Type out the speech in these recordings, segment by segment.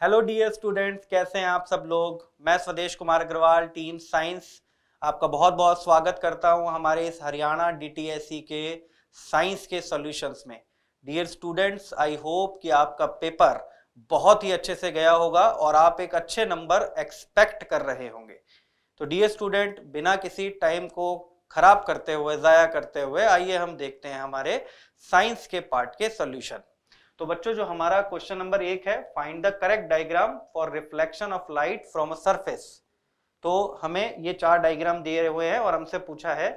Hello dear students कैसे हैं आप सब लोग? मैं स्वदेश कुमार अग्रवाल टीम साइंस आपका बहुत बहुत स्वागत करता हूँ हमारे इस हरियाणा डीटीएससी के साइंस के सॉल्यूशंस में. डियर स्टूडेंट्स आई होप कि आपका पेपर बहुत ही अच्छे से गया होगा और आप एक अच्छे नंबर एक्सपेक्ट कर रहे होंगे. तो डियर स्टूडेंट बिना किसी टाइम को खराब करते हुए, ज़ाया करते हुए आइए हम देखते हैं हमारे साइंस के पार्ट के सॉल्यूशन तो बच्चों, जो हमारा क्वेश्चन नंबर एक है find the correct diagram for reflection of light from a surface तो हमें ये चार डायग्राम दिए हुए हैं और हमसे पूछा है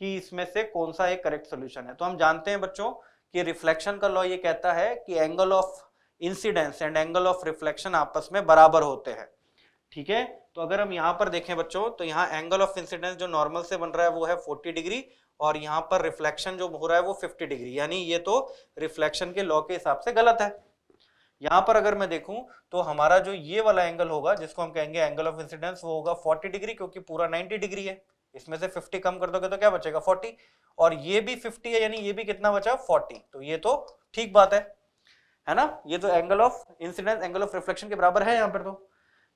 कि इसमें से कौन सा एक करेक्ट सोल्यूशन है। तो हम जानते हैं बच्चों कि रिफ्लेक्शन का लॉ ये कहता है कि angle of incidence and angle of reflection आपस में बराबर होते हैं। ठीक है? तो अगर हम यहाँ पर देखें बच्चों तो यहाँ एंगल ऑफ़ इंसिडेंस जो नॉर्मल से बन रहा है, वो है 40 डिग्री और यहाँ पर रिफ्लेक्शन जो हो रहा है वो 50 डिग्री यानी ये तो रिफ्लेक्शन के लॉ के हिसाब से गलत है। यहाँ पर अगर मैं देखूँ तो हमारा जो ये वाला एंगल होगा, जिसको हम कहेंगे एंगल ऑफ़ इंसिडेंस वो होगा 40 डिग्री क्योंकि पूरा 90 डिग्री है। इसमें से 50 कम कर दोगे तो क्या बचेगा? 40 और ये भी 50 है, यानी ये भी कितना बचा? 40 तो ये तो ठीक बात है। है ना? ये तो angle of incidence angle of reflection के बराबर है यहाँ पर तो।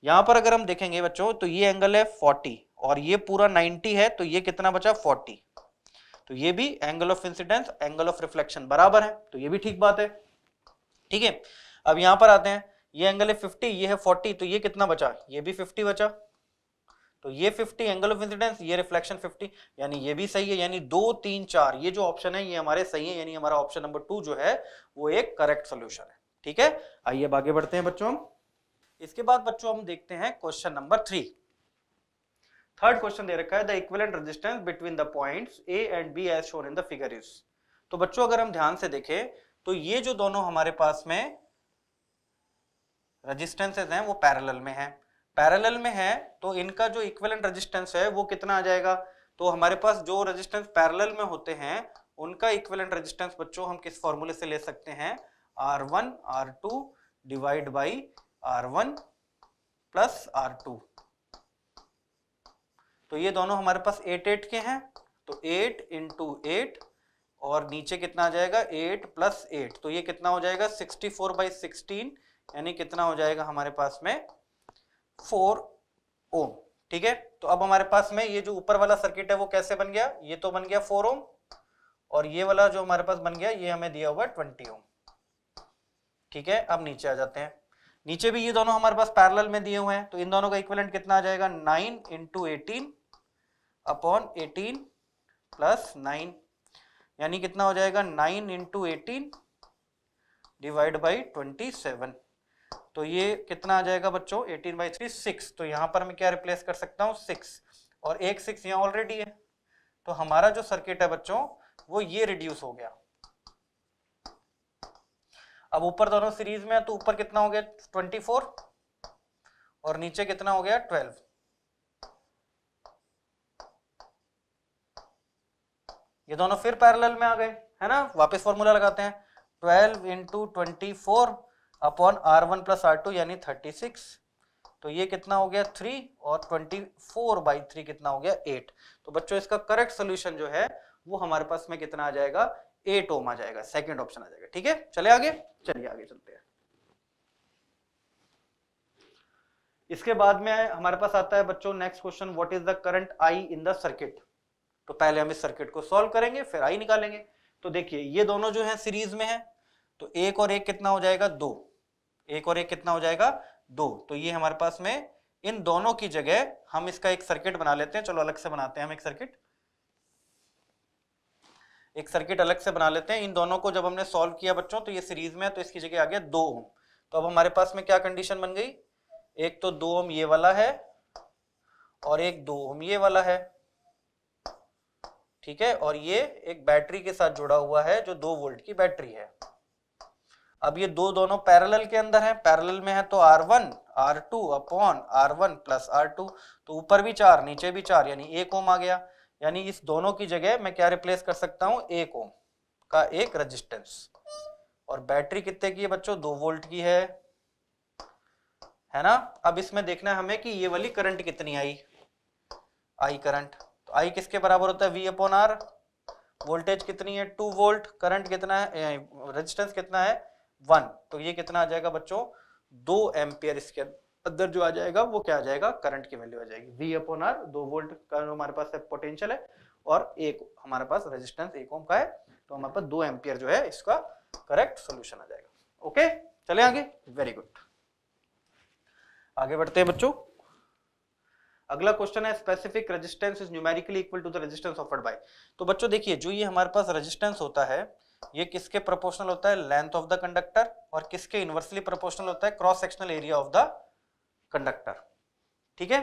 यहाँ पर अगर हम देखेंगे बच्चों तो ये एंगल है 40 और ये पूरा 90 है तो ये कितना बचा? 40 तो ये भी angle of incidence angle of reflection बराबर है तो ये भी ठीक बात है। ठीक है? अब यहाँ पर आते हैं, ये एंगल है 50 ये है 40 तो ये कितना बचा? ये भी 50 बचा। तो ये 50 एंगल ऑफ़ इंसिडेंस ये रिफ्लेक्शन 50 यानी ये भी सही है, यानी दो, तीन, चार, ये जो ऑप्शन है, ये हमारे सही है, यानी हमारा ऑप्शन नंबर टू जो है, वो एक करेक्ट सोल्यूशन है। ठीक है? आइए आगे बढ़ते हैं बच्चों हम। इसके बाद बच्चों हम देखते हैं question number three third question दे रखा है the equivalent resistance between the points A and B as shown in the figure is तो बच्चों, अगर हम ध्यान से देखें तो ये जो दोनों हमारे पास में रेजिस्टेंसेज हैं, वो पैरेलल में है। पैरेलल में है तो इनका जो इक्विवेलेंट रेजिस्टेंस है, वो कितना आ जाएगा? तो हमारे पास जो रेजिस्टेंस पैरेलल में होते हैं, उनका इक्विवेलेंट रेजिस्टेंस बच्चों, हम किस फॉर्मूले से ले सकते हैं? R1 R2 divide by R1 plus R2 तो ये दोनों हमारे पास एट एट के हैं तो एट इंटू एट और नीचे कितना आ जाएगा? एट प्लस एट तो ये कितना हो जाएगा? सिक्सटी फोर बाई सिक्सटीन यानी कितना हो जाएगा हमारे पास में? फोर ओम ठीक है? तो अब हमारे पास में ये जो ऊपर वाला सर्किट है, वो कैसे बन गया? ये तो बन गया फोर ओम और ये वाला जो हमारे पास बन गया, ये हमें दिया हुआ ट्वेंटी ओम ठीक है? अब नीचे आ जाते हैं। नीचे भी ये दोनों हमारे पास पैरेलल में दिए हुए हैं तो इन दोनों का इक्विवेलेंट कितना आ जाएगा? Nine into eighteen upon eighteen plus nine यानी कितना हो जाएगा nine into eighteen divide by twenty seven तो ये कितना आ जाएगा बच्चों? एटीन बाई थ्री सिक्स तो यहाँ पर मैं क्या रिप्लेस कर सकता हूँ? सिक्स और एक सिक्स यहाँ ऑलरेडी है। तो हमारा जो सर्किट है बच्चों, वो ये रिड्यूस हो गया। अब ऊपर दोनों सीरीज़ में है तो ऊपर कितना हो गया? ट्वेंटी फोर और नीचे कितना हो गया? ट्वेल्व ये दोनों फिर पैरेलल में आ गए, है ना? वापस फॉर्मूला लगाते हैं। Twelve into twenty four upon R one plus R two यानी थर्टी सिक्स तो ये कितना हो गया? थ्री और ट्वेंटी फोर बाई थ्री कितना हो गया? एट तो बच्चों, इसका करेक्ट सोल्यूशन जो है, वो हमारे पास में कितना आ जाएगा? एट ओम आ जाएगा। सेकेंड ऑप्शन आ जाएगा। ठीक है? चले आगे? चलिए आगे चलते हैं। इसके बाद में हमारे पास आता है बच्चों next question what is the current I in the circuit तो पहले हम इस सर्किट को सॉल्व करेंगे, फिर आई निकालेंगे। तो देखिए, ये दोनों जो है सीरीज़ में है तो एक और एक कितना हो जाएगा? दो। एक और एक कितना हो जाएगा? दो। तो ये हमारे पास में इन दोनों की जगह हम इसका एक सर्किट बना लेते हैं। चलो अलग से बनाते हैं हम एक सर्किट एक सर्किट अलग से बना लेते हैं। इन दोनों को जब हमने सॉल्व किया बच्चों तो ये सीरीज़ में है तो इसकी जगह आ गया दो ओम। तो अब हमारे पास में क्या कंडीशन बन गई? एक तो दो ओम ये वाला है और एक दो ओम ये वाला है। ठीक है? और ये एक बैटरी के साथ जुड़ा हुआ है, जो दो वोल्ट की बैटरी है। अब ये दो दोनों पैरेलल के अंदर है। पैरेलल में है तो R1 R2 upon R1 plus R2 तो ऊपर भी चार, नीचे भी चार, यानी एक ओम आ गया। यानी इस दोनों की जगह मैं क्या रिप्लेस कर सकता हूँ? एक ओम का एक रेजिस्टेंस और बैटरी कितने की है बच्चों? दो वोल्ट की है। है ना? अब इसमें देखना है हमें कि ये वाली करंट कितनी आई? आई करंट तो आई किसके बराबर होता है? वी अपॉन आर वोल्टेज कितनी है? टू वोल्ट करंट कितना है? रेजिस्टेंस कितना है? वन तो ये कितना आ जाएगा बच्चों? दो एम्पियर इसके अंदर जो आ जाएगा, वो क्या आ जाएगा? करंट की वैल्यू आ जाएगी। वी अपॉन आर दो वोल्ट का हमारे पास पोटेंशियल है, और एक हमारे पास रेजिस्टेंस एक ओम का है तो हमारे पास दो एम्पियर जो है, इसका करेक्ट सोल्यूशन आ जाएगा। ओके चले आगे? वेरी गुड आगे बढ़ते हैं बच्चों। अगला क्वेश्चन है specific resistance is numerically equal to the resistance offered by तो बच्चों देखिए जो ये हमारे पास रेजिस्टेंस होता है ये किसके प्रोपोर्शनल होता है? लेंथ ऑफ़ द कंडक्टर और किसके इनवर्सली प्रोपोर्शनल होता है? Cross sectional area of the conductor ठीक है?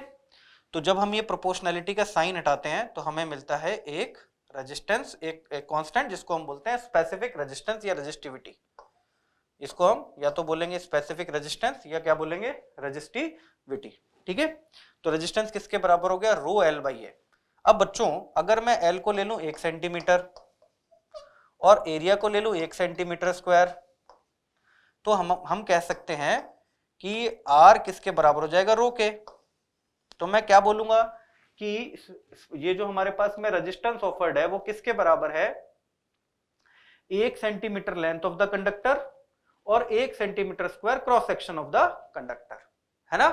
तो जब हम ये प्रोपोर्शनैलिटी का साइन हटाते हैं तो हमें मिलता है एक रेजिस्टेंस एक, एक कांस्टेंट जिसको हम बोलते हैं स्पेसिफिक रेजिस्टेंस या रेजिस्टिविटी इसको हम या तो बोलेंगे स्पेसिफिक रेजिस्टेंस या क्या बोलेंगे? रेजिस्टिविटी ठीक है? तो रेजिस्टेंस किसके बराबर हो गया? रो एल बाई ए अब बच्चों, अगर मैं एल को ले लू एक सेंटीमीटर और एरिया को ले लू एक सेंटीमीटर स्क्वायर तो हम हम कह सकते हैं कि आर किसके बराबर हो जाएगा? रो के तो मैं क्या बोलूँगा कि ये जो हमारे पास में रेजिस्टेंस ऑफर्ड है, वो किसके बराबर है? एक centimetre length of the conductor और एक centimetre square cross section of the conductor है ना?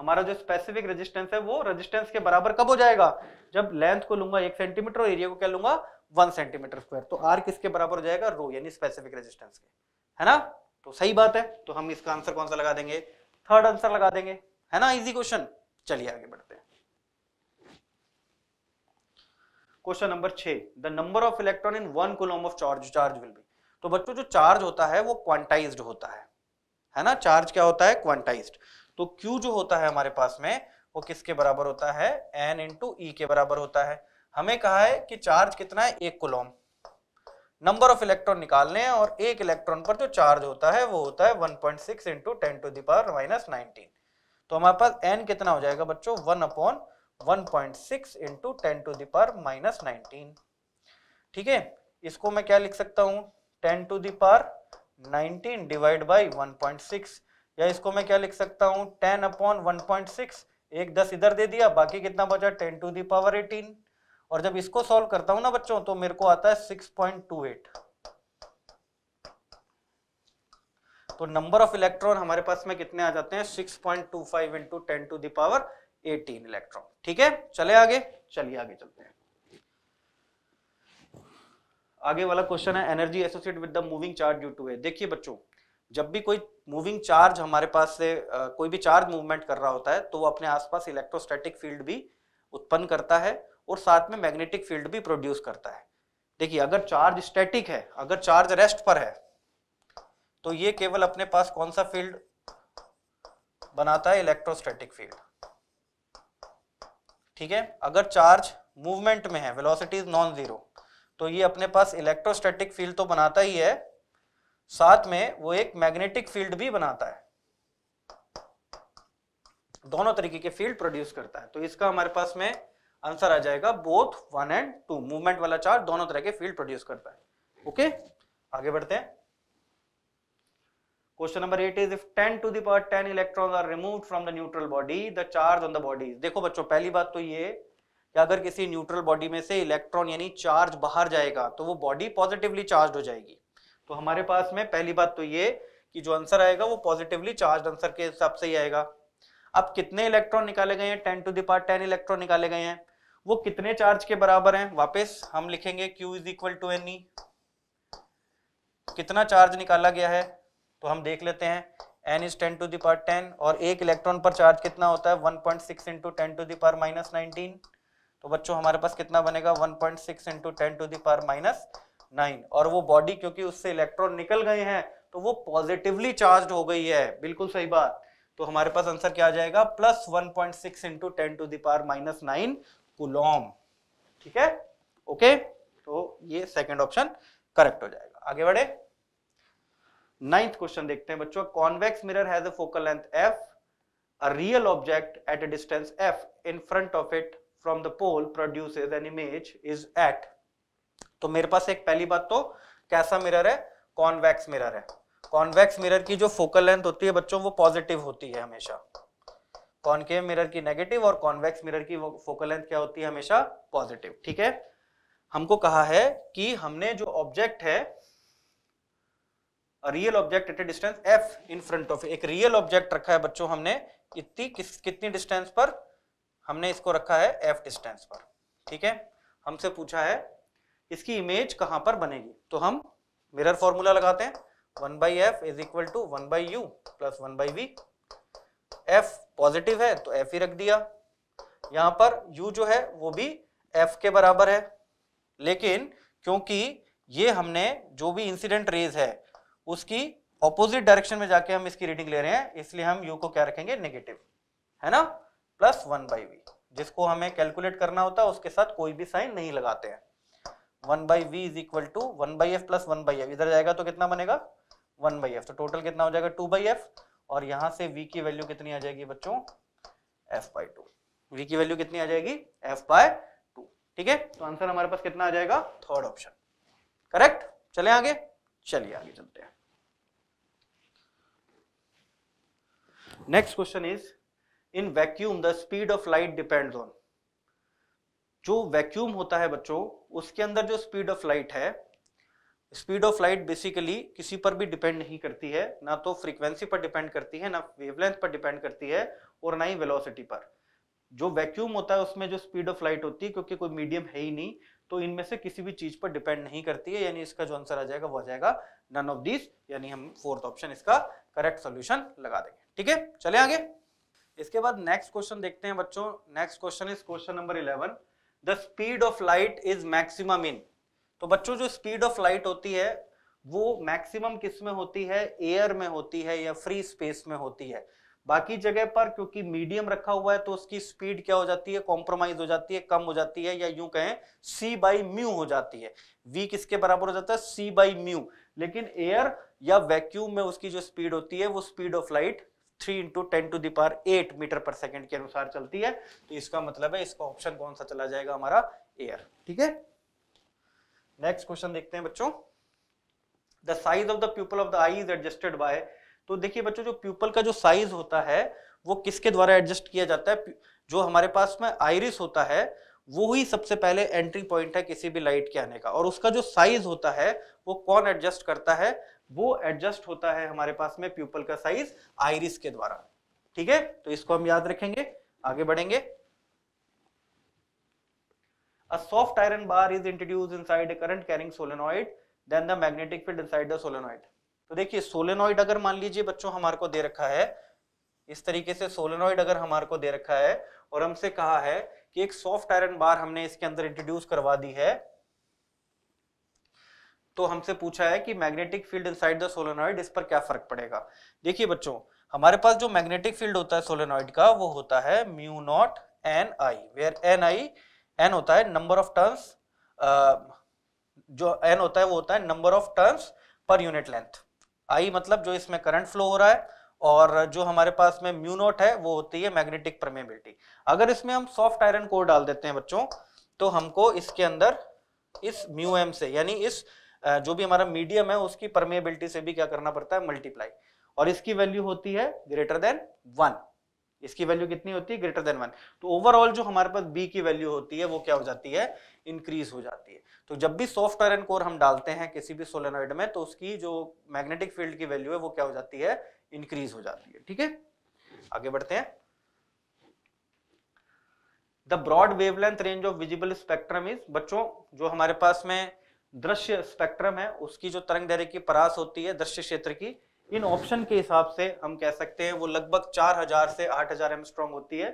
हमारा जो स्पेसिफिक रेजिस्टेंस है, वो रेजिस्टेंस के बराबर कब हो जाएगा? जब लेंथ को लूँगा एक सेंटीमीटर और एरिया को क्या लूँगा? वन सेंटीमीटर स्क्वायर तो आर किसके बराबर हो जाएगा? रो यानी स्पेसिफिक रेजिस्टेंस के। है ना? तो सही बात है। तो हम इसका आंसर कौन सा लगा देंगे? थर्ड आंसर लगा देंगे। है ना इजी क्वेश्चन चलिए आगे बढ़ते हैं। क्वेश्चन नंबर छह. The number of electron in one coulomb of charge charge will be तो बच्चों, जो चार्ज होता है, वो क्वांटाइज्ड होता है। है ना? चार्ज क्या होता है? क्वांटाइज्ड तो Q जो होता है हमारे पास में, वो किसके बराबर होता है? N इंटू ई के बराबर होता है। हमें कहा है कि चार्ज कितना है? एक कुलोम। नंबर ऑफ़ इलेक्ट्रॉन निकालने हैं और एक इलेक्ट्रॉन पर जो चार्ज होता है, वो होता है 1.6 point six into ten to the power minus nineteen तो हमारे पास n कितना हो जाएगा बच्चों? One upon one point six into ten to the power minus nineteen ठीक है? इसको मैं क्या लिख सकता हूँ? Ten to the power nineteen divide by one point six या इसको मैं क्या लिख सकता हूँ? Ten upon one point six, एक दस इधर दे दिया, बाकी कितना बचा? Ten to the power eighteen. और जब इसको सॉल्व करता हूँ ना बच्चों तो मेरे को आता है सिक्स पॉइंट टू एट। तो नंबर ऑफ़ इलेक्ट्रॉन हमारे पास में कितने आ जाते हैं? Six point two five into ten to the power eighteen electron ठीक है? चले आगे? चलिए आगे चलते हैं। आगे वाला क्वेश्चन है energy associate with the moving charge due to a देखिए बच्चों, जब भी कोई मूविंग चार्ज हमारे पास से कोई भी चार्ज मूवमेंट कर रहा होता है तो वो अपने आसपास इलेक्ट्रोस्टैटिक फ़ील्ड भी उत्पन्न करता है और साथ में मैग्नेटिक फ़ील्ड भी प्रोड्यूस करता है। देखिए, अगर चार्ज स्टैटिक है, अगर चार्ज रेस्ट पर है तो ये केवल अपने पास कौन सा फ़ील्ड बनाता है? इलेक्ट्रोस्टैटिक फ़ील्ड ठीक है? अगर चार्ज मूवमेंट में है वेलोसिटी इज़ नॉन ज़ीरो तो ये अपने पास इलेक्ट्रोस्टैटिक फ़ील्ड तो बनाता ही है साथ में वो एक मैग्नेटिक फ़ील्ड भी बनाता है। दोनों तरीके के फ़ील्ड प्रोड्यूस करता है। तो इसका हमारे पास में आंसर आ जाएगा both one and two. Movement वाला चार्ज दोनों तरह के फ़ील्ड प्रोड्यूस करता है। ओके? आगे बढ़ते हैं। Question number eight is if 10 to the power 10 electrons are removed from the neutral body, the charge on the body. देखो बच्चों, पहली बात तो ये कि अगर किसी न्यूट्रल बॉडी में से इलेक्ट्रॉन यानी चार्ज बाहर जाएगा तो वो बॉडी पॉजिटिवली चार्ज हो जाएगी। तो हमारे पास में पहली बात तो ये कि जो आंसर आएगा वो पॉजिटिवली चार्ज आंसर के हिसाब से ही आएगा। अब कितने इलेक्ट्रॉन निकाले गए हैं? Ten to the power ten electron निकाले गए हैं। वो कितने चार्ज के बराबर हैं? वापस हम लिखेंगे Q is equal to n कितना चार्ज निकाला गया है? तो हम देख लेते हैं। N is ten to the power ten और एक इलेक्ट्रॉन पर चार्ज कितना होता है? One point six into ten to the power minus nineteen तो बच्चों, हमारे पास कितना बनेगा? One point six into ten to the power minus nine और वो बॉडी क्योंकि उससे इलेक्ट्रॉन निकल गए हैं तो वो पॉजिटिवली चार्ज हो गई है। बिल्कुल सही बात। तो हमारे पास आंसर क्या आ जाएगा? Plus one point six into ten to the power minus nine coulomb ठीक है? ओके तो ये सेकंड ऑप्शन करेक्ट हो जाएगा। आगे बढ़े। नाइन्थ क्वेश्चन देखते हैं बच्चों। Convex mirror has a focal length f a real object at a distance f in front of it from the pole produces an image is at तो मेरे पास एक पहली बात तो कैसा मिरर है? कॉन्वेक्स मिरर है। कॉन्वेक्स मिरर की जो फोकल लेंथ होती है बच्चों, वो पॉजिटिव होती है हमेशा। कॉनकेव मिरर की नेगेटिव और कॉन्वेक्स मिरर की फोकल लेंथ क्या होती है? हमेशा पॉजिटिव ठीक है? हमको कहा है कि हमने जो ऑब्जेक्ट है real object at a distance f in front of एक रियल ऑब्जेक्ट रखा है बच्चों हमने, इतनी किस कितनी डिस्टेंस पर हमने इसको रखा है? एफ़ डिस्टेंस पर, ठीक है? हमसे पूछा है इसकी इमेज कहाँ पर बनेगी? तो हम मिरर फॉर्मूला लगाते हैं। One by f is equal to one by u plus one by v. F positive है तो एफ़ ही रख दिया। यहाँ पर यू जो है, वो भी एफ़ के बराबर है। लेकिन क्योंकि ये हमने जो भी इंसिडेंट रेज है, उसकी ऑपोजिट डायरेक्शन में जाके हम इसकी रीडिंग ले रहे हैं, इसलिए हम यू को क्या रखेंगे? नेगेटिव है ना? प्लस वन बाई वी, जिसको हमें कैलकुलेट करना होता है उसके साथ कोई भी साइन नहीं लगाते हैं। One by v is equal to one by f plus one by f. इधर जाएगा तो कितना बनेगा? One by f. तो टोटल कितना हो जाएगा? Two by f. और यहाँ से वी की वैल्यू कितनी आ जाएगी बच्चों? f by two. वी की वैल्यू कितनी आ जाएगी? F by two. ठीक है? तो आंसर हमारे पास कितना आ जाएगा? थर्ड ऑप्शन करेक्ट चले आगे? चलिए आगे चलते हैं। Next question is in vacuum the speed of light depends on जो वैक्यूम होता है बच्चों, उसके अंदर जो स्पीड ऑफ़ लाइट है स्पीड ऑफ़ लाइट बेसिकली किसी पर भी डिपेंड नहीं करती है, ना तो फ्रीक्वेंसी पर डिपेंड करती है, ना वेवलेंथ पर डिपेंड करती है और ना ही वेलोसिटी पर। जो वैक्यूम होता है, उसमें जो स्पीड ऑफ़ लाइट होती है, क्योंकि कोई मीडियम है ही नहीं तो इनमें से किसी भी चीज़ पर डिपेंड नहीं करती है, यानी इसका जो आंसर आ जाएगा, वो आ जाएगा नन ऑफ़ दिस यानी हम फोर्थ ऑप्शन इसका करेक्ट सोल्यूशन लगा देंगे। ठीक है? चले आगे। इसके बाद नेक्स्ट क्वेश्चन देखते हैं बच्चों। Next question is question number eleven the speed of light is maximum in. तो बच्चों, जो स्पीड ऑफ़ लाइट होती है, वो मैक्सिमम किसमें होती है? एयर में होती है या फ्री स्पेस में होती है। बाकी जगह पर, क्योंकि मीडियम रखा हुआ है तो उसकी स्पीड क्या हो जाती है? कॉम्प्रोमाइज हो जाती है, कम हो जाती है, या यूँ कहें सी बाई म्यू हो जाती है। वी किसके बराबर हो जाता है? सी बाई म्यू लेकिन एयर या वैक्यूम में उसकी जो स्पीड होती है, वो speed of light three into ten to the power eight metre per second के अनुसार चलती है। तो इसका मतलब है, इसका ऑप्शन कौन सा चला जाएगा हमारा? एयर ठीक है? नेक्स्ट क्वेश्चन देखते हैं बच्चों। The size of the pupil of the eye is adjusted by तो देखिए बच्चों, जो प्यूपल का जो साइज़ होता है, वो किसके द्वारा एडजस्ट किया जाता है? जो हमारे पास में आइरिस होता है, वो ही सबसे पहले एंट्री पॉइंट है किसी भी लाइट के आने का। और उसका जो साइज़ होता है, वो कौन एडजस्ट करता है? वो एडजस्ट होता है हमारे पास में प्यूपल का साइज़ आइरिस के द्वारा। ठीक है? तो इसको हम याद रखेंगे आगे बढ़ेंगे। A soft iron bar is introduced inside a current carrying solenoid, then the magnetic field inside the solenoid. तो देखिए सोलेनॉइड अगर मान लीजिए बच्चों हमारे को दे रखा है इस तरीके से सोलेनॉइड अगर हमारे को दे रखा है और हमसे कहा है कि एक सॉफ्ट आयरन बार हमने इसके अंदर इंट्रोड्यूस करवा दी है तो हमसे पूछा है कि magnetic field inside the solenoid इस पर क्या फ़र्क पड़ेगा? देखिए बच्चों, हमारे पास जो मैग्नेटिक फ़ील्ड होता है सोलेनॉइड का, वो होता है mu naught n I where n I n होता है नंबर ऑफ़ टर्न्स जो एन होता है वो होता है number of turns per unit length I मतलब जो इसमें करंट फ्लो हो रहा है, और जो हमारे पास में म्यू नोट है, वो होती है मैग्नेटिक परमेबिलिटी अगर इसमें हम सॉफ्ट आयरन कोर डाल देते हैं बच्चों तो हमको इसके अंदर इस म्यू एम से, यानी इस जो भी हमारा मीडियम है, उसकी परमेबिलिटी से भी क्या करना पड़ता है? मल्टीप्लाई और इसकी वैल्यू होती है ग्रेटर देन वन इसकी वैल्यू कितनी होती है? ग्रेटर देन वन तो ओवरऑल जो हमारे पास बी की वैल्यू होती है, वो क्या हो जाती है? इंक्रीज हो जाती है. तो जब भी सॉफ्ट आयरन कोर हम डालते हैं किसी भी सोलेनॉइड में तो उसकी जो मैग्नेटिक फ़ील्ड की वैल्यू है, वो क्या हो जाती है? इंक्रीज हो जाती है. ठीक है? आगे बढ़ते हैं. The broad wavelength range of visible spectrum is बच्चों, जो हमारे पास में दृश्य स्पेक्ट्रम है, उसकी जो तरंग दैर्घ्य की परास होती है, दृश्य क्षेत्र की, इन ऑप्शन के हिसाब से हम कह सकते हैं, वो लगभग 4000 से 8000 एम स्ट्रॉन्ग होती है।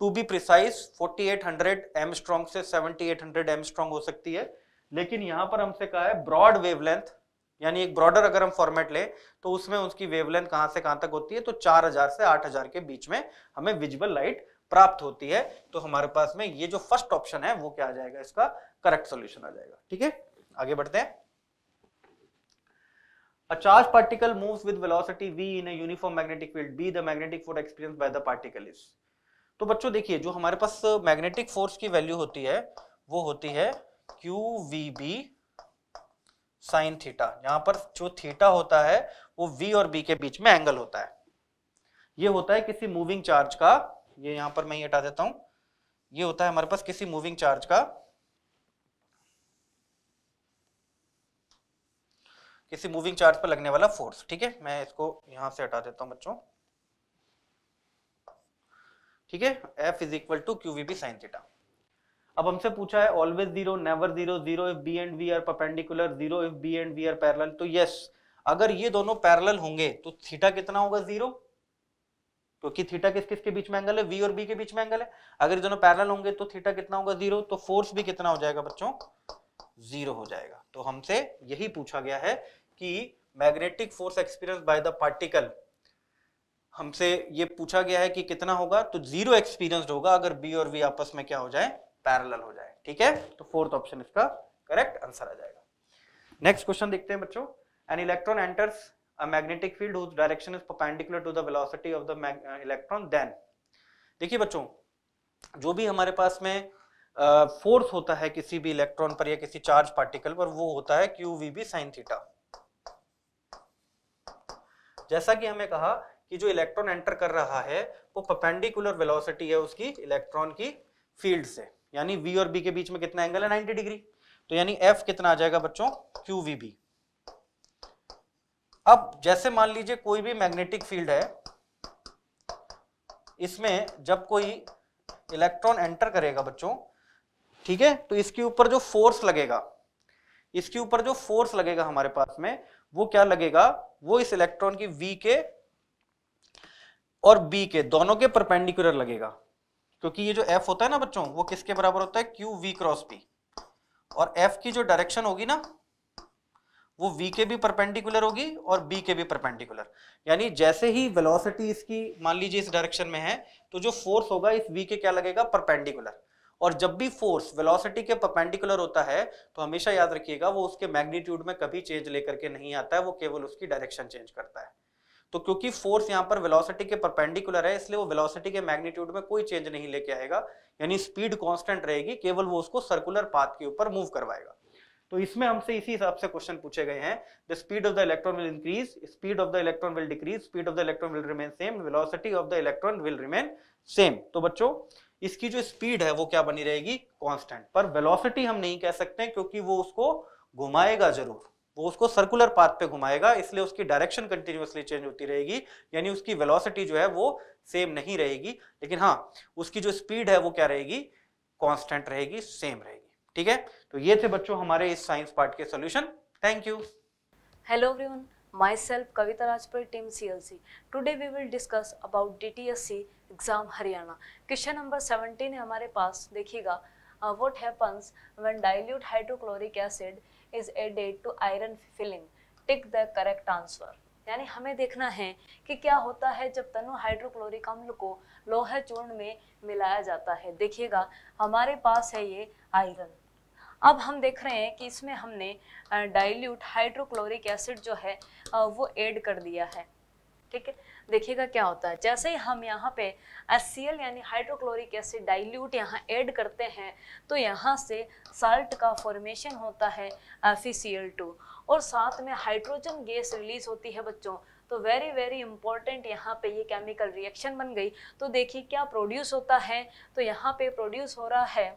To be precise 4800 angstrom से 7800 एम स्ट्रॉन्ग हो सकती है। लेकिन यहाँ पर हमसे कहा है ब्रॉड वेवलेंथ यानी एक ब्रॉडर अगर हम फॉर्मेट लें तो उसमें उसकी वेवलेंथ कहाँ से कहाँ तक होती है तो 4000 से 8000 के बीच में हमें विजिबल लाइट प्राप्त होती है। तो हमारे पास में ये जो फ़र्स्ट ऑप्शन है, वो क्या आ जाएगा, इसका करेक्ट सोल्यूशन आ जाएगा। ठीक है? आगे बढ़ते हैं A charged particle moves with velocity v in a uniform magnetic field. B, the magnetic force experienced by the particle is. तो बच्चों देखिए, जो हमारे पास मैग्नेटिक फोर्स की वैल्यू होती है, वो होती है q v B sine theta यहाँ पर जो थीटा होता है, वो v और b के बीच में एंगल होता है ये होता है किसी मूविंग चार्ज का, ये यहाँ पर मैं ये हटा देता हूँ ये होता है हमारे पास किसी मूविंग चार्ज का किसी मूविंग चार्ज पर लगने वाला फोर्स ठीक है? मैं इसको यहाँ से हटा देता हूँ बच्चों। ठीक है? F is equal to q v B sine theta अब हमसे पूछा है always zero never zero zero if B and v are perpendicular zero if B and v are parallel तो यस अगर ये दोनों पैरेलल होंगे तो थीटा कितना होगा ज़ीरो क्योंकि थीटा किस किस के बीच में एंगल है? वी और बी के बीच में एंगल है। अगर ये दोनों पैरेलल होंगे तो थीटा कितना होगा ज़ीरो तो फोर्स भी कितना हो जाएगा बच्चों? ज़ीरो हो जाएगा। तो हमसे यही पूछा गया है कि magnetic force experience by the particle हमसे ये पूछा गया है कि कितना होगा? तो ज़ीरो एक्सपीरियंस होगा अगर बी और वी आपस में क्या हो जाए? पैरेलल हो जाए, ठीक है? तो फोर्थ ऑप्शन इसका करेक्ट आंसर आ जाएगा। नेक्स्ट क्वेश्चन देखते हैं बच्चों। An electron enters a magnetic field whose direction is perpendicular to the velocity of the electron, then देखिए बच्चों, जो भी हमारे पास में फोर्स होता है किसी भी इलेक्ट्रॉन पर या किसी चार्ज पार्टिकल पर, वो होता है q v B sine theta जैसा कि हमें कहा कि जो इलेक्ट्रॉन एंटर कर रहा है, वो परपेंडिकुलर वेलोसिटी है उसकी इलेक्ट्रॉन की फ़ील्ड से। यानी वी और बी के बीच में कितना एंगल है? 90 डिग्री तो यानी एफ़ कितना आ जाएगा बच्चों? क्यू वी बी अब जैसे मान लीजिए कोई भी मैग्नेटिक फ़ील्ड है, इसमें जब कोई इलेक्ट्रॉन एंटर करेगा बच्चों ठीक है? तो इसके ऊपर जो फोर्स लगेगा, इसके ऊपर जो फोर्स लगेगा हमारे पास में, वो क्या लगेगा? वो इस इलेक्ट्रॉन की वी के और बी के, दोनों के परपेंडिकुलर लगेगा। क्योंकि ये जो एफ़ होता है ना बच्चों, वो किसके बराबर होता है? क्यू वी क्रॉस पी और एफ़ की जो डायरेक्शन होगी ना, वो v के भी परपेंडिकुलर होगी और b के भी परपेंडिकुलर यानी जैसे ही वेलोसिटी इसकी, मान लीजिए इस डायरेक्शन में है तो जो फोर्स होगा इस v के क्या लगेगा? परपेंडिकुलर और जब भी फोर्स वेलोसिटी के परपेंडिकुलर होता है तो हमेशा याद रखिएगा, वो उसके मैग्नीट्यूड में कभी चेंज लेकर के नहीं आता है, वो केवल उसकी डायरेक्शन चेंज करता है। तो क्योंकि फोर्स यहाँ पर वेलोसिटी के परपेंडिकुलर है, इसलिए वो वेलोसिटी के मैग्नीट्यूड में कोई चेंज नहीं लेके आएगा, यानी स्पीड कांस्टेंट रहेगी, केवल वो उसको सर्कुलर पाथ के ऊपर मूव करवाएगा। तो इसमें हमसे इसी हिसाब से क्वेश्चन पूछे गए हैं the speed of the electron will increase speed of the electron will decrease speed of the electron will remain same velocity of the electron will remain same तो बच्चों इसकी जो स्पीड है वो क्या बनी रहेगी? कांस्टेंट पर वेलोसिटी हम नहीं कह सकते क्योंकि वो उसको घुमाएगा ज़रूर। वो उसको सर्कुलर पाथ पे घुमाएगा, इसलिए उसकी डायरेक्शन कंटिन्यूसली चेंज होती रहेगी। यानी उसकी वेलोसिटी जो है वो सेम नहीं रहेगी। लेकिन हाँ उसकी जो स्पीड है वो क्या रहेगी? कांस्टेंट रहेगी सेम रहेगी। ठीक है? तो ये थे बच्चों हमारे इस साइंस पार्ट के solution thank you hello everyone myself Kavita Rajpal, team CLC today we will discuss about DTSC exam Haryana question number 17 है हमारे पास, देखिएगा। What happens when dilute hydrochloric acid is added to iron filling? Tick the correct answer यानी हमें देखना है कि क्या होता है जब तनु हाइड्रोक्लोरिक अम्ल को लोहे चूर्ण में मिलाया जाता है। देखिएगा, हमारे पास है ये आयरन अब हम देख रहे हैं कि इसमें हमने डाइल्यूट हाइड्रोक्लोरिक एसिड जो है वो ऐड कर दिया है। ठीक है? देखिएगा क्या होता है। जैसे ही हम यहाँ पे एस यानी हाइड्रोक्लोरिक एसिड डाइल्यूट यहाँ ऐड करते हैं तो यहाँ से साल्ट का फॉर्मेशन होता है एफ़ और साथ में हाइड्रोजन गैस रिलीज़ होती है बच्चों। तो वेरी वेरी इंपॉर्टेंट यहाँ पे ये केमिकल रिएक्शन बन गई। तो देखिए क्या प्रोड्यूस होता है। तो यहाँ पे प्रोड्यूस हो रहा है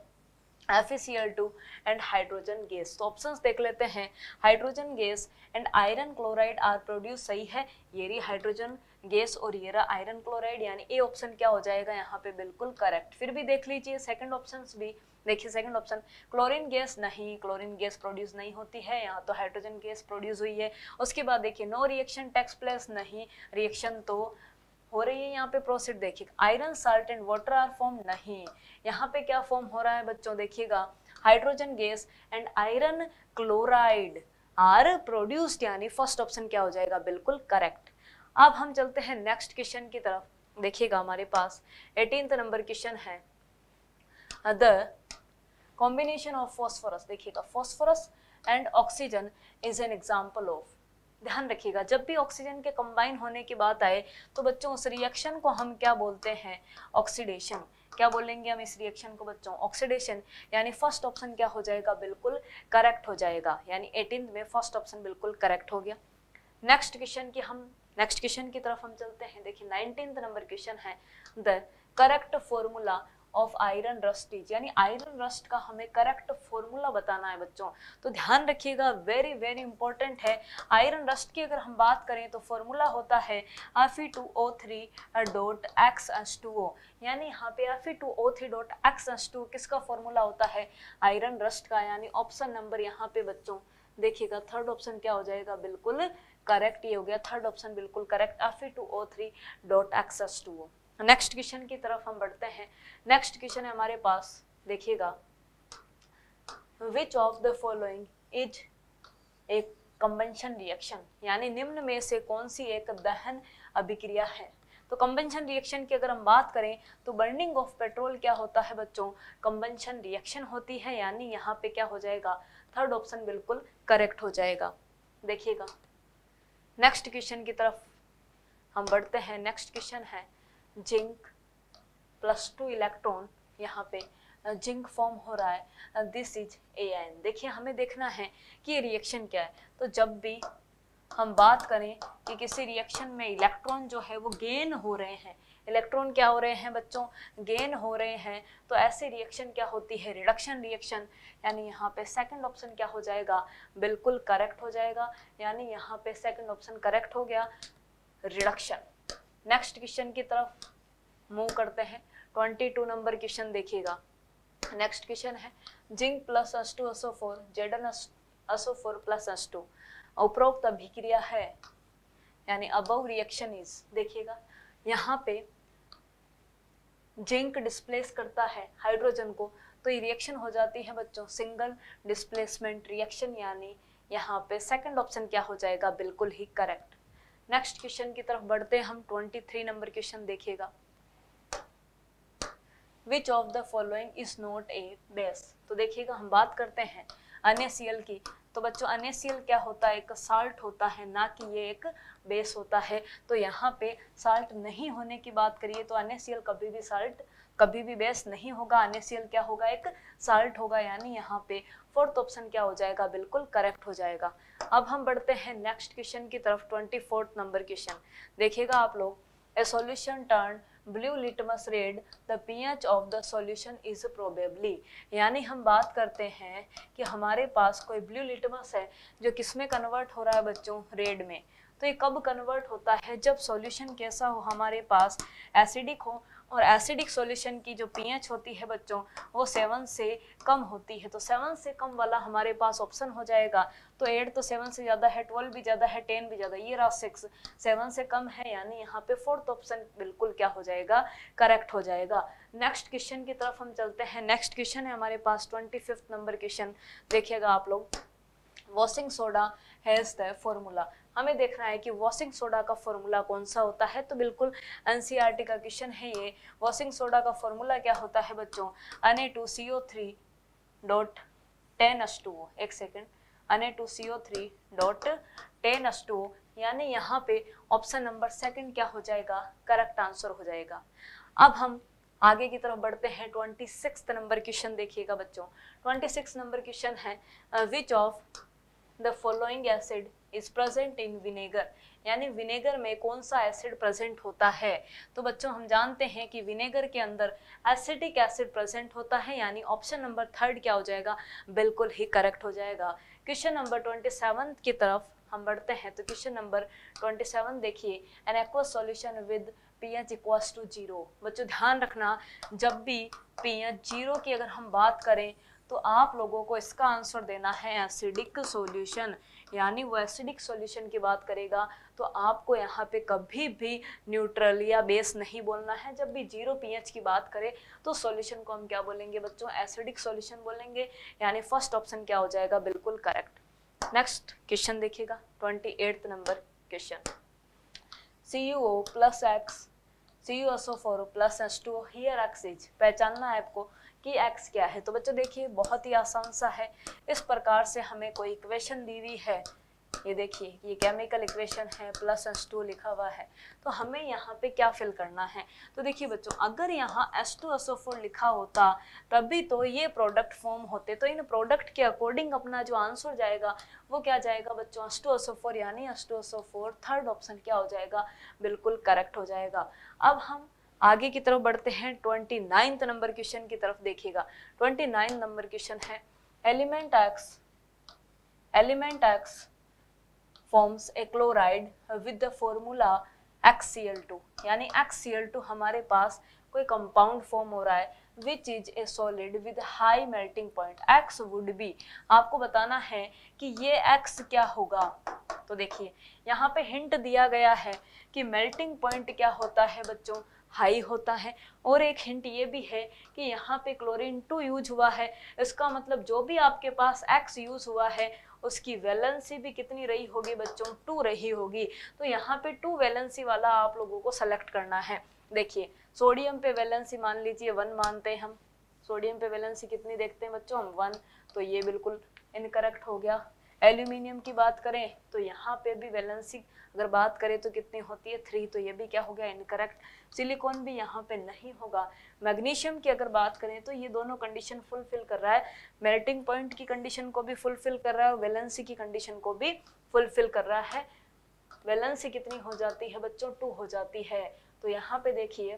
FeCl2 एंड हाइड्रोजन गैस तो ऑप्शंस देख लेते हैं। Hydrogen gas and iron chloride are produce सही है। ये रही हाइड्रोजन गैस और ये रहा आयरन क्लोराइड यानी ए ऑप्शन क्या हो जाएगा? यहाँ पे बिल्कुल करेक्ट फिर भी देख लीजिए सेकंड ऑप्शन भी। देखिए सेकंड ऑप्शन क्लोरीन गैस नहीं क्लोरीन गैस प्रोड्यूस नहीं होती है। यहाँ तो हाइड्रोजन गैस प्रोड्यूस हुई है। उसके बाद देखिए नो रिएक्शन टेक्स प्लेस नहीं। रिएक्शन तो हो रही है यहाँ पे प्रोसीड देखिए iron salt and water are form नहीं। यहाँ पे क्या फॉर्म हो रहा है बच्चों? देखिएगा hydrogen gas and iron chloride are produced यानी फ़र्स्ट ऑप्शन क्या हो जाएगा? बिल्कुल करेक्ट अब हम चलते हैं नेक्स्ट क्वेश्चन की तरफ़। देखिएगा हमारे पास एटीन नंबर क्वेश्चन है। द कॉम्बिनेशन ऑफ़ फॉस्फोरस देखिएगा phosphorus and oxygen is an example of ध्यान रखिएगा, जब भी ऑक्सीजन के कंबाइन होने की बात आए तो बच्चों, उस रिएक्शन को हम क्या बोलते हैं? ऑक्सीडेशन क्या बोलेंगे हम इस रिएक्शन को बच्चों? ऑक्सीडेशन यानी फ़र्स्ट ऑप्शन क्या हो जाएगा? बिल्कुल करेक्ट हो जाएगा। यानी एटीन में फ़र्स्ट ऑप्शन बिल्कुल करेक्ट हो गया। नेक्स्ट क्वेश्चन की हम नेक्स्ट क्वेश्चन की तरफ़ हम चलते हैं। देखिए नाइनटीन नंबर क्वेश्चन है the correct formula of iron rust is यानी आयरन रस्ट का हमें करेक्ट फॉर्मूला बताना है बच्चों। तो ध्यान रखिएगा वेरी वेरी इंपॉर्टेंट है। आयरन रस्ट की अगर हम बात करें तो फॉर्मूला होता है F E two O three dot x S two O यानी यहाँ पे F E two O three dot x S two किसका फॉर्मूला होता है? आयरन रस्ट का, यानी ऑप्शन नंबर यहाँ पे बच्चों। देखिएगा थर्ड ऑप्शन क्या हो जाएगा? बिल्कुल करेक्ट ये हो गया थर्ड ऑप्शन बिल्कुल correct F two O three dot x S two O next question की तरफ़ हम बढ़ते हैं। नेक्स्ट क्वेश्चन है हमारे पास, देखिएगा। Which of the following is एक कंबेंशन रिएक्शन यानी निम्न में से कौन सी एक दहन अभिक्रिया है? तो कंबेंशन रिएक्शन की अगर हम बात करें तो बर्निंग ऑफ़ पेट्रोल क्या होता है बच्चों? कंबेंशन रिएक्शन होती है, यानी यहाँ पे क्या हो जाएगा? थर्ड ऑप्शन बिल्कुल करेक्ट हो जाएगा। देखिएगा। नेक्स्ट क्वेश्चन की तरफ़ हम बढ़ते हैं। नेक्स्ट क्वेश्चन है जिंक प्लस टू इलेक्ट्रॉन यहाँ पे जिंक फॉर्म हो रहा है। दिस इज़ ए एन देखिए, हमें देखना है कि रिएक्शन क्या है। तो जब भी हम बात करें कि किसी रिएक्शन में इलेक्ट्रॉन जो है वो गेन हो रहे हैं इलेक्ट्रॉन क्या हो रहे हैं बच्चों? गेन हो रहे हैं। तो ऐसे रिएक्शन क्या होती है? रिडक्शन रिएक्शन यानी यहाँ पे सेकंड ऑप्शन क्या हो जाएगा? बिल्कुल करेक्ट हो जाएगा। यानी यहाँ पे सेकंड ऑप्शन करेक्ट हो गया। रिडक्शन नेक्स्ट क्वेश्चन की तरफ़ मूव करते हैं। ट्वेंटी टू नंबर क्वेश्चन देखिएगा। नेक्स्ट क्वेश्चन है, zinc plus S two S O four Z N S O four plus S two उपरोक्त अभिक्रिया है। यानी अबव रिएक्शन इज़ देखिएगा। यहाँ पे जिंक डिस्प्लेस करता है हाइड्रोजन को तो ये रिएक्शन हो जाती है बच्चों सिंगल डिस्प्लेसमेंट रिएक्शन यानी यहाँ पे सेकंड ऑप्शन क्या हो जाएगा? बिल्कुल ही करेक्ट नेक्स्ट क्वेश्चन की तरफ़ बढ़ते हैं हम 23 नंबर क्वेश्चन देखिएगा। Which of the following is not a base तो देखिएगा, हम बात करते हैं अनेसियल की। तो बच्चों अनेसियल क्या होता है? एक साल्ट होता है, ना कि ये एक बेस होता है। तो यहाँ पे साल्ट नहीं होने की बात करिए तो अनेसियल कभी भी साल्ट, कभी भी बेस नहीं होगा। अनेसियल क्या होगा? एक साल्ट होगा, यानी यहाँ पे फोर्थ ऑप्शन क्या हो जाएगा? बिल्कुल करेक्ट हो जाएगा। अब हम बढ़ते हैं नेक्स्ट क्वेश्चन की तरफ़, ट्वेंटी फोर्थ नंबर क्वेश्चन। देखिएगा आप लोग, a solution turn blue litmus red, the pH of the solution is probably. यानी हम बात करते हैं कि हमारे पास कोई ब्लू लिटमस है जो किसमें कन्वर्ट हो रहा है बच्चों रेड में। तो ये कब कन्वर्ट होता है? जब सॉल्यूशन कैसा हो हमारे पास? एसिडिक हो और एसिडिक सॉल्यूशन की जो पीएच होती है बच्चों, वो सेवन से कम होती है। तो सेवन से कम वाला हमारे पास ऑप्शन हो जाएगा। तो एट तो सेवन से ज़्यादा है ट्वेल्व भी ज़्यादा है टेन भी ज़्यादा ये रहा सिक्स सेवन से कम है, यानी यहाँ पे फोर्थ ऑप्शन बिल्कुल क्या हो जाएगा? करेक्ट हो जाएगा। नेक्स्ट क्वेश्चन की तरफ़ हम चलते हैं। नेक्स्ट क्वेश्चन है हमारे पास ट्वेंटी फिफ्थ नंबर क्वेश्चन देखिएगा आप लोग। Washing soda has the formula हमें देखना है कि वॉशिंग सोडा का फॉर्मूला कौन सा होता है? तो बिल्कुल एनसीईआरटी का क्वेश्चन है ये। वॉशिंग सोडा का फॉर्मूला क्या होता है बच्चों? Na two C O three dot ten S two O एक second Na two C O three dot ten S two O यानी यहाँ पे ऑप्शन नंबर सेकंड क्या हो जाएगा? करेक्ट आंसर हो जाएगा। अब हम आगे की तरफ़ बढ़ते हैं। ट्वेंटी सिक्स नंबर क्वेश्चन देखिएगा बच्चों। ट्वेंटी सिक्स नंबर क्वेश्चन है which of the following acid is present in vinegar यानी विनेगर में कौन सा एसिड प्रेजेंट होता है? तो बच्चों, हम जानते हैं कि विनेगर के अंदर एसिडिक एसिड प्रेजेंट होता है, यानी ऑप्शन नंबर थर्ड क्या हो जाएगा? बिल्कुल ही करेक्ट हो जाएगा। क्वेश्चन नंबर ट्वेंटी सेवन की तरफ़ हम बढ़ते हैं। तो क्वेश्चन नंबर ट्वेंटी सेवन देखिए। An aqua solution with p H equals to zero बच्चों, ध्यान रखना, जब भी पी एच ज़ीरो की अगर हम बात करें तो आप लोगों को इसका आंसर देना है एसिडिक सॉल्यूशन यानी वो एसिडिक सॉल्यूशन की बात करेगा। तो आपको यहाँ पे कभी भी न्यूट्रल या बेस नहीं बोलना है। जब भी ज़ीरो पीएच की बात करें तो सॉल्यूशन को हम क्या बोलेंगे बच्चों? एसिडिक सॉल्यूशन बोलेंगे। यानी फ़र्स्ट ऑप्शन क्या हो जाएगा? बिल्कुल करेक्ट नेक्स्ट क्वेश्चन देखिएगा। Twenty number question C U O plus x C U S O four plus S two here x is पहचानना है आपको। कि x क्या है? तो बच्चों देखिए, बहुत ही आसान सा है। इस प्रकार से हमें कोई इक्वेशन दी हुई है। ये देखिए, ये केमिकल इक्वेशन है प्लस एस टू लिखा हुआ है। तो हमें यहाँ पे क्या फिल करना है? तो देखिए बच्चों, अगर यहाँ S two S O four लिखा होता, तभी तो ये प्रोडक्ट फॉर्म होते। तो इन प्रोडक्ट के अकॉर्डिंग अपना जो आंसर जाएगा, वो क्या जाएगा बच्चों? S two S O four यानी S two S O four third option क्या हो जाएगा? बिल्कुल करेक्ट हो जाएगा। अब हम आगे की तरफ़ बढ़ते हैं। ट्वेंटी नाइन्थ नंबर क्वेश्चन की तरफ़ देखिएगा। ट्वेंटी नाइन नंबर क्वेश्चन है। Element x element x forms a chloride with the formula XCl2 यानी XCl2 हमारे पास कोई कंपाउंड फॉर्म हो रहा है which is a solid with high melting point x would be आपको बताना है कि ये एक्स क्या होगा? तो देखिए, यहाँ पे हिंट दिया गया है कि मेल्टिंग पॉइंट क्या होता है बच्चों? हाई होता है। और एक हिंट ये भी है कि यहाँ पे क्लोरीन टू यूज़ हुआ है। इसका मतलब जो भी आपके पास एक्स यूज़ हुआ है, उसकी वैलेंसी भी कितनी रही होगी बच्चों? टू रही होगी। तो यहाँ पे टू वैलेंसी वाला आप लोगों को सेलेक्ट करना है। देखिए सोडियम पे वैलेंसी मान लीजिए वन मानते हैं हम। सोडियम पे वैलेंसी कितनी देखते हैं बच्चों? हम वन तो ये बिल्कुल इनकरेक्ट हो गया। एल्यूमिनियम की बात करें तो यहाँ पे भी वैलेंसी अगर बात करें तो कितनी होती है? थ्री तो ये भी क्या हो गया? इनकरेक्ट सिलिकॉन भी यहाँ पे नहीं होगा। मैग्नीशियम की अगर बात करें तो ये दोनों कंडीशन फुलफिल कर रहा है। मेल्टिंग पॉइंट की कंडीशन को भी फुलफिल कर रहा है और वैलेंसी की कंडीशन को भी फुलफिल कर रहा है। वैलेंसी कितनी हो जाती है बच्चों? टू हो जाती है। तो यहाँ पे देखिए,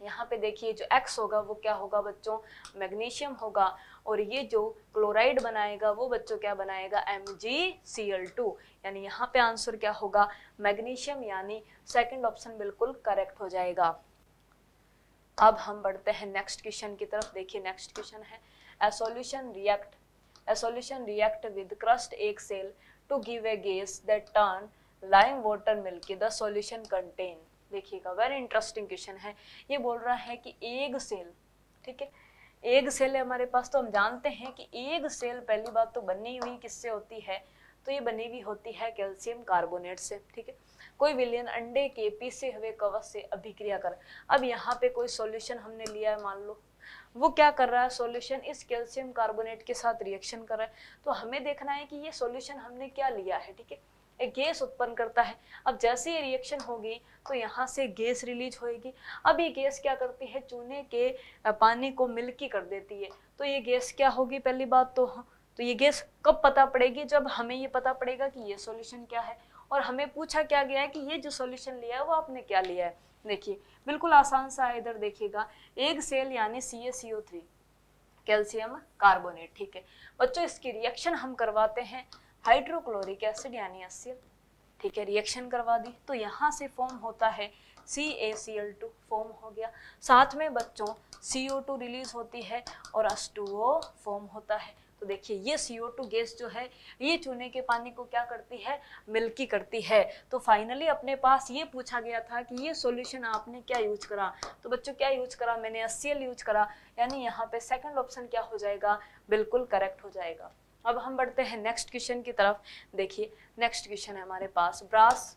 यहाँ पे देखिए जो एक्स होगा वो क्या होगा बच्चों? मैग्नीशियम होगा। और ये जो क्लोराइड बनाएगा, वो बच्चों क्या बनाएगा? M G C L two यानी यहाँ पे आंसर क्या होगा? मैग्नीशियम, यानी सेकंड ऑप्शन बिल्कुल करेक्ट हो जाएगा। अब हम बढ़ते हैं नेक्स्ट क्वेश्चन की तरफ़। देखिए नेक्स्ट क्वेश्चन है। A solution react a solution react with crust egg shell to give a gas that turn lime water milky the solution contain देखिएगा वेरी इंटरेस्टिंग क्वेश्चन है। ये बोल रहा है कि एग सेल ठीक है? एग सेल है हमारे पास तो हम जानते हैं कि एग सेल पहली बात तो बनी हुई किससे होती है? तो ये बनी हुई होती है कैल्शियम कार्बोनेट से, ठीक है? कोई विलियन अंडे के पीसे हुए कवच से अभिक्रिया कर। अब यहाँ पे कोई सॉल्यूशन हमने लिया है, मान लो। वो क्या कर रहा है? सॉल्यूशन इस कैल्शियम कार्बोनेट के साथ रिएक्शन कर रहा है। तो हमें देखना है कि ये सॉल्यूशन हमने क्या लिया है, ठीक है? एक गैस उत्पन्न करता है। अब जैसे ये रिएक्शन होगी तो यहाँ से गैस रिलीज़ होएगी। अब ये गैस क्या करती है? चूने के पानी को मिल्की कर देती है। तो ये गैस क्या होगी पहली बात तो तो ये गैस कब पता पड़ेगी? जब हमें ये पता पड़ेगा कि ये सॉल्यूशन क्या है। और हमें पूछा क्या गया है कि ये जो सॉल्यूशन लिया है, वो आपने क्या लिया है? देखिए, बिल्कुल आसान सा है इधर देखिएगा। एक सेल यानी C A C O three calcium carbonate ठीक है? बच्चों, इसकी रिएक्शन हम करवाते हैं। हाइड्रोक्लोरिक एसिड यानी एसियल ठीक है रिएक्शन करवा दी। तो यहाँ से फॉर्म होता है C A C L two form हो गया। साथ में बच्चों सी ओ टू रिलीज़ होती है और एस टू ओ फॉर्म होता है। तो देखिए, ये सी ओ टू गैस जो है, ये चूने के पानी को क्या करती है? मिल्की करती है। तो फाइनली अपने पास ये पूछा गया था कि ये सॉल्यूशन आपने क्या यूज़ करा? तो बच्चों, क्या यूज़ करा? मैंने एस यूज़ करा। यानी यहाँ पे सेकंड ऑप्शन क्या हो जाएगा? बिल्कुल करेक्ट हो जाएगा। अब हम बढ़ते हैं नेक्स्ट क्वेश्चन की तरफ़। देखिए नेक्स्ट क्वेश्चन है हमारे पास। Brass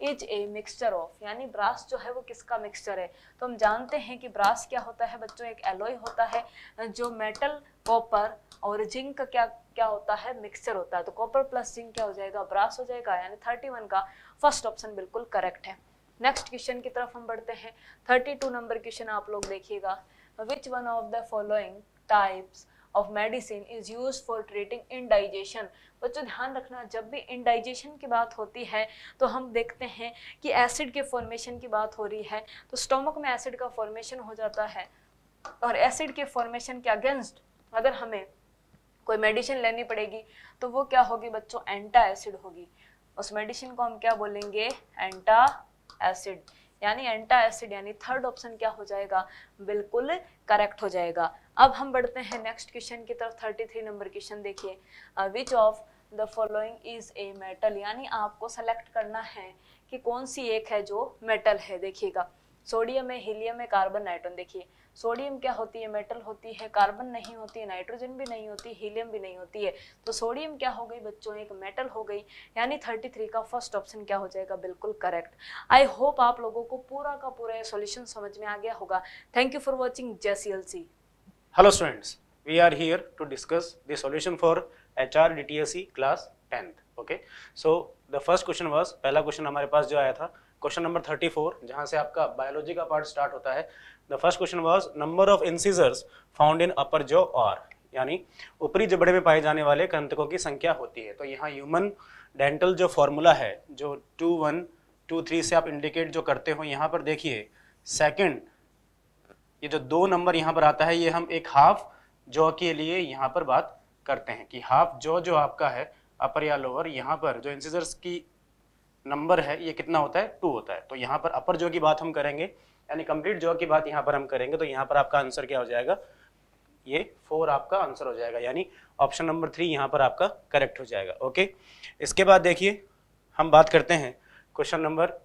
is a mixture of यानी ब्रास जो है वो किसका मिक्सचर है? तो हम जानते हैं कि ब्रास क्या होता है बच्चों? एक एलोय होता है, जो मेटल कॉपर और जिंक का क्या क्या होता है? मिक्सचर होता है। तो कॉपर प्लस जिंक क्या हो जाएगा? ब्रास हो जाएगा, यानी थर्टी वन का फ़र्स्ट ऑप्शन बिल्कुल करेक्ट है। नेक्स्ट क्वेश्चन की तरफ़ हम बढ़ते हैं। थर्टी टू नंबर क्वेश्चन आप लोग देखिएगा। Which one of the following types of medicine is use for treating indigestion बच्चों, ध्यान रखना, जब भी इनडाइजेशन की बात होती है तो हम देखते हैं कि एसिड के फॉर्मेशन की बात हो रही है तो स्टोमक में एसिड का फॉर्मेशन हो जाता है। और एसिड के फॉर्मेशन के अगेंस्ट अगर हमें कोई मेडिसिन लेनी पड़ेगी तो वो क्या होगी बच्चों? एंटा एसिड होगी। उस मेडिसिन को हम क्या बोलेंगे? एंटा एसिड यानी एंटा एसिड यानी थर्ड ऑप्शन क्या हो जाएगा? बिल्कुल करेक्ट हो जाएगा। अब हम बढ़ते हैं नेक्स्ट क्वेश्चन की तरफ़ थर्टी थ्री नंबर क्वेश्चन देखिए which of the following is a metal यानी आपको सेलेक्ट करना है कि कौन सी एक है जो मेटल है, देखिएगा। सोडियम है हीलियम है कार्बन नाइट्रोजन देखिए सोडियम क्या होती है? मेटल होती है कार्बन नहीं होती है नाइट्रोजन भी नहीं होती हीलियम भी नहीं होती है। तो सोडियम क्या हो गई बच्चों? एक मेटल हो गई। यानी 33 का फ़र्स्ट ऑप्शन क्या हो जाएगा? बिल्कुल करेक्ट आई होप आप लोगों को पूरा का पूरा सॉल्यूशन समझ में आ गया होगा। Thank you for watching JCLC students we are here to discuss the solution for H R D T S C class tenth okay so the first question was पहला क्वेश्चन हमारे पास जो आया था क्वेश्चन नंबर थर्टी फोर जहाँ से आपका biology का पार्ट स्टार्ट होता है। The first question was number of incisors found in upper जो और यानी ऊपरी जबड़े में पाए जाने वाले कंतकों की संख्या होती है। तो यहाँ ह्यूमन डेंटल जो फॉर्मूला है, जो टू वन टू थ्री से आप इंडिकेट जो करते हो, यहाँ पर देखिए सेकंड ये जो दो नंबर यहाँ पर आता है, ये हम एक हाफ़ जॉ के लिए यहाँ पर बात करते हैं कि हाफ़ जॉ जो आपका है अपर या लोअर यहाँ पर जो इंसिजर्स की नंबर है, ये कितना होता है? टू होता है। तो यहाँ पर अपर जॉ की बात हम करेंगे, यानी कंप्लीट जॉ की बात यहाँ पर हम करेंगे तो यहाँ पर आपका आंसर क्या हो जाएगा? ये फोर आपका आंसर हो जाएगा, यानी ऑप्शन नंबर थ्री यहाँ पर आपका करेक्ट हो जाएगा ओके इसके बाद देखिए, हम बात करते हैं question number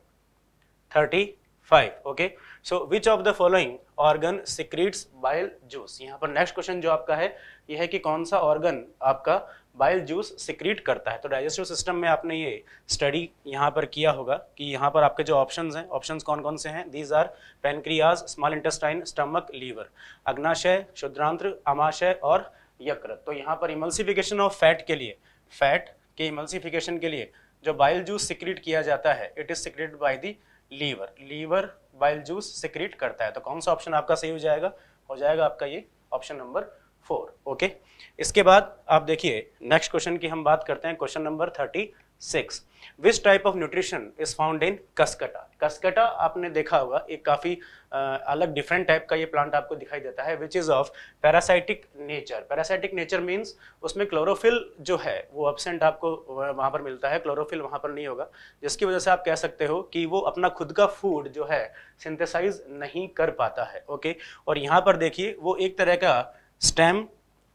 thirty five okay so which of the following organ secrets bile juice यहाँ पर नेक्स्ट क्वेश्चन जो आपका है, ये है कि कौन सा ऑर्गन आपका बाइल जूस सिक्रीट करता है? तो डाइजेस्टिव सिस्टम में आपने ये स्टडी यहाँ पर किया होगा कि यहाँ पर आपके जो ऑप्शंस हैं ऑप्शंस कौन कौन से हैं? These are pancreas small intestine stomach liver अग्नाशय, शुद्रांत्र, अमाशय और यकृत. तो यहाँ पर इमल्सिफिकेशन ऑफ़ फैट के लिए फैट के इमल्सिफिकेशन के लिए जो बाइल जूस सिक्रीट किया जाता है it is secreted by the liver liver bile juice secrete करता है तो कौन सा ऑप्शन आपका सही हो जाएगा? हो जाएगा आपका ये ऑप्शन नंबर फोर ओके इसके बाद आप देखिए नेक्स्ट क्वेश्चन की हम बात करते हैं question number thirty six. Which type of nutrition is found in cuscuta cuscuta आपने देखा होगा, एक काफ़ी अलग डिफरेंट टाइप का ये प्लांट आपको दिखाई देता है which is of parasitic nature parasitic nature means उसमें क्लोरोफिल जो है, वो अपसेंट आपको वहाँ पर मिलता है। क्लोरोफिल वहाँ पर नहीं होगा, जिसकी वजह से आप कह सकते हो कि वो अपना खुद का फ़ूड जो है सिंथेसाइज नहीं कर पाता है ओके और यहाँ पर देखिए, वो एक तरह का स्टेम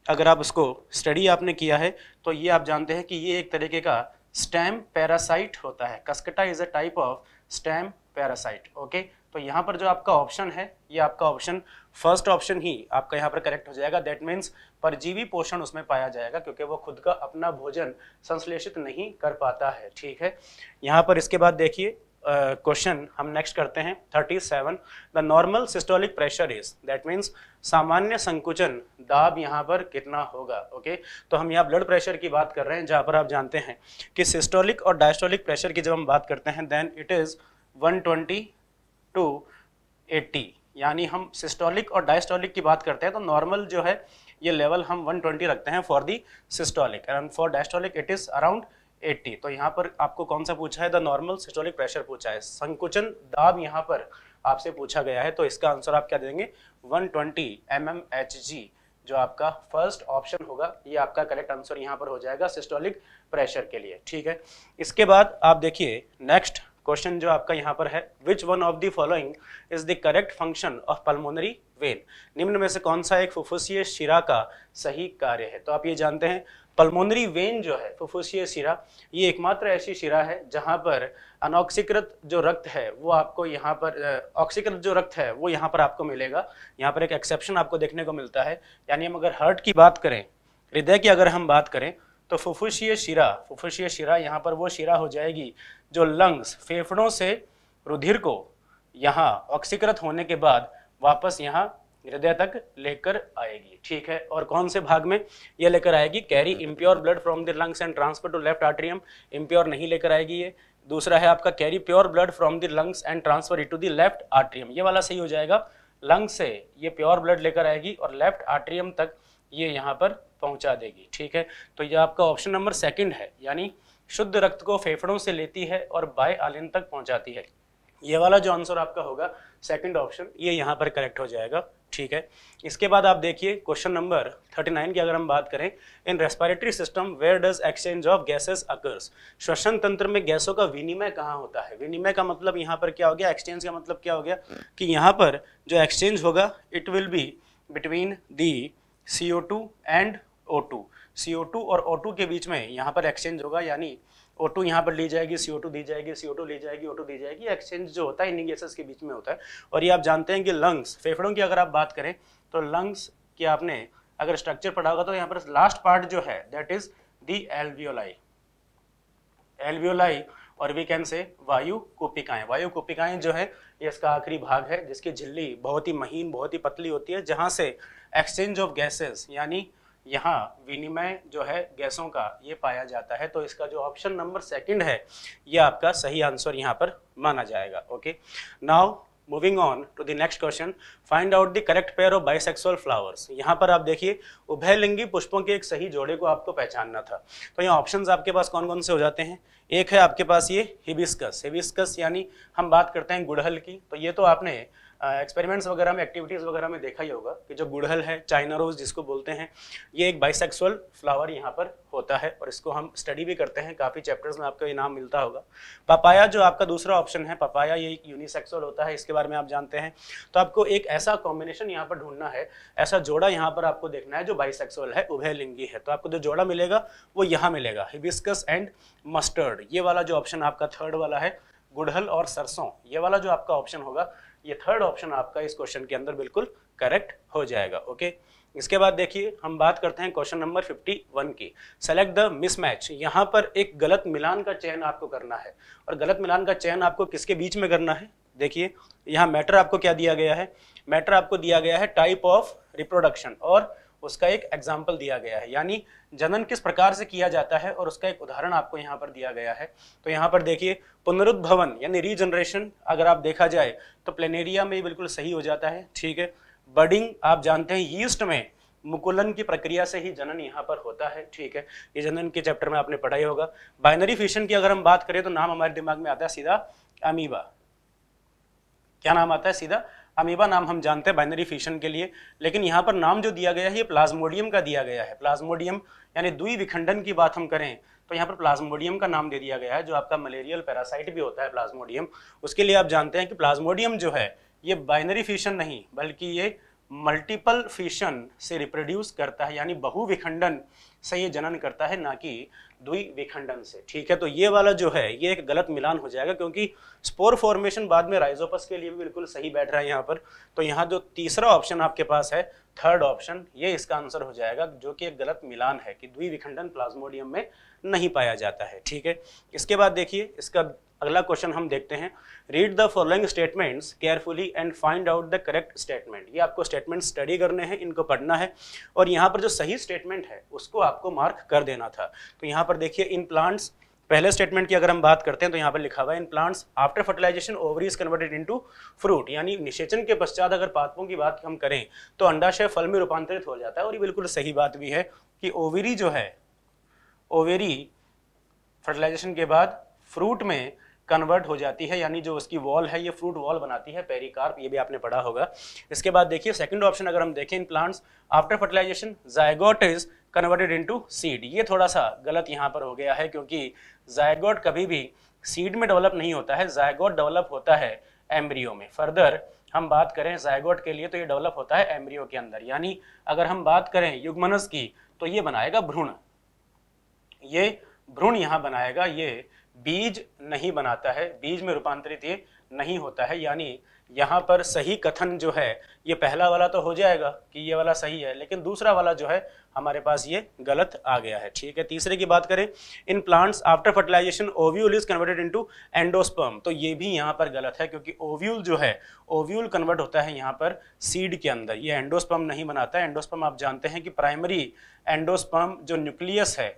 अगर आप उसको स्टडी आपने किया है तो ये आप जानते हैं कि ये एक तरीके का स्टेम पैरासाइट होता है। Cuscuta is a type of stem parasite okay तो यहाँ पर जो आपका ऑप्शन है, ये आपका ऑप्शन फ़र्स्ट ऑप्शन ही आपका यहाँ पर करेक्ट हो जाएगा। दैट मीन्स परजीवी पोषण उसमें पाया जाएगा, क्योंकि वो खुद का अपना भोजन संश्लेषित नहीं कर पाता है, ठीक है? यहाँ पर इसके बाद देखिए क्वेश्चन हम नेक्स्ट करते हैं thirty seven the normal systolic pressure is that means सामान्य संकुचन, दाब यहाँ पर कितना होगा ओके okay? तो हम यहाँ ब्लड प्रेशर की बात कर रहे हैं, जहाँ पर आप जानते हैं कि सिस्टोलिक और डायस्टोलिक प्रेशर की जब हम बात करते हैं देन इट इज़ 120 टू 80 यानी हम सिस्टोलिक और डायस्टोलिक की बात करते हैं तो नॉर्मल जो है, ये लेवल हम 120 रखते हैं for the systolic and for diastolic it is around 80 तो यहाँ पर आपको कौन सा पूछा है? द नॉर्मल सिस्टोलिक प्रेशर पूछा है। संकुचन दाब यहाँ पर आपसे पूछा गया है तो इसका आंसर आप क्या देंगे? 120 ट्वेंटी जी जो आपका फ़र्स्ट ऑप्शन होगा, ये आपका करेक्ट आंसर यहाँ पर हो जाएगा सिस्टोलिक प्रेशर के लिए, ठीक है? इसके बाद आप देखिए, नेक्स्ट क्वेश्चन जो आपका यहाँ पर है which one of the following is the correct function of pulmonary vein निम्न में से कौन सा एक फुफुसीय शिरा का सही कार्य है? तो आप ये जानते हैं पल्मोनरी वेन जो है फुफुसीय शिरा ये एकमात्र ऐसी शिरा है जहाँ पर अनऑक्सीकृत जो रक्त है, वो आपको यहाँ पर ऑक्सीकृत जो रक्त है, वो यहाँ पर आपको मिलेगा। यहाँ पर एक एक्सेप्शन आपको देखने को मिलता है। यानी हम अगर हार्ट की बात करें, हृदय की अगर हम बात करें तो फुफुशीय शिरा फुफुशीय शिरा यहाँ पर वो शिरा हो जाएगी जो लंग्स, फेफड़ों से रुधिर को यहाँ ऑक्सीकृत होने के बाद वापस यहाँ हृदय तक लेकर आएगी, ठीक है? और कौन से भाग में ये लेकर आएगी? Carry impure blood from the lungs and transfer to left atrium impure नहीं लेकर आएगी ये। दूसरा है आपका carry pure blood from the lungs and transfer it to the left atrium ये वाला सही हो जाएगा। लंग से ये प्योर ब्लड लेकर आएगी और लेफ़्ट आर्ट्रियम तक ये यहाँ पर पहुँचा देगी, ठीक है? तो ये आपका ऑप्शन नंबर सेकंड है, यानी शुद्ध रक्त को फेफड़ों से लेती है और बाय आलिन तक पहुँचाती है। ये वाला जो आंसर आपका होगा सेकंड ऑप्शन ये यहाँ पर करेक्ट हो जाएगा। ठीक है? इसके बाद आप देखिए क्वेश्चन नंबर 39 की अगर हम बात करें in respiratory system where does exchange of gases occurs श्वसन तंत्र में गैसों का विनिमय कहाँ होता है? विनिमय का मतलब यहाँ पर क्या हो गया? एक्सचेंज का मतलब क्या हो गया? कि यहाँ पर जो एक्सचेंज होगा it will be between the CO2 and O2 CO2 और O2 के बीच में यहाँ पर एक्सचेंज होगा, यानी O2 यहाँ पर ली जाएगी CO2 दी जाएगी CO2 ली जाएगी O2 दी जाएगी। एक्सचेंज जो होता है इन गैसेस के बीच में होता है। और ये आप जानते हैं कि लंग्स फेफड़ों की अगर आप बात करें तो लंग्स की आपने अगर स्ट्रक्चर पढ़ा होगा तो यहाँ पर लास्ट पार्ट जो है that is the alveoli alveoli और वी कैन से वायु कुपिकाएँ वायु कोपिकाएँ जो है, ये इसका आखिरी भाग है, जिसकी झिल्ली बहुत ही महीन, बहुत ही पतली होती है, जहाँ से एक्सचेंज ऑफ़ गैसेस यानी यहाँ विनिमय जो है गैसों का ये पाया जाता है तो इसका जो ऑप्शन नंबर सेकंड है, ये आपका सही आंसर यहाँ पर माना जाएगा okay now moving on to the next question find out the correct pair of bisexual flowers यहाँ पर आप देखिए, उभयलिंगी पुष्पों के एक सही जोड़े को आपको पहचानना था। तो यहाँ ऑप्शंस आपके पास कौन कौन से हो जाते हैं? एक है आपके पास ये हिबिस्कस हिबिस्कस यानी हम बात करते हैं गुड़हल की। तो ये तो आपने एक्सपेरिमेंट्स वगैरह में एक्टिविटीज़ वगैरह में देखा ही होगा कि जो गुड़हल है चाइना रोज जिसको बोलते हैं, ये एक बाइसेक्सुअल फ्लावर यहाँ पर होता है और इसको हम स्टडी भी करते हैं। काफ़ी चैप्टर्स में आपको इनाम मिलता होगा। पपाया जो आपका दूसरा ऑप्शन है पपाया ये यूनिसेक्सुअल होता है, इसके बारे में आप जानते हैं। तो आपको एक ऐसा कॉम्बिनेशन यहाँ पर ढूंढना है, ऐसा जोड़ा यहाँ पर आपको देखना है जो बाइसेक्सुअल है उभय लिंगी है। तो आपको जो जोड़ा मिलेगा, वो यहाँ मिलेगा हिबिस्कस एंड मस्टर्ड ये वाला जो ऑप्शन आपका थर्ड वाला है, गुड़हल और सरसों, ये वाला जो आपका ऑप्शन होगा ये थर्ड ऑप्शन आपका इस क्वेश्चन के अंदर बिल्कुल करेक्ट हो जाएगा ओके इसके बाद देखिए, हम बात करते हैं क्वेश्चन नंबर 51 की। सेलेक्ट द मिसमैच यहाँ पर एक गलत मिलान का चयन आपको करना है। और गलत मिलान का चयन आपको किसके बीच में करना है? देखिए, यहाँ मैटर आपको क्या दिया गया है? मैटर आपको दिया गया है टाइप ऑफ़ रिप्रोडक्शन और उसका एक एग्ज़ाम्पल दिया गया है। यानी जनन किस प्रकार से किया जाता है और उसका एक उदाहरण आपको यहाँ पर दिया गया है। तो यहाँ पर देखिए, पुनरुद्भवन यानी रीजनरेशन अगर आप देखा जाए तो प्लेनेरिया में बिल्कुल सही हो जाता है, ठीक है? बडिंग, आप जानते हैं, यीस्ट में मुकुलन की प्रक्रिया से ही जनन यहाँ पर होता है, ठीक है? ये जनन के चैप्टर में आपने पढ़ा ही होगा। बाइनरी फिशन की अगर हम बात करें तो नाम हमारे दिमाग में आता है सीधा अमीबा। क्या नाम आता है? सीधा अमीबा नाम हम जानते हैं बाइनरी फिशन के लिए, लेकिन यहाँ पर नाम जो दिया गया है, ये प्लाज्मोडियम का दिया गया है। प्लाज्मोडियम यानी दुई विखंडन की बात हम करें तो यहाँ पर प्लाज्मोडियम का नाम दे दिया गया है, जो आपका मलेरियल पैरासाइट भी होता है प्लाज्मोडियम उसके लिए आप जानते हैं कि प्लाज्मोडियम जो है, ये बाइनरी फिशन नहीं, बल्कि ये मल्टीपल फिशन से रिप्रोड्यूस करता है, यानी बहुविखंडन से ये जनन करता है, ना कि द्विविखंडन से। ठीक है तो ये वाला जो है, ये एक गलत मिलान हो जाएगा क्योंकि स्पोर फॉर्मेशन बाद में राइजोपस के लिए भी बिल्कुल सही बैठ रहा है यहाँ पर। तो यहाँ जो तीसरा ऑप्शन आपके पास है थर्ड ऑप्शन ये इसका आंसर हो जाएगा, जो कि एक गलत मिलान है कि द्विविखंडन प्लाज्मोडियम में नहीं पाया जाता है। ठीक है, इसके बाद देखिए, इसका अगला क्वेश्चन हम देखते हैं। Read the following statements carefully and find out the correct statement ये आपको स्टेटमेंट स्टडी करने हैं, इनको पढ़ना है। और यहाँ पर जो सही स्टेटमेंट है, उसको आपको मार्क कर देना था। तो यहाँ पर देखिए इन प्लांट्स पहले स्टेटमेंट की अगर हम बात करते हैं तो यहाँ पर लिखा हुआ है in plants after fertilization ovary is converted into fruit यानी निषेचन के पश्चात अगर पादपों की बात हम करें तो अंडाशय फल में रूपांतरित हो जाता है। और ये बिल्कुल सही बात भी है कि ओवेरी जो है ओवेरी फर्टिलाइजेशन के बाद फ्रूट में कन्वर्ट हो जाती है, यानी जो उसकी वॉल है, ये फ्रूट वॉल बनाती है पेरिकार्प ये भी आपने पढ़ा होगा। इसके बाद देखिए सेकंड ऑप्शन अगर हम देखें in plants after fertilization zygote is converted into seed ये थोड़ा सा गलत यहाँ पर हो गया है, क्योंकि जायगोट कभी भी सीड में डेवलप नहीं होता है जायगोट डेवलप होता है एम्ब्रियो में। फर्दर हम बात करें जायगोट के लिए तो ये डेवलप होता है एम्ब्रियो के अंदर। यानी अगर हम बात करें युगमनस की तो ये बनाएगा भ्रूण। ये भ्रूण यहाँ बनाएगा, ये बीज नहीं बनाता है, बीज में रूपांतरित ये नहीं होता है, यानी यहाँ पर सही कथन जो है, ये पहला वाला तो हो जाएगा कि ये वाला सही है, लेकिन दूसरा वाला जो है, हमारे पास ये गलत आ गया है, ठीक है? तीसरे की बात करें, in plants after fertilization ovule is converted into endosperm तो ये भी यहाँ पर गलत है, क्योंकि ओव्यूल जो है ओव्यूल कन्वर्ट होता है यहाँ पर सीड के अंदर, ये एंडोस्पर्म नहीं बनाता है एंडोस्पर्म आप जानते हैं कि प्राइमरी एंडोस्पर्म जो न्यूक्लियस है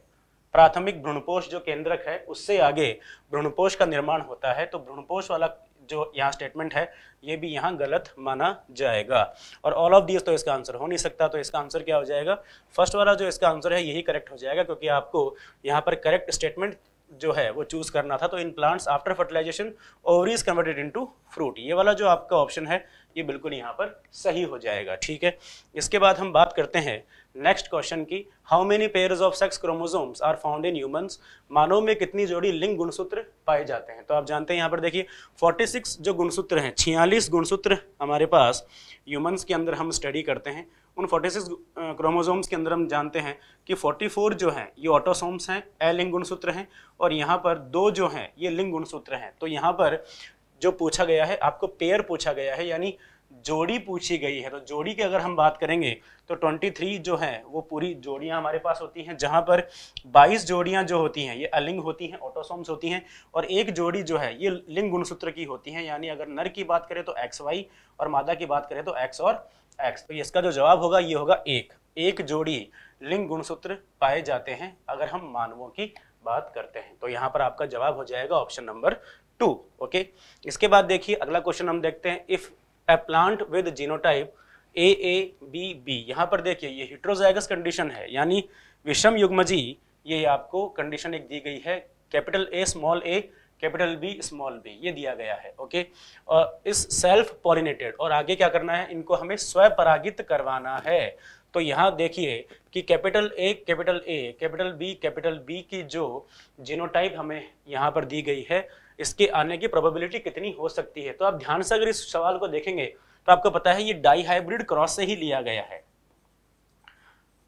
प्राथमिक भ्रूणपोष जो केंद्रक है, उससे आगे भ्रूणपोष का निर्माण होता है तो भ्रूणपोष वाला जो यहाँ स्टेटमेंट है, ये भी यहाँ गलत माना जाएगा। और ऑल ऑफ़ दिस तो इसका आंसर हो नहीं सकता तो इसका आंसर क्या हो जाएगा? फ़र्स्ट वाला जो इसका आंसर है, यही करेक्ट हो जाएगा, क्योंकि आपको यहाँ पर करेक्ट स्टेटमेंट जो है, वो चूज़ करना था तो in plants after fertilization ovaries converted into fruit ये वाला जो आपका ऑप्शन है, ये बिल्कुल यहाँ पर सही हो जाएगा, ठीक है? इसके बाद हम बात करते हैं नेक्स्ट क्वेश्चन की how many pairs of sex chromosomes are found in humans मानव में कितनी जोड़ी लिंग गुणसूत्र पाए जाते हैं? तो आप जानते हैं यहाँ पर देखिए 46 जो गुणसूत्र हैं 46 गुणसूत्र हमारे पास ह्यूमंस के अंदर हम स्टडी करते हैं। उन 46 क्रोमोसोम्स के अंदर हम जानते हैं कि 44 जो हैं, ये ऑटोसोम्स हैं, अलिंग गुणसूत्र हैं और यहाँ पर दो जो हैं, ये लिंग गुणसूत्र हैं। तो यहाँ पर जो पूछा गया है, आपको पेयर पूछा गया है, यानी जोड़ी पूछी गई है तो जोड़ी की अगर हम बात करेंगे तो 23 जो है, वो पूरी जोड़ियाँ हमारे पास होती हैं, जहाँ पर 22 जोड़ियाँ जो होती हैं, ये अलिंग होती हैं ऑटोसोम्स होती हैं, और एक जोड़ी जो है, ये लिंग गुणसूत्र की होती हैं, यानी अगर नर की बात करें तो एक्स, वाई, और मादा की बात करें तो एक्स और एक्स। तो इसका जो जवाब होगा, ये होगा एक। एक जोड़ी लिंग गुणसूत्र पाए जाते हैं, अगर हम मानवों की बात करते हैं। तो यहाँ पर आपका जवाब हो जाएगा ऑप्शन नंबर टू, ओके? इसके बाद देखिए, अगला क्वेश्चन हम देखते हैं if plant with genotype A A B B यहाँ पर देखिए, ये हिट्रोजाइगस कंडीशन है, यानी विषम युग्मजी, ये आपको कंडीशन एक दी गई है capital A small A capital B small B ये दिया गया है ओके और इस सेल्फ पॉलिनेटेड और आगे क्या करना है? इनको हमें स्वपरागित करवाना है। तो यहाँ देखिए कि capital A capital A capital B capital B की जो जीनोटाइप हमें यहाँ पर दी गई है इसके आने की प्रोबेबिलिटी कितनी हो सकती है? तो आप ध्यान से अगर इस सवाल को देखेंगे तो आपको पता है ये डाई हाइब्रिड क्रॉस से ही लिया गया है।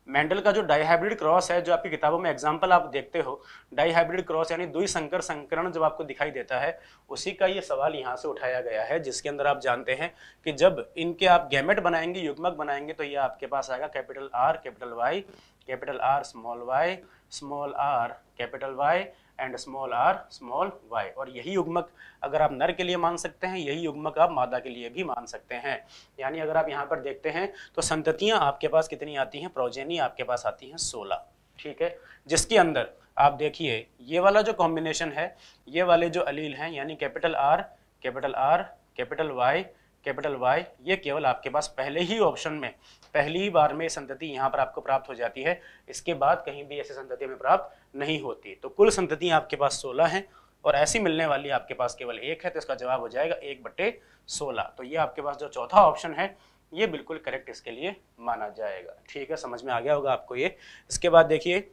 मेंडल का जो डाईहाइब्रिड क्रॉस है, जो आपकी किताबों में एग्ज़ाम्पल आप देखते हो डाईहाइब्रिड क्रॉस यानी दुई संकर संकरण जब आपको दिखाई देता है, उसी का ये सवाल यहाँ से उठाया गया है, जिसके अंदर आप जानते हैं कि जब इनके आप गैमेट बनाएँगे, युग्मक बनाएँगे तो ये आपके पास आएगा capital R capital Y capital R small Y small R capital Y and small R small Y और यही युग्मक अगर आप नर के लिए मान सकते हैं, यही युग्मक आप मादा के लिए भी मान सकते हैं। यानी अगर आप यहाँ पर देखते हैं तो संततियाँ आपके पास कितनी आती हैं? प्रोजेनी आपके पास आती हैं सोलह। ठीक है? जिसके अंदर आप देखिए, ये वाला जो कॉम्बिनेशन है, ये वाले जो अलील हैं, यानी capital R capital R capital Y capital Y ये केवल आपके पास पहले ही ऑप्शन में, पहली बार में संतति यहाँ पर आपको प्राप्त हो जाती है। इसके बाद कहीं भी ऐसी संतति में प्राप्त नहीं होती। तो कुल संतति आपके पास सोलह हैं और ऐसी मिलने वाली आपके पास केवल एक है तो इसका जवाब हो जाएगा एक बटे सोलह। तो ये आपके पास जो चौथा ऑप्शन है, ये बिल्कुल करेक्ट इसके लिए माना जाएगा। ठीक है, समझ में आ गया होगा आपको ये। इसके बाद देखिए,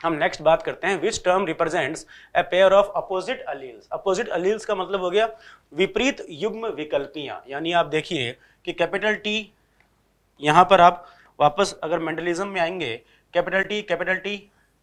हम नेक्स्ट बात करते हैं which term represents a pair of opposite alleles opposite alleles का मतलब हो गया विपरीत युग्म विकल्पियाँ। यानी आप देखिए कि कैपिटल टी यहाँ पर आप वापस अगर मेंटलिज्म में आएँगे कैपिटल टी कैपिटल टी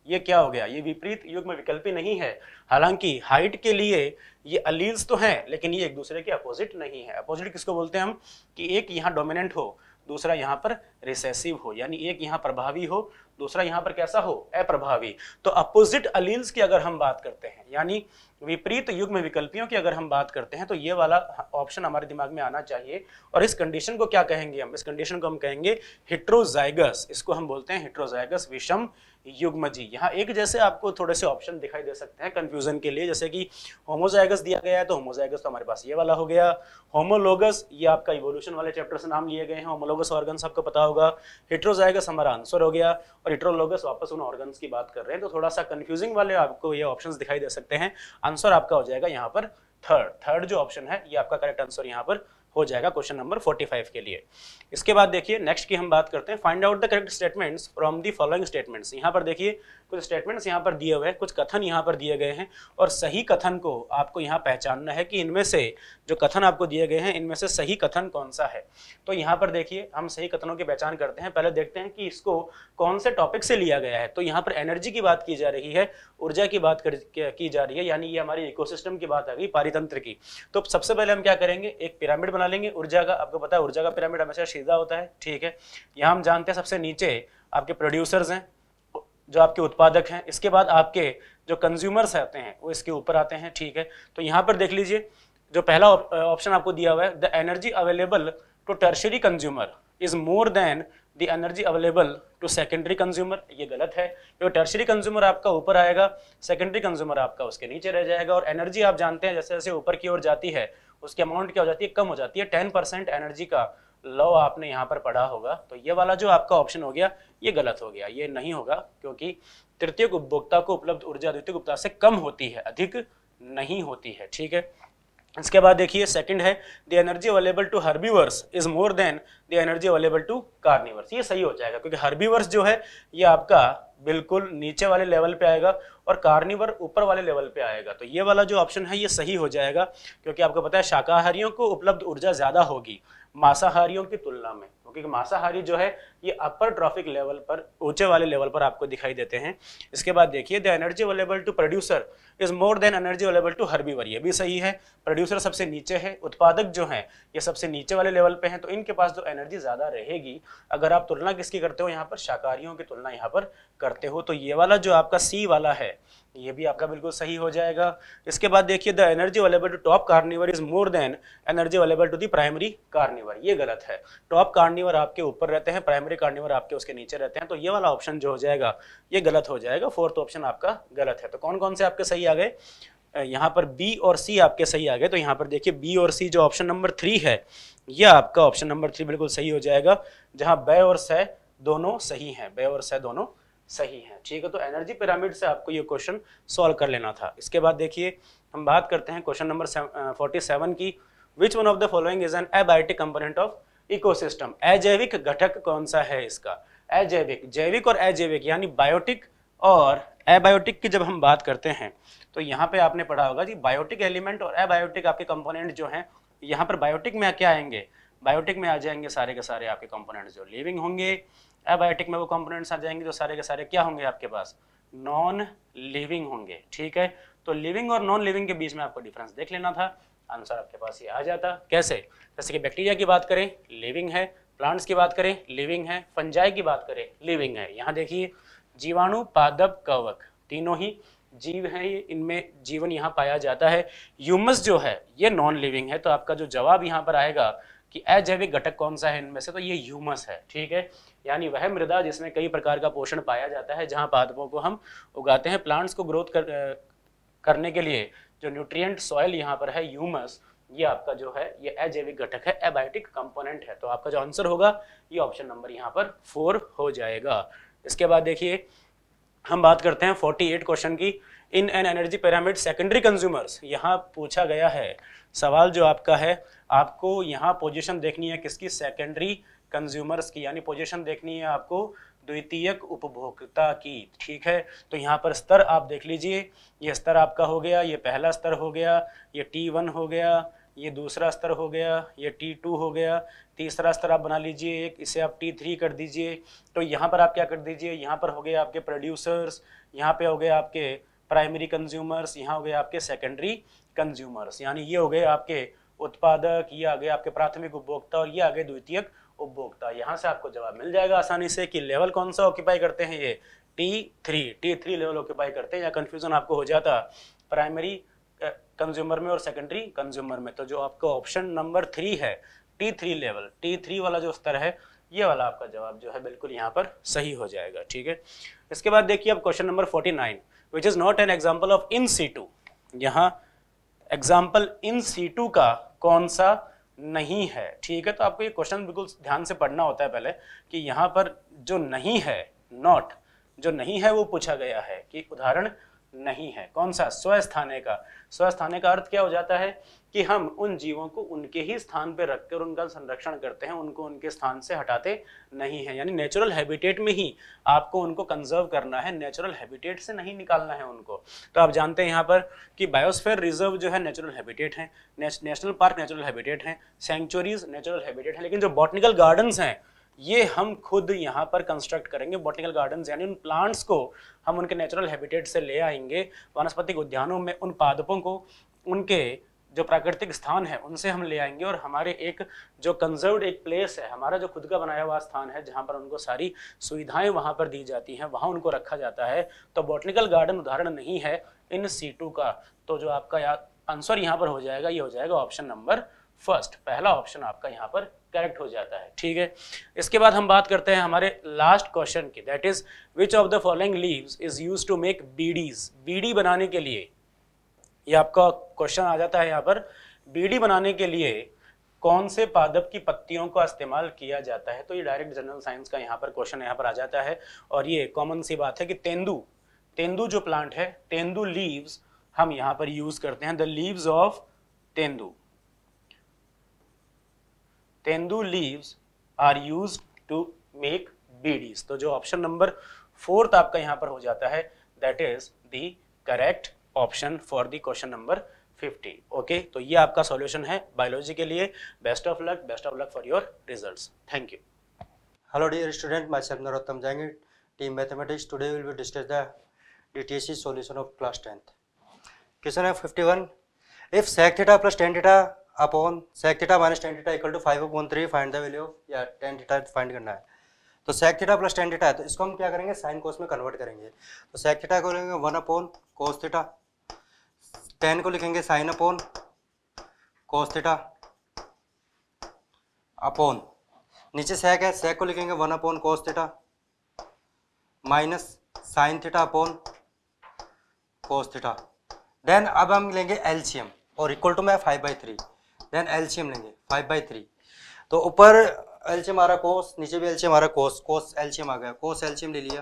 ये क्या हो गया? ये विपरीत युग्म विकल्पी नहीं है। हालाँकि हाइट के लिए ये अलील्स तो हैं, लेकिन ये एक दूसरे के अपोजिट नहीं है। अपोजिट किसको बोलते हैं हम? कि एक यहाँ डोमिनेंट हो, दूसरा यहाँ पर रिसेसिव हो, यानी एक यहाँ प्रभावी हो, दूसरा यहाँ पर कैसा हो? अप्रभावी। तो अपोजिट अलील्स की अगर हम बात करते हैं, यानी विपरीत युग्म विकल्पियों की अगर हम बात करते हैं तो ये वाला ऑप्शन हमारे दिमाग में आना चाहिए। और इस कंडीशन को क्या कहेंगे हम? इस कंडीशन को हम कहेंगे हिट्रोजाइगस इसको हम बोलते हैं हिट्रोजाइगस विषम युग्म जी। यहाँ एक जैसे आपको थोड़े से ऑप्शन दिखाई दे सकते हैं कंफ्यूजन के लिए। जैसे कि होमोजाइगस दिया गया है तो होमोजाइगस तो हमारे पास ये वाला हो गया। होमोलोगस ये आपका इवोल्यूशन वाले चैप्टर से नाम लिए गए हैं। होमोलोगस ऑर्गन आपको पता होगा। हिट्रोजाइगस हमारा आंसर हो गया और हिट्रोलोगस वापस उन ऑर्गन की बात कर रहे हैं। तो थोड़ा सा कंफ्यूजिंग वाले आपको ये ऑप्शन दिखाई दे सकते हैं। आंसर आपका हो जाएगा यहाँ पर थर्ड थर्ड जो ऑप्शन है, ये आपका करेक्ट आंसर यहाँ पर हो जाएगा क्वेश्चन नंबर 45 के लिए। इसके बाद देखिए नेक्स्ट की हम बात करते हैं। Find out the correct statements from the following statements यहाँ पर देखिए कुछ स्टेटमेंट्स यहाँ पर दिए हुए हैं, कुछ कथन यहाँ पर दिए गए हैं और सही कथन को आपको यहाँ पहचानना है कि इनमें से जो कथन आपको दिए गए हैं, इनमें से सही कथन कौन सा है। तो यहाँ पर देखिए, हम सही कथनों की पहचान करते हैं। पहले देखते हैं कि इसको कौन से टॉपिक से लिया गया है। तो यहाँ पर एनर्जी की बात की जा रही है, ऊर्जा की बात की जा रही है, यानी ये हमारी इकोसिस्टम की बात आ गई, पारितंत्र की। तो सबसे पहले हम क्या करेंगे, एक पिरामिड बना लेंगे। ऊर्जा का, आपको पता है, ऊर्जा का पिरामिड हमेशा सीधा होता है, ठीक है। यहाँ हम जानते हैं सबसे नीचे आपके प्रोड्यूसर्स हैं जो आपके उत्पादक हैं, इसके बाद आपके जो कंज्यूमर्स आते हैं, वो इसके ऊपर आते हैं, ठीक है? तो यहाँ पर देख लीजिए, जो पहला ऑप्शन आपको दिया हुआ है the energy available to tertiary consumer is more than the energy available to secondary consumer ये गलत है, क्योंकि टर्शरी कंज्यूमर आपका ऊपर आएगा सेकेंडरी कंज्यूमर आपका उसके नीचे रह जाएगा, और एनर्जी आप जानते हैं जैसे जैसे ऊपर की ओर जाती है, उसकी अमाउंट क्या हो जाती है? कम हो जाती है टेन परसेंट एनर्जी का लॉ आपने यहाँ पर पढ़ा होगा तो ये वाला जो आपका ऑप्शन हो गया, ये गलत हो गया, ये नहीं होगा, क्योंकि तृतीय उपभोक्ता को उपलब्ध ऊर्जा द्वितीय उपभोक्ता से कम होती है, अधिक नहीं होती है, ठीक है? इसके बाद देखिए सेकंड है the energy available to herbivores is more than the energy available to carnivores ये सही हो जाएगा, क्योंकि हर्बीवर्स जो है, ये आपका बिल्कुल नीचे वाले लेवल पे आएगा और कार्निवर ऊपर वाले लेवल पे आएगा तो ये वाला जो ऑप्शन है, ये सही हो जाएगा, क्योंकि आपको पता है, शाकाहारियों को उपलब्ध ऊर्जा ज़्यादा होगी मांसाहारियों की तुलना में। क्योंकि मांसाहारी जो है, ये अपर ट्रॉफिक लेवल पर, ऊँचे वाले लेवल पर आपको दिखाई देते हैं। इसके बाद देखिए the energy available to producer is more than energy available to herbivore ये भी सही है। प्रोड्यूसर सबसे नीचे है, उत्पादक जो है, ये सबसे नीचे वाले लेवल पे हैं तो इनके पास जो एनर्जी ज़्यादा रहेगी। अगर आप तुलना किसकी करते हो, यहाँ पर शाकाहारियों की तुलना यहाँ पर करते हो तो ये वाला जो आपका सी वाला है, ये भी आपका बिल्कुल सही हो जाएगा। इसके बाद देखिए the energy available to top carnivore is more than energy available to the primary carnivore ये गलत है। टॉप कार्निवर आपके ऊपर रहते हैं प्राइमरी कार्निवर आपके उसके नीचे रहते हैं तो ये वाला ऑप्शन जो हो जाएगा, ये गलत हो जाएगा फोर्थ ऑप्शन आपका गलत है। तो कौन कौन से आपके सही आ गए? यहाँ पर बी और सी आपके सही आ गए तो यहाँ पर देखिए बी और सी जो ऑप्शन नंबर थ्री है यह आपका ऑप्शन नंबर थ्री बिल्कुल सही हो जाएगा, जहाँ बै और सै दोनों सही हैं, बै और सै दोनों सही है। ठीक है तो एनर्जी पिरामिड से आपको ये क्वेश्चन सॉल्व कर लेना था। इसके बाद देखिए, हम बात करते हैं क्वेश्चन नंबर फोर्टी सेवन की। Which one of the following is an abiotic component of ecosystem अजैविक घटक कौन सा है इसका? अजैविक, जैविक और अजैविक, यानी बायोटिक और एबायोटिक की जब हम बात करते हैं तो यहाँ पे आपने पढ़ा होगा कि बायोटिक एलिमेंट और एबायोटिक आपके कंपोनेंट जो हैं, यहाँ पर बायोटिक में क्या आएँगे? बायोटिक में आ जाएँगे सारे के सारे आपके कंपोनेंट्स जो लिविंग होंगे एबायोटिक में वो कंपोनेंट्स आ जाएँगे तो सारे के सारे क्या होंगे आपके पास? नॉन लिविंग होंगे, ठीक है? तो लिविंग और नॉन लिविंग के बीच में आपको डिफरेंस देख लेना था। आंसर आपके पास ये आ जाता। कैसे? जैसे कि बैक्टीरिया की बात करें लिविंग है। प्लांट्स की बात करें लिविंग है। फंजाई की बात करें लिविंग है। यहाँ देखिए जीवाणु पादप कवक तीनों ही जीव हैं ये। इनमें जीवन यहाँ पाया जाता है। ह्यूमस जो है ये नॉन लिविंग है। तो आपका जो जवाब यहाँ पर आएगा कि अजैविक घटक कौन सा है इनमें से तो ये ह्यूमस है। ठीक है? यानी वह मृदा जिसमें कई प्रकार का पोषण पाया जाता है जहाँ पादपों को हम उगाते हैं। प्लांट्स को ग्रोथ कर, करने के लिए जो न्यूट्रिएंट सॉइल यहाँ पर है ह्यूमस ये आपका जो है, ये अजैविक घटक है एबायोटिक कंपोनेंट है। तो आपका जो आंसर होगा, ये ऑप्शन नंबर यहाँ पर फोर हो जाएगा। इसके बाद देखिए, हम बात करते हैं 48 क्वेश्चन की। In an energy pyramid secondary consumers यहाँ पूछा गया है। सवाल जो आपका है, आपको यहाँ पोजीशन देखनी है किसकी? सेकेंडरी कंज्यूमर्स की। यानी पोजीशन देखनी है आपको द्वितीयक उपभोक्ता की, ठीक है? तो यहाँ पर स्तर आप देख लीजिए। ये स्तर आपका हो गया, ये पहला स्तर हो गया, ये टी वन हो गया, ये दूसरा स्तर हो गया, ये टी टू हो गया, तीसरा स्तर आप बना लीजिए एक, इसे आप टी थ्री कर दीजिए। तो यहाँ पर आप क्या कर दीजिए, यहाँ पर हो गए आपके प्रोड्यूसर्स यहाँ पे हो गए आपके प्राइमरी कंज्यूमर्स यहाँ हो गए आपके सेकेंडरी कंज्यूमर्स यानी ये हो गए आपके उत्पादक, ये आ गए आपके प्राथमिक उपभोक्ता और ये आ गए द्वितीयक उपभोक्ता, यहाँ से आपको जवाब मिल जाएगा आसानी से कि लेवल कौन सा ऑक्यूपाई करते हैं ये? T three T three level occupy करते हैं, या कन्फ्यूज़न आपको हो जाता प्राइमरी कंज्यूमर में और सेकेंडरी कंज्यूमर में। तो जो आपका option number three T three level T three three वाला जो स्तर है, ये वाला आपका जवाब जो है बिल्कुल यहाँ पर सही हो जाएगा, ठीक है? इसके बाद देखिए अब question number forty nine which is not an example of in situ यहाँ एग्ज़ाम्पल इन सी टू का कौन सा नहीं है। ठीक है तो आपको ये क्वेश्चन बिल्कुल ध्यान से पढ़ना होता है पहले कि यहाँ पर जो नहीं है नॉट जो नहीं है वो पूछा गया है कि उदाहरण नहीं है। कौन सा? स्वस्थाने का। स्वस्थाने का अर्थ क्या हो जाता है? कि हम उन जीवों को उनके ही स्थान पर रखकर उनका संरक्षण करते हैं, उनको उनके स्थान से हटाते नहीं है। यानी नेचुरल हैबिटेट में ही आपको उनको कंजर्व करना है नेचुरल हैबिटेट से नहीं निकालना है उनको। तो आप जानते हैं यहाँ पर कि बायोस्फेयर रिज़र्व जो है नेचुरल हैबिटेट है नेशनल पार्क नेचुरल हैबिटेट है सेंचुरीज नेचुरल हैबिटेट है, लेकिन जो बॉटनिकल गार्डन्स हैं, ये हम खुद यहाँ पर कंस्ट्रक्ट करेंगे। बॉटनिकल गार्डन्स यानी उन प्लांट्स को हम उनके नेचुरल हैबिटेट से ले आएँगे। वनस्पतिक उद्यानों में उन पादपों को, उनके जो प्राकृतिक स्थान है, उनसे हम ले आएँगे। और हमारे एक जो कंजर्व्ड एक प्लेस है, हमारा जो खुद का बनाया हुआ स्थान है, जहाँ पर उनको सारी सुविधाएँ वहाँ पर दी जाती हैं, वहाँ उनको रखा जाता है। तो बॉटनिकल गार्डन उदाहरण नहीं है इन सीटू का। तो जो आपका आंसर यहाँ पर हो जाएगा, ये हो जाएगा ऑप्शन नंबर फ़र्स्ट पहला ऑप्शन आपका यहाँ पर करेक्ट हो जाता है। ठीक है? इसके बाद हम बात करते हैं हमारे लास्ट क्वेश्चन की। That is which of the following leaves is use to make bidis bidi बनाने के लिए ये आपका क्वेश्चन आ जाता है यहाँ पर। बीडी बनाने के लिए कौन से पादप की पत्तियों का इस्तेमाल किया जाता है? तो ये डायरेक्ट जनरल साइंस का यहाँ पर क्वेश्चन यहाँ पर आ जाता है। और ये कॉमन सी बात है कि तेंदु तेंदु जो प्लांट है, तेंदु लीव्स हम यहाँ पर यूज़ करते हैं। The leaves of tendu. Tendu leaves are use to make bidis तो जो ऑप्शन नंबर फोर्थ आपका यहाँ पर हो जाता है that is the correct option for the question number 50 okay तो ये आपका सॉल्यूशन है बायोलॉजी के लिए. Best of luck best of luck for your results thank you hello dear student myself Narottam जाएँगे team mathematics today will be discuss the DTSC solution of class tenth question है 51 if sec theta plus tan theta upon sec theta minus tan theta equal to five upon three find the value या tan theta find करना है. तो sec theta plus tan theta है तो इसको हम क्या करेंगे? साइन कोस में कन्वर्ट करेंगे. तो सेक थीटा को लेंगे one upon cos theta tan को लिखेंगे साइन अपॉन कोस अपॉन। नीचे सेक है सेक को लिखेंगे one upon cos minus sine theta upon cos then अब हम लेंगे एलसीएम और इक्वल टू मैं five by three. Then LCM लेंगे फाइव बाई थ्री। तो ऊपर एलसीएम आ रहा कोस नीचे भी एलसीएम आ रहा कोस कोस एलसीएम आ गया कोस एलसीएम ले लिया।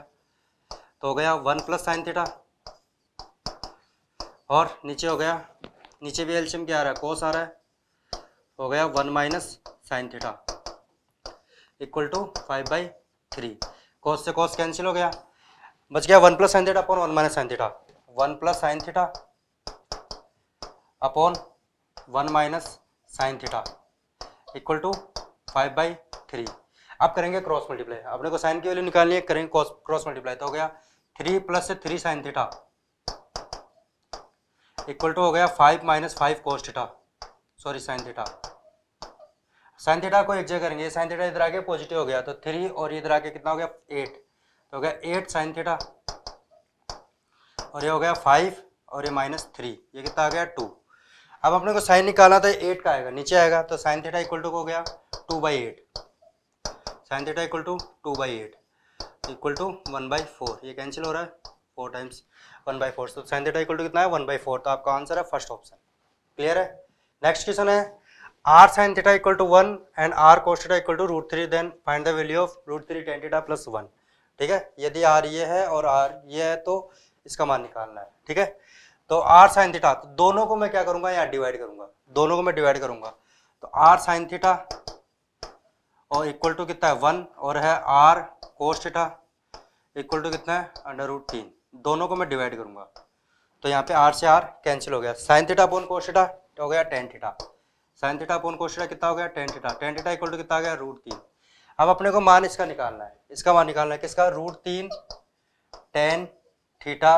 तो हो गया वन प्लस साइन थीटा। और नीचे हो गया, नीचे भी एल्शियम क्या आ रहा है कोस आ रहा है, हो गया one minus sine theta equal to five by three cos से कोस कैंसिल हो गया, बच गया one plus sine theta upon one minus sine theta one plus sine theta upon one minus sine theta equal to five by three अब करेंगे cross multiply अपने को sign की वैल्यू निकालनी है, करेंगे क्रॉस मल्टीप्लाई तो हो गया थ्री प्लस से three sine theta equal to हो गया five minus five cos theta. Sorry sine theta. Sine theta को एक जगह करेंगे। साइन थीटा इधर आके पॉजिटिव हो गया तो थ्री और इधर आके कितना हो गया? एट तो हो गया एट साइन थीटा। और ये हो गया फाइव और ये माइनस थ्री ये कितना आ गया? टू अब अपने को साइन निकालना था एट का आएगा, नीचे आएगा तो साइन थीटा इक्वल टू हो गया two by eight sine theta equal to two by eight equal to one by four ये कैंसिल हो रहा है four times one by four. तो साइन थीटा इक्वल टू कितना है? One by four. तो आपका आंसर है फ़र्स्ट ऑप्शन क्लियर है? नेक्स्ट क्वेश्चन है R sine theta equal to one and R cos theta equal to root three then find the value of root three tan theta plus one ठीक है? यदि are ये है और are ये है तो इसका मान निकालना है। ठीक है? तो आर साइन थीटा तो दोनों को मैं क्या करूँगा? यहाँ डिवाइड करूँगा। दोनों को मैं डिवाइड करूँगा। तो आर साइन थीटा और इक्वल टू कितना है? वन और है R cos theta equal to कितना है? अंडर रूट तीन। दोनों को मैं डिवाइड करूँगा। तो यहाँ पे आर से आर कैंसिल हो गया। Sine theta upon cos theta हो गया tan theta sine theta upon cos theta कितना हो गया? Tan theta tan theta equal to कितना गया? रूट तीन। अब अपने को मान इसका निकालना है। इसका मान निकालना है किसका? रूट तीन टेन थीटा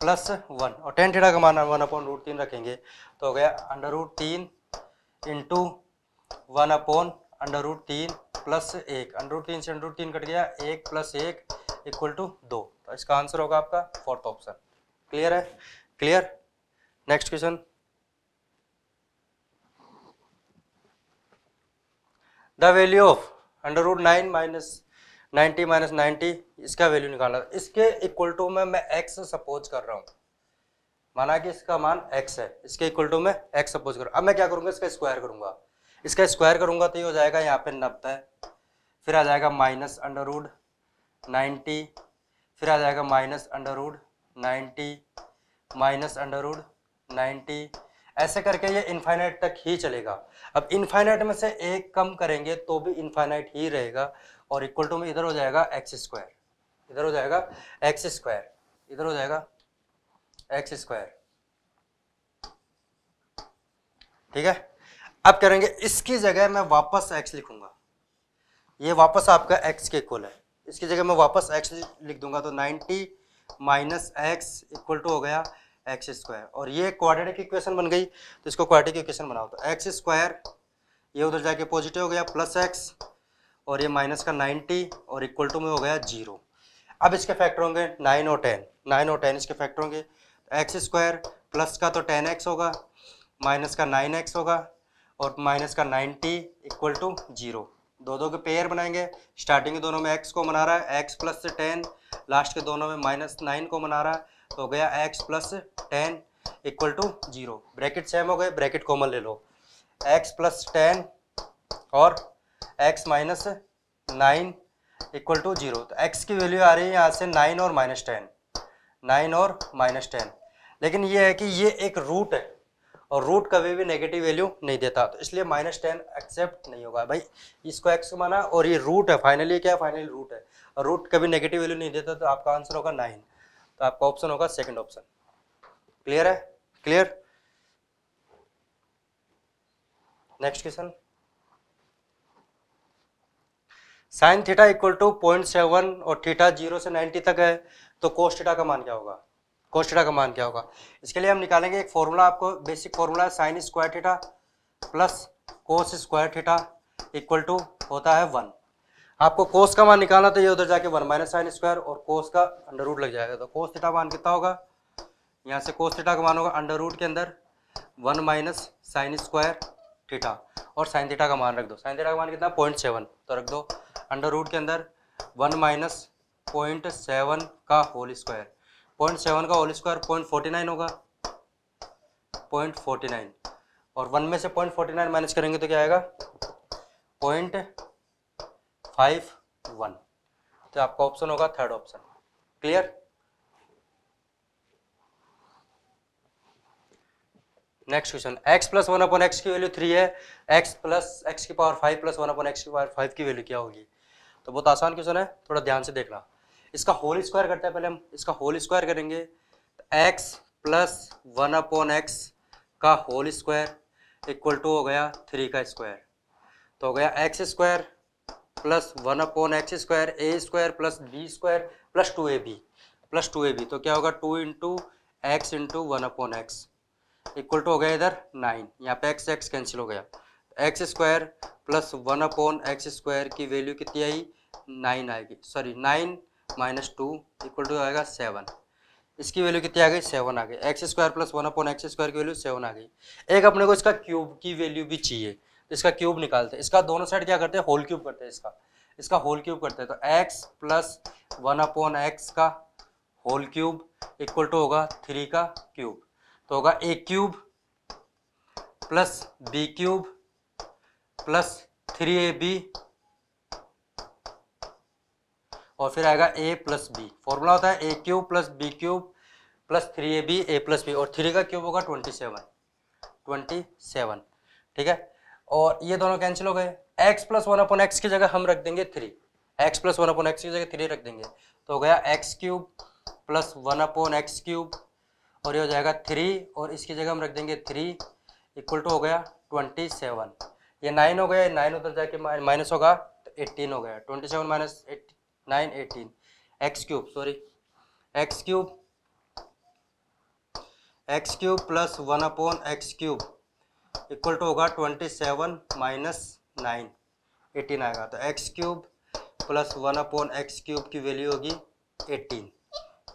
प्लस वन और टेन थीटा का मान वन अपॉन रूट तीन रखेंगे। तो हो गया अंडर रूट तीन into one upon under root तीन प्लस एक। अंडर रूट तीन से अंडर रूट तीन कट गया। एक प्लस एक इक्वल टू दो। तो इसका आंसर होगा आपका फोर्थ ऑप्शन क्लियर है? Clear next question the value of under root nine minus ninety minus ninety इसका वैल्यू निकालना। इसके इक्वल टू में मैं एक्स सपोज़ कर रहा हूँ। माना कि इसका मान एक्स है। इसके इक्वल टू में एक्स सपोज़ कर अब मैं क्या करूँगा? इसका स्क्वायर करूँगा। इसका स्क्वायर करूँगा तो ये हो जाएगा यहाँ पे नब्बे, फिर आ जाएगा माइनस अंडर रूड नाइन्टी फिर आ जाएगा minus under root ninety minus under root ninety ऐसे करके ये इनफाइनाइट तक ही चलेगा। अब इनफाइनाइट में से एक कम करेंगे तो भी इनफाइनाइट ही रहेगा और इक्वल टू में इधर हो जाएगा एक्स स्क्वायर इधर हो जाएगा एक्स स्क्वायर इधर हो जाएगा एक्स स्क्वायर ठीक है? अब करेंगे, इसकी जगह मैं वापस एक्स लिखूँगा। ये वापस आपका एक्स के इक्वल है। इसकी जगह मैं वापस एक्स लिख दूँगा तो 90 माइनस एक्स इक्वल टू हो गया एक्स स्क्वायर। और ये क्वाड्रेटिक इक्वेशन बन गई तो इसको क्वाड्रेटिक इक्वेशन बनाओ। तो एक्स स्क्वायर ये उधर जाके पॉजिटिव हो गया प्लस एक्स और ये माइनस का नाइन्टी और इक्वल टू में हो गया ज़ीरो अब इसके फैक्टर होंगे नाइन और टेन नाइन और टेन इसके फैक्टर होंगे। एक्स स्क्वायर प्लस का तो टेन एक्स होगा माइनस का नाइन एक्स होगा, और माइनस का नाइन्टी इक्वल टू ज़ीरो दो दो के पेयर बनाएँगे। स्टार्टिंग के दोनों में एक्स को मना रहा है। एक्स प्लस टेन लास्ट के दोनों में माइनस नाइन को मना रहा है। तो हो गया x plus ten equal to zero bracket same हो गए। ब्रैकेट कॉमन ले लो। एक्स प्लस टेन और x minus nine equal to zero तो एक्स की वैल्यू आ रही है यहाँ से नाइन और माइनस टेन नाइन और माइनस टेन लेकिन ये है कि ये एक रूट है। और रूट कभी भी नेगेटिव वैल्यू नहीं देता। तो इसलिए माइनस टेन एक्सेप्ट नहीं होगा। भाई, इसको एक्स माना और ये रूट है। फाइनली क्या है? फाइनली रूट है। रूट कभी नेगेटिव वैल्यू नहीं देता तो आपका आंसर होगा नाइन तो आपका ऑप्शन होगा सेकेंड ऑप्शन क्लियर है? Clear next question sine theta equal to point seven और थीटा ज़ीरो से नाइन्टी तक है तो कोस थीटा का मान क्या होगा? कोस का मान क्या होगा? इसके लिए हम निकालेंगे एक फॉर्मूला आपको बेसिक फॉर्मूला है sine square theta plus cos square theta equal to होता है वन आपको कोस का मान निकालना तो ये उधर जाके वन माइनस साइन स्क्वायर और कोस का अंडर रूट लग जाएगा। तो कोस थीटा मान कितना होगा? यहाँ से कोस थीटा का मान होगा अंडर रूट के अंदर one minus sine square theta और साइन थीटा का मान रख दो। साइन थीटा का मान कितना? पॉइंट सेवन तो रख दो। अंडर रूट के अंदर वन माइनस पॉइंट सेवन का होल स्क्वायर पॉइंट सेवन का whole square point forty nine होगा। Point forty nine. और वन में से पॉइंट फोर्टी नाइन माइनस करेंगे तो क्या आएगा? Point five one. तो आपका ऑप्शन होगा third option. Clear? Next question. x plus one upon x की वैल्यू थ्री है। x प्लस एक्स की power five plus one upon x की पावर फाइव की वैल्यू क्या होगी? तो बहुत आसान क्वेश्चन है, थोड़ा ध्यान से देखना। इसका होल स्क्वायर करते हैं पहले हम, इसका होल स्क्वायर करेंगे। तो x plus one upon x का होल स्क्वायर इक्वल टू हो गया थ्री का स्क्वायर तो हो गया x square plus one upon x square A square plus B square plus two A B plus two A B तो क्या होगा? Two into x into one upon x equal to हो गया इधर नाइन यहाँ पे एक्स एक्स कैंसिल हो गया। X square plus one upon x square की वैल्यू कितनी आई? नाइन आएगी। Sorry nine minus two equal to आएगा सेवन। इसकी वैल्यू कितनी आ गई? सेवन आ गई। X square plus one upon x square की वैल्यू सेवन आ गई। एक अपने को इसका क्यूब की वैल्यू भी चाहिए तो इसका क्यूब निकालते हैं। इसका दोनों साइड क्या करते हैं? होल क्यूब करते हैं इसका। इसका होल क्यूब करते हैं। तो x plus one upon x का होल क्यूब इक्वल टू होगा थ्री का क्यूब। तो होगा A cube plus B cube plus three A B और फिर आएगा ए प्लस बी फॉर्मूला होता है A cube plus B cube plus three A B A plus B और थ्री का क्यूब होगा ट्वेंटी सेवन ट्वेंटी सेवन ठीक है? और ये दोनों कैंसिल हो गए। X plus one upon x की जगह हम रख देंगे three x plus one upon x की जगह थ्री रख देंगे। तो हो गया x cube plus one upon x cube और ये हो जाएगा थ्री और इसकी जगह हम रख देंगे थ्री इक्वल टू हो गया ट्वेंटी सेवन ये नाइन हो गया नाइन उधर जाके माइनस होगा तो एट्टीन हो गया। Twenty seven minus eight nine eighteen, x cube sorry x cube x cube plus one upon x cube equal to होगा twenty seven minus nine, eighteen आएगा। तो x cube plus one upon x cube की value होगी eighteen.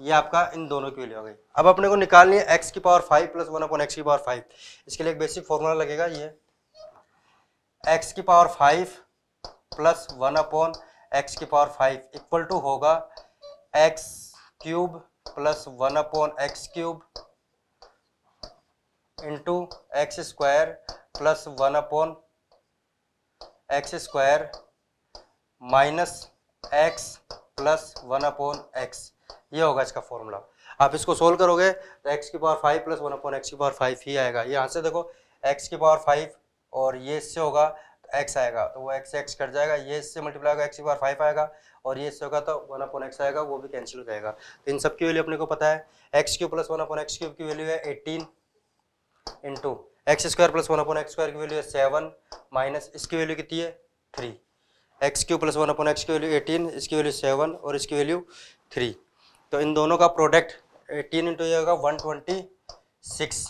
ये आपका इन दोनों की value हो गई। अब अपने को निकालनी है एक्स की power five plus one upon x की पावर फाइव। इसके लिए एक बेसिक फॉर्मूला लगेगा ये, एक्स की power five plus one upon x की पावर फाइव इक्वल टू होगा x cube plus one upon x cube into x square plus one upon x square minus x plus one upon x ये होगा इसका formula आप इसको solve करोगे तो x की power five plus one upon x की पावर फाइव ही आएगा. यहाँ से देखो एक्स की पावर फाइव और ये इससे होगा एक्स आएगा तो वो एक्स एक्स कट जाएगा, ये इससे मल्टीप्लाई होगा एक्स की पावर फाइव आएगा, और ये इससे होगा तो वन अपॉन एक्स आएगा, वो भी कैंसिल हो जाएगा तो इन सब की वैल्यू अपने को पता है। X cube plus one upon x cube की वैल्यू है eighteen into x square plus one upon x square की वैल्यू है सेवन माइनस इसकी वैल्यू कितनी है? Three x cube plus one upon x की वैल्यू एटीन इसकी वैल्यू सेवन और इसकी वैल्यू थ्री तो इन दोनों का प्रोडक्ट एटीन इंटू ये होगा वन ट्वेंटी सिक्स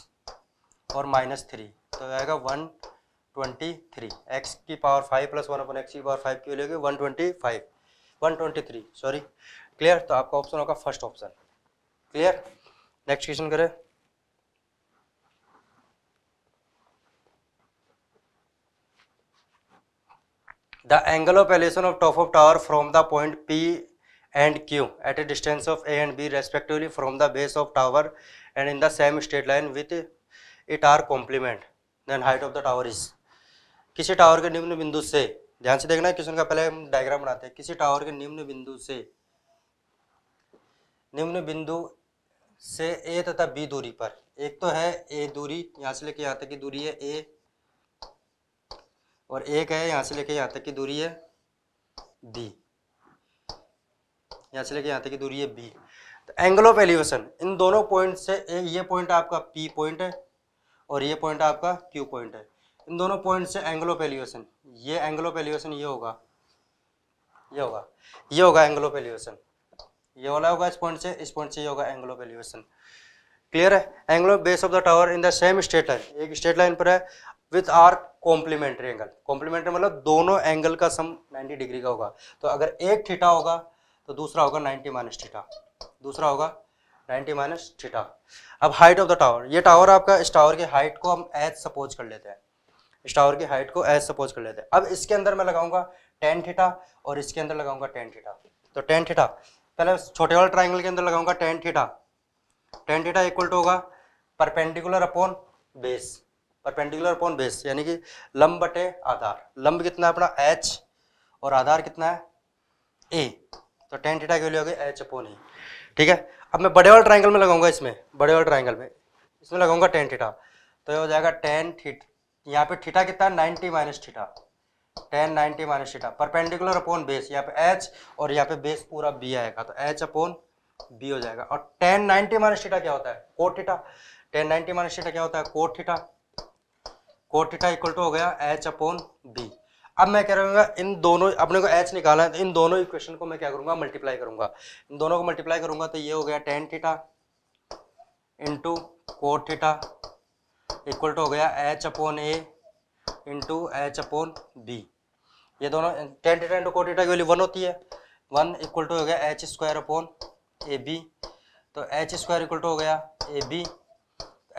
और माइनस थ्री तो आएगा वन ट्वेंटी थ्री एक्स की power five plus one upon x की पावर फाइव की लेगी? One twenty five one twenty three sorry clear तो आपका ऑप्शन होगा first option clear next question करें। The angle of elevation of top of tower from the point P and Q at a distance of A and B respectively from the base of tower and in the same straight line with it are complement then height of the tower is किसी tower के निम्न बिंदु से, ध्यान से देखना question का पहले हम डायग्राम बनाते हैं। किसी टावर के निम्न बिंदु से, निम्न बिंदु से ए तथा बी दूरी पर। एक तो है ए दूरी, यहाँ से लेके यहाँ तक की दूरी है ए और एक है यहाँ से लेके यहाँ तक की दूरी है बी यहाँ से लेके यहाँ तक की दूरी है बी तो एंगल ऑफ़ एलिवेशन इन दोनों पॉइंट से ए ये पॉइंट आपका पी पॉइंट है, और ये पॉइंट आपका क्यू पॉइंट है। इन दोनों पॉइंट से एंगल ऑफ़ ये एंगल ऑफ़ ये होगा। ये होगा। ये होगा एंगल ऑफ़ ये वाला होगा इस पॉइंट से, इस पॉइंट से ये होगा एंगल ऑफ़ क्लियर है? Angle base of the tower in the same straight line एक स्ट्रेट लाइन पर है with are complementary angle complementary मतलब दोनों एंगल का सम 90 डिग्री का होगा। तो अगर एक थीटा होगा तो दूसरा होगा 90 माइनस थीटा दूसरा होगा 90 माइनस थीटा अब हाइट ऑफ़ द टावर ये टावर आपका इस टावर की हाइट को हम एज सपोज़ कर लेते हैं। इस टावर की हाइट को एज सपोज़ कर लेते हैं। अब इसके अंदर मैं लगाऊँगा टेन थीटा और इसके अंदर लगाऊँगा टेन थीटा तो टेन थीटा पहले छोटे वाले ट्राइंगल के अंदर लगाऊँगा tan theta tan theta equal to होगा perpendicular upon base perpendicular upon base यानी कि लंब बटे आधार। लंब कितना है अपना? एच और आधार कितना है? ए तो टेन थीटा की वैल्यू हो एच अपोन ही ठीक है? अब मैं बड़े वाले ट्राइंगल में लगाऊँगा इसमें। बड़े वाले ट्राइंगल में। इसमें लगाऊँगा टेन थीटा तो ये हो जाएगा टेन थीट यहाँ पे थीटा कितना ninety minus theta. Tan, ninety minus theta. Perpendicular upon base, यहाँ पे एच और यहाँ पे बेस पूरा बी आएगा तो एच अपॉन बी हो जाएगा। और टेन, नाइन्टी माइनस थीटा क्या होता है? Cot theta. Tan, ninety minus theta क्या होता है? Cot theta. Cot theta equal to हो गया एच अपॉन बी। अब मैं क्या करूँगा इन दोनों, अपने को एच निकाला है तो इन दोनों इक्वेशन को मैं क्या करूँगा? मल्टीप्लाई करूँगा। इन दोनों को मल्टीप्लाई करूँगा तो ये हो गया tan theta into cot theta. Equal to हो गया H upon A into H upon B ये दोनों tan theta into cot theta की वैल्यू वन होती है। वन इक्वल टू हो गया H square upon A B तो एच स्क्वायर इक्वल टू हो गया A B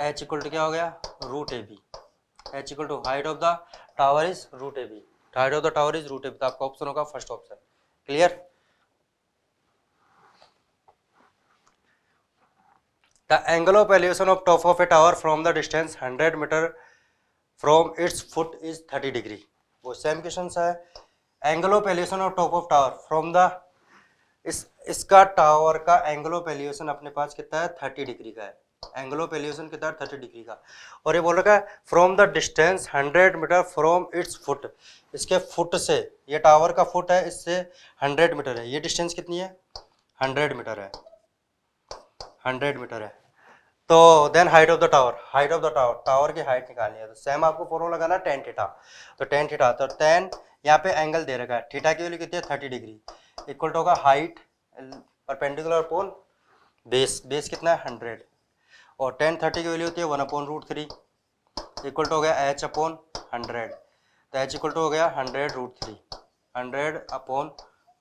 H equal to क्या हो गया? Root A B H equal to height of the tower is root A B height of the tower is root A B तो आपका option होगा first option clear the angle of elevation of top of a tower from the distance 100 metre from its foot is 30 degree वो same question है। Angle of elevation of top of tower from the इस, इसका tower का angle of elevation अपने पास कितना है? Thirty degree का है। एंगल ऑफ़ एलिवेशन कितना है? थर्टी डिग्री का। और ये बोल रखा है from the distance hundred metre from its foot इसके फुट से, ये टावर का फुट है, इससे हंड्रेड मीटर है। ये डिस्टेंस कितनी है? हंड्रेड मीटर है। हंड्रेड मीटर है। तो then height of the tower height of the tower tower की हाइट निकालनी है। तो सेम आपको फॉर्मूला लगाना टेन थीटा तो टेन थीटा तो टेन यहाँ पे एंगल दे रखा है। थीटा की वैल्यू कितनी है? थर्टी डिग्री इक्वल टू होगा height perpendicular pole base base कितना है? हंड्रेड और टेन थर्टी की वैल्यू होती है one upon root three equal to हो गया एच अपॉन हंड्रेड तो एच इक्वल टू हो गया hundred root three hundred upon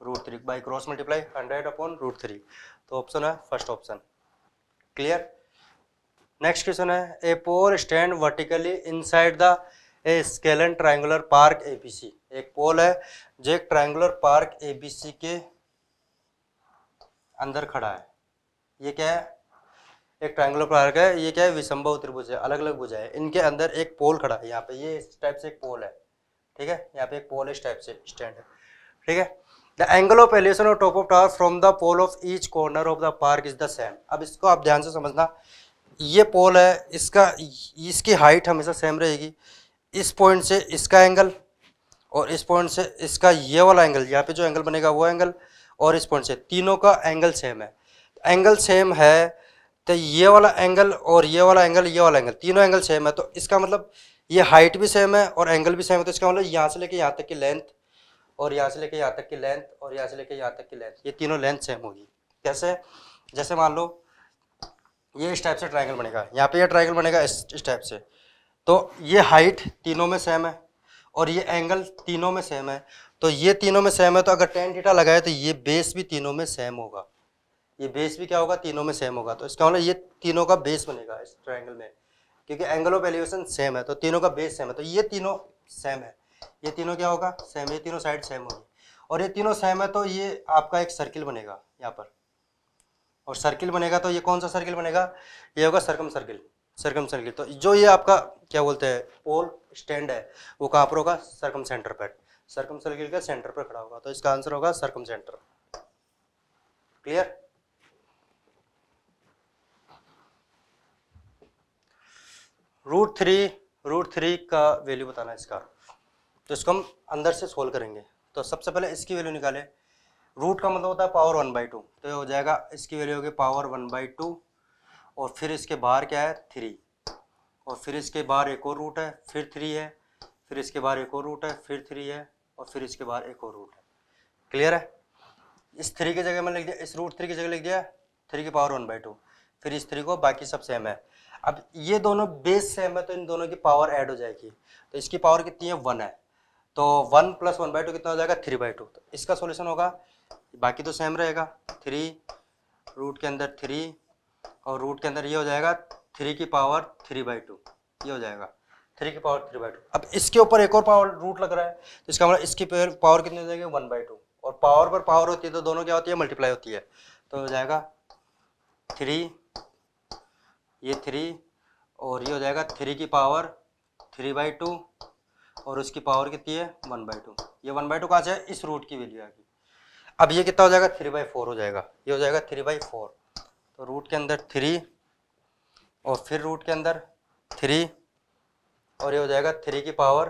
root three by cross multiply hundred upon root three तो ऑप्शन है first option clear next question है a pole stand vertically inside the a scalene triangular park ABC एक pole है, जो एक triangular park ABC के अंदर खड़ा है। ये क्या है? एक ट्राइंगुलर पार्क है, ये क्या है? विसंभव त्रिभुज है अलग अलग भुजा है। इनके अंदर एक पोल खड़ा है, यहाँ पे ये इस टाइप से एक पोल है। ठीक है? यहाँ पे एक पोल इस टाइप से स्टैंड है। ठीक है? The angle of elevation of top of tower from the pole of each corner of the park is the same अब इसको आप ध्यान से समझना। ये पोल है, इसका, इसकी हाइट हमेशा सेम रहेगी। इस पॉइंट से इसका एंगल और इस पॉइंट से इसका ये वाला एंगल यहाँ पे जो एंगल बनेगा वो एंगल और इस पॉइंट से। तीनों का एंगल सेम है। एंगल सेम है तो ये वाला एंगल और ये वाला एंगल ये वाला एंगल तीनों एंगल सेम है। तो इसका मतलब ये हाइट भी सेम है और एंगल भी सेम है। तो इसका मतलब यहाँ से लेके यहाँ तक की लेंथ और यहाँ से लेके यहाँ तक की लेंथ और यहाँ से लेके यहाँ तक की लेंथ ये तीनों लेंथ सेम होगी। कैसे? जैसे मान लो ये इस टाइप से ट्राइंगल बनेगा। यहाँ पे ये ट्राइंगल बनेगा इस इस टाइप से। तो ये हाइट तीनों में सेम है और ये एंगल तीनों में सेम है। तो ये तीनों में सेम है तो अगर टेन थीटा लगाए तो ये बेस भी तीनों में सेम होगा। ये बेस भी क्या होगा? तीनों में सेम होगा। तो इसका मतलब ये तीनों का बेस बनेगा इस ट्राइंगल में। क्योंकि एंगल ऑफ़ एलिवेशन सेम है तो तीनों का बेस सेम है। तो ये तीनों सेम है। ये तीनों क्या होगा? सेम ये तीनों साइड सेम होगी। और ये तीनों सेम है तो ये आपका एक सर्किल बनेगा यहाँ पर। और सर्किल बनेगा तो ये कौन सा सर्किल बनेगा? ये होगा सरकम सर्किल सरकम सर्किल तो जो ये आपका, क्या बोलते हैं पोल स्टैंड है, वो कहाँ पर होगा? सरकम सेंटर पर। सरकम सर्किल का सेंटर पर खड़ा होगा। तो इसका आंसर होगा circumcentre clear root three root three का वैल्यू बताना है इसका। तो इसको हम अंदर से सोल्व करेंगे। तो सबसे पहले इसकी वैल्यू निकालें। रूट का मतलब होता है पावर वन बाई टू तो ये हो जाएगा इसकी वैल्यू होगी पावर वन बाई टू और फिर इसके बाहर क्या है? थ्री और फिर इसके बाहर एक और रूट है, फिर थ्री है, फिर इसके बाहर एक और रूट है, फिर थ्री है और फिर इसके बाहर एक और रूट है. क्लियर है? इस थ्री की जगह में लिख दिया, इस रूट थ्री की जगह लिख दिया थ्री की पावर वन बाई टू फिर इस थ्री को बाकी सब सेम है. अब ये दोनों बेस सेम है तो इन दोनों की पावर ऐड हो जाएगी. तो इसकी पावर कितनी है? वन है. तो one plus one by two कितना हो जाएगा? थ्री बाई टू तो इसका सोल्यूशन होगा बाकी तो सेम रहेगा। थ्री रूट के अंदर थ्री और रूट के अंदर ये हो जाएगा थ्री की पावर थ्री बाई टू ये हो जाएगा। थ्री की पावर थ्री बाई टू अब इसके ऊपर एक और पावर रूट लग रहा है तो इसका मतलब इसकी पावर कितनी हो जाएगी? वन बाई टू और पावर पर पावर होती है तो दोनों क्या होती है? मल्टीप्लाई होती है। तो हो जाएगा थ्री ये थ्री और ये हो जाएगा थ्री की पावर थ्री बाई टू और उसकी पावर कितनी है? वन बाई टू ये वन बाई टू कहाँ से है? इस रूट की वैल्यू आएगी अब ये कितना हो जाएगा? थ्री बाई फोर हो जाएगा। ये हो जाएगा थ्री बाई फोर तो रूट के अंदर थ्री और फिर रूट के अंदर थ्री और ये हो जाएगा थ्री की पावर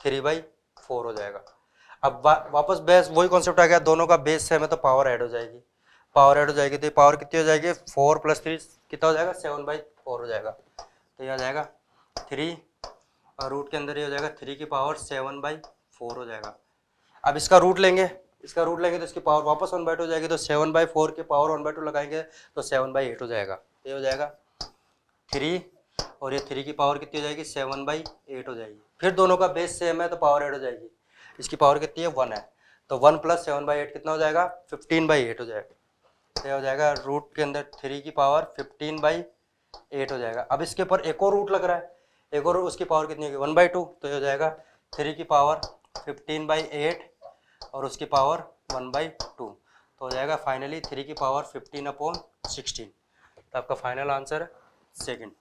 थ्री बाई फोर हो जाएगा। अब वा, वापस बेस वही कॉन्सेप्ट आ गया। दोनों का बेस सेम है तो पावर ऐड हो जाएगी। पावर ऐड हो जाएगी तो ये पावर कितनी हो जाएगी? फोर प्लस थ्री कितना हो जाएगा? सेवन बाई फोर हो जाएगा। तो ये आ जाएगा थ्री और रूट के अंदर ये हो जाएगा थ्री की पावर सेवन बाई फोर हो जाएगा। अब इसका रूट लेंगे। इसका रूट लेंगे तो इसकी पावर वापस वन बाई हो जाएगी तो सेवन बाई फोर की पावर वन बाई टू लगाएँगे तो सेवन बाई एट हो जाएगा। ये हो जाएगा थ्री और ये थ्री की पावर कितनी हो जाएगी? सेवन बाई एट हो जाएगी। फिर दोनों का बेस सेम है तो पावर एट हो जाएगी। इसकी पावर कितनी है? वन है। तो one plus seven by eight कितना हो जाएगा? फिफ्टीन बाई एट हो जाएगा। तो हो जाएगा रूट के अंदर थ्री की पावर फिफ्टीन बाई एट हो जाएगा। अब इसके ऊपर एक और रूट लग रहा है। एक और उसकी पावर कितनी होगी? वन बाई टू तो ये हो जाएगा थ्री की पावर फिफ्टीन बाई एट और उसकी पावर वन बाई टू तो हो जाएगा फाइनली थ्री की पावर फिफ्टीन अपॉन सिक्सटीन तो आपका फाइनल आंसर है सेकेंड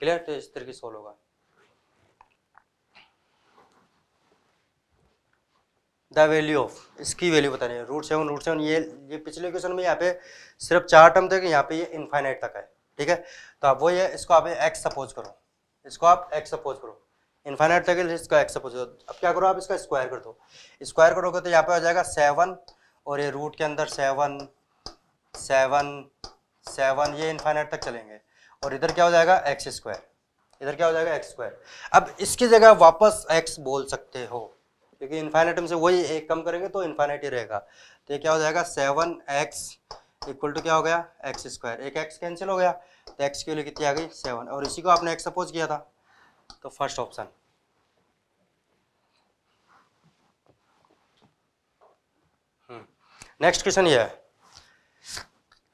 क्लियर तो इस तरीके सोल्व होगा। द वैल्यू ऑफ़ इसकी वैल्यू बता बतानी है। रूट सेवन रूट सेवन ये ये पिछले क्वेश्चन में यहाँ पे सिर्फ़ चार टर्म थे यहाँ पे ये इनफाइनाइट तक है। ठीक है? तो आप वो ये, इसको आप एक्स सपोज़ करो। इसको आप एक्स सपोज़ करो। इनफाइनाइट तक इसका एक्स सपोज़ अब क्या करो, आप इसका स्क्वायर कर दो। स्क्वायर करोगे तो यहाँ पे हो जाएगा सेवन और ये रूट के अंदर सेवन सेवन सेवन ये इनफाइनाइट तक चलेंगे। और इधर क्या हो जाएगा एक्स स्क्वायर इधर क्या हो जाएगा एक्स स्क्वायर अब इसकी जगह वापस एक्स बोल सकते हो, क्योंकि इन्फाइनाइटम से वही एक कम करेंगे तो इन्फाइनाइट ही रहेगा। तो ये क्या हो जाएगा सेवन एक्स इक्वल टू क्या हो गया एक्स स्क्वायर एक एक्स कैंसिल हो गया तो एक्स की वैल्यू कितनी आ गई सेवन और इसी को आपने एक्स सपोज़ किया था। तो फ़र्स्ट ऑप्शन नेक्स्ट क्वेश्चन ये है.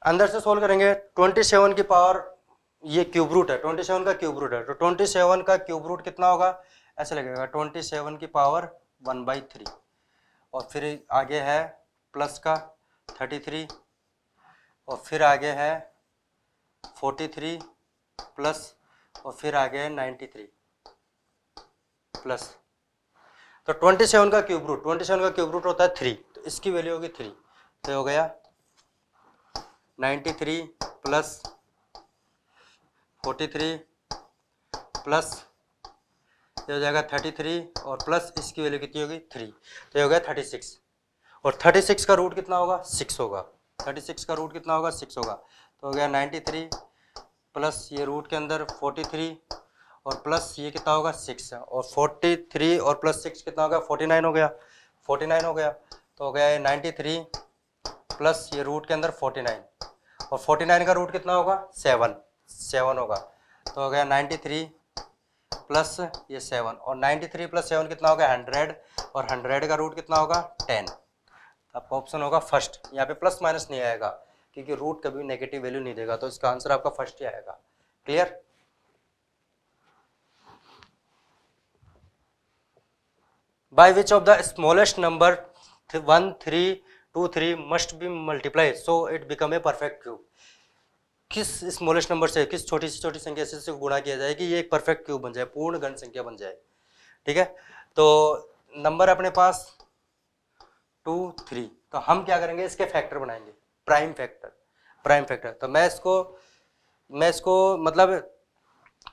अंदर से सोल्व करेंगे ट्वेंटी सेवन की पावर ये क्यूब रूट है. ट्वेंटी सेवन का क्यूब रूट है. तो ट्वेंटी सेवन का क्यूब रूट कितना होगा? ऐसे लगेगा ट्वेंटी सेवन की पावर वन बाई थ्री और फिर आगे है प्लस का थर्टी थ्री और फिर आगे है फोर्टी थ्री प्लस और फिर आगे है नाइन्टी थ्री प्लस। तो ट्वेंटी सेवन का क्यूब रूट ट्वेंटी सेवन का क्यूब रूट होता है थ्री तो इसकी वैल्यू होगी थ्री तो हो गया ninety three plus forty three plus ये हो जाएगा थर्टी थ्री और प्लस इसकी वैल्यू कितनी होगी थ्री तो ये हो गया थर्टी सिक्स और थर्टी सिक्स का रूट कितना होगा? सिक्स होगा। थर्टी सिक्स का रूट कितना होगा? सिक्स होगा। तो हो गया नाइन्टी थ्री प्लस ये रूट के अंदर फोर्टी थ्री और प्लस ये कितना होगा? सिक्स और फोर्टी थ्री और प्लस सिक्स कितना होगा फोर्टी नाइन हो गया। फोर्टी नाइन हो गया। तो हो गया ये नाइन्टी थ्री प्लस ये रूट के अंदर फोर्टी नाइन। और फोर्टी नाइन का रूट कितना होगा? सेवन। सेवन होगा। तो हो गया नाइन्टी थ्री प्लस ये सेवन। और नाइन्टी थ्री प्लस सेवन कितना होगा हंड्रेड। और हंड्रेड का रूट कितना होगा? टेन। आपका ऑप्शन होगा फ़र्स्ट। यहाँ पे प्लस माइनस नहीं आएगा, क्योंकि रूट कभी नेगेटिव वैल्यू नहीं देगा तो इसका आंसर आपका फ़र्स्ट ही आएगा। Clear by of the smallest number th 1 3 2 3 must be multiplied. So, it become a perfect cube. किस स्मॉलेस्ट नंबर से, किस छोटी से छोटी संख्या से गुणा किया जाए कि ये एक परफेक्ट क्यूब बन जाए, पूर्ण घन संख्या बन जाए। ठीक है? तो नंबर अपने पास टू थ्री तो हम क्या करेंगे? इसके फैक्टर बनाएँगे। प्राइम फैक्टर प्राइम फैक्टर तो मैं इसको मैं इसको मतलब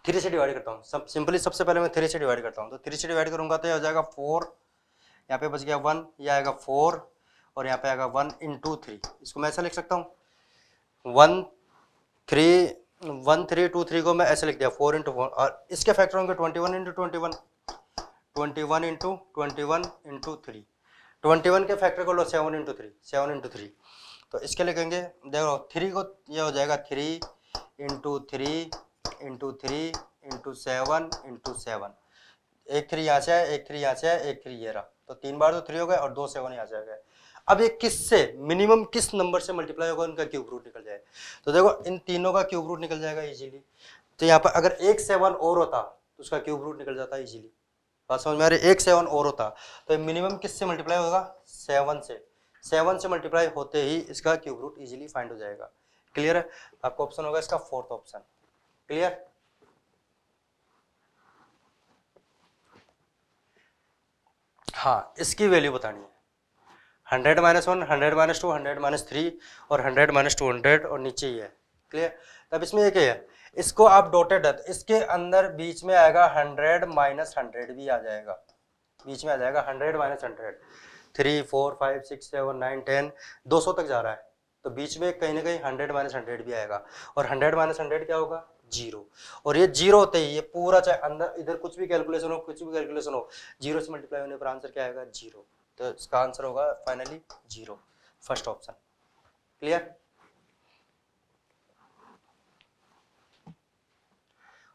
थ्री से डिवाइड करता हूँ। सब सिंपली सबसे पहले मैं थ्री से डिवाइड करता हूँ। तो थ्री से डिवाइड करूँगा तो ये हो जाएगा फोर यहाँ पे बच गया वन ये आएगा फोर और यहाँ पे आएगा वन इन टू थ्री इसको मैं ऐसा लिख सकता हूँ। One three one three two three को मैं ऐसे लिख दिया फोर इंटू फोर और इसके फैक्टर होंगे twenty one into twenty one twenty one into twenty one into three twenty one के फैक्टर को लो seven into three seven into three तो इसके लिखेंगे देखो थ्री को ये हो जाएगा three into three into three into seven into seven एक थ्री यहाँ से है एक थ्री यहाँ से है एक थ्री ये रहा। तो तीन बार तो थ्री हो गए और दो सेवन यहाँ से आ गए अब ये किस से मिनिमम किस नंबर से मल्टीप्लाई होगा? उनका क्यूब रूट निकल जाए तो देखो, इन तीनों का क्यूब रूट निकल जाएगा इजीली तो यहाँ पर अगर एक सेवन और होता तो उसका क्यूब रूट निकल जाता इजीली बात समझ में आ रही? एक सेवन और होता तो मिनिमम किस से मल्टीप्लाई होगा? सेवन से। सेवन से मल्टीप्लाई होते ही इसका क्यूब रूट इजीली फाइंड हो जाएगा। क्लियर है? आपका ऑप्शन होगा इसका फोर्थ ऑप्शन क्लियर हाँ इसकी वैल्यू बतानी है। Hundred minus one hundred minus two hundred minus three और हंड्रेड माइनस टू हंड्रेड और नीचे ही है। क्लियर तब इसमें एक है? इसको आप डोटेड इसके अंदर बीच में आएगा हंड्रेड माइनस हंड्रेड भी आ जाएगा। बीच में आ जाएगा hundred minus hundred three four five six seven nine ten दो सौ तक जा रहा है। तो बीच में कहीं ना कहीं हंड्रेड माइनस हंड्रेड भी आएगा। और हंड्रेड माइनस हंड्रेड क्या होगा? ज़ीरो। और ये ज़ीरो होते ही ये पूरा चाहे अंदर, इधर कुछ भी कैलकुलेशन हो, कुछ भी कैलकुलेशन हो, ज़ीरो से मल्टीप्लाई होने पर आंसर क्या आएगा? ज़ीरो। तो इसका आंसर होगा finally zero. First option clear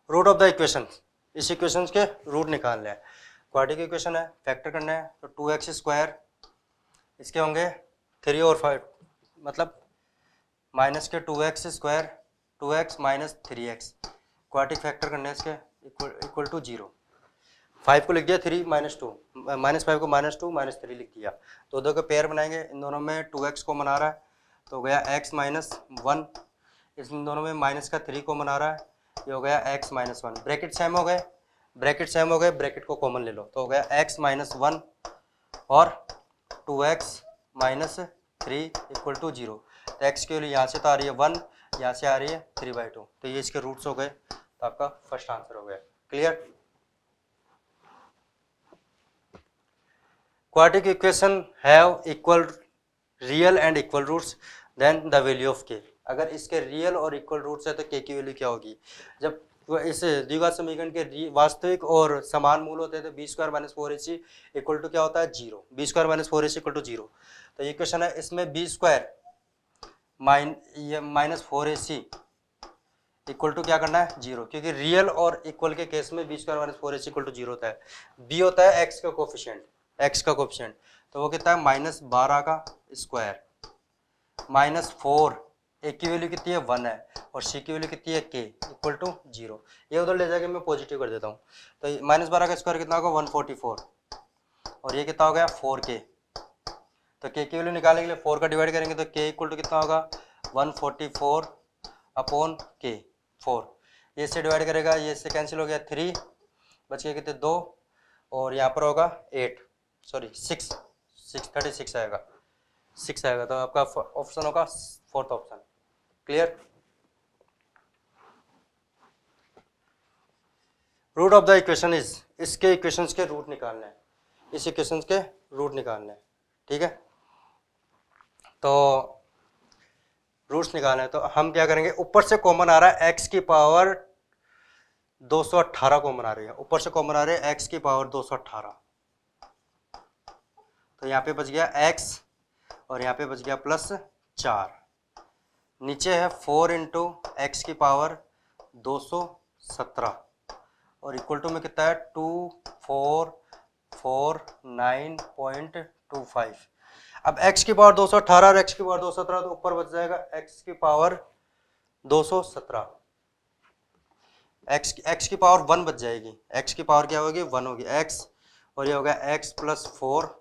root of the equation इस इक्वेशन के रूट निकाल हैं। क्वाड्रिक इक्वेशन है फैक्टर करना है तो टू एक्स स्क्वायर इसके होंगे थ्री और फाइव मतलब माइनस के two x square two x minus three x. Quadratic factor करने इसके इक्वल टू ज़ीरो फाइव को लिख दिया three minus two minus five को माइनस टू माइनस थ्री लिख दिया। तो दो के पेयर बनाएँगे, इन दोनों में टू एक्स को मना रहा है तो हो गया एक्स माइनस वन इन दोनों में माइनस का थ्री को मना रहा है, ये हो गया x minus one bracket same हो गए ब्रैकेट सेम हो गए ब्रैकेट को कॉमन ले लो। तो हो गया एक्स माइनस वन और two x minus three equal to zero तो एक्स के लिए यहाँ से तो आ रही है वन यहाँ से आ रही है थ्री बाई टू तो ये इसके रूट्स हो गए तो आपका फ़र्स्ट आंसर हो गया. Clear quadratic equation have equal real and equal roots then the value of k. अगर इसके रियल और इक्वल रूट्स है तो के की वैल्यू क्या होगी? जब इस द्विघात समीकरण के वास्तविक और समान मूल होते हैं तो b square minus four h equal to क्या होता है? Zero b square minus four h equal to zero तो ये क्वेश्चन है, इसमें बी स्क्वायर माइन, ये minus four a c equal to क्या करना है? ज़ीरो क्योंकि रियल और इक्वल के केस में b square minus four a c equal to zero होता है। बी होता है एक्स का कोफिशियंट एक्स का कोफिशियंट तो वो कितना है? माइनस बारह का स्क्वायर माइनस फोर ए की वैल्यू कितनी है? वन है. और सी की वैल्यू कितनी है? के इक्वल टू ज़ीरो ये उधर ले जाके मैं पॉजिटिव कर देता हूँ। तो माइनस बारह का स्क्वायर कितना होगा? वन फोर्टी फोर और ये कितना हो गया? फोर के तो के की वैल्यू निकालने के लिए फोर का डिवाइड करेंगे तो के इक्वल टू कितना होगा? One forty four upon k four ये से डिवाइड करेगा, ये से कैंसिल हो गया थ्री बच गया कितने? दो, और यहाँ पर होगा eight sorry six six thirty six आएगा। सिक्स आएगा तो आपका ऑप्शन होगा fourth option clear root of the equation is इसके इक्वेशंस के रूट निकालने हैं। इस इक्वेशंस के रूट निकालने हैं। ठीक है? तो रूट्स निकालने तो हम क्या करेंगे, ऊपर से कॉमन आ रहा है एक्स की पावर 218 कॉमन आ रही है। ऊपर से कॉमन आ रही है एक्स की पावर 218 तो यहाँ पे बच गया एक्स और यहाँ पे बच गया प्लस चार। नीचे है फोर इंटू एक्स की पावर दो सौ सत्रह। और इक्वल टू में कितना है? Two four four nine point two five अब x की पावर 218 और x की पावर 217 तो ऊपर बच जाएगा x की पावर 217 x x की पावर वन बच जाएगी। x की पावर क्या होगी? वन होगी। x और ये होगा x प्लस फोर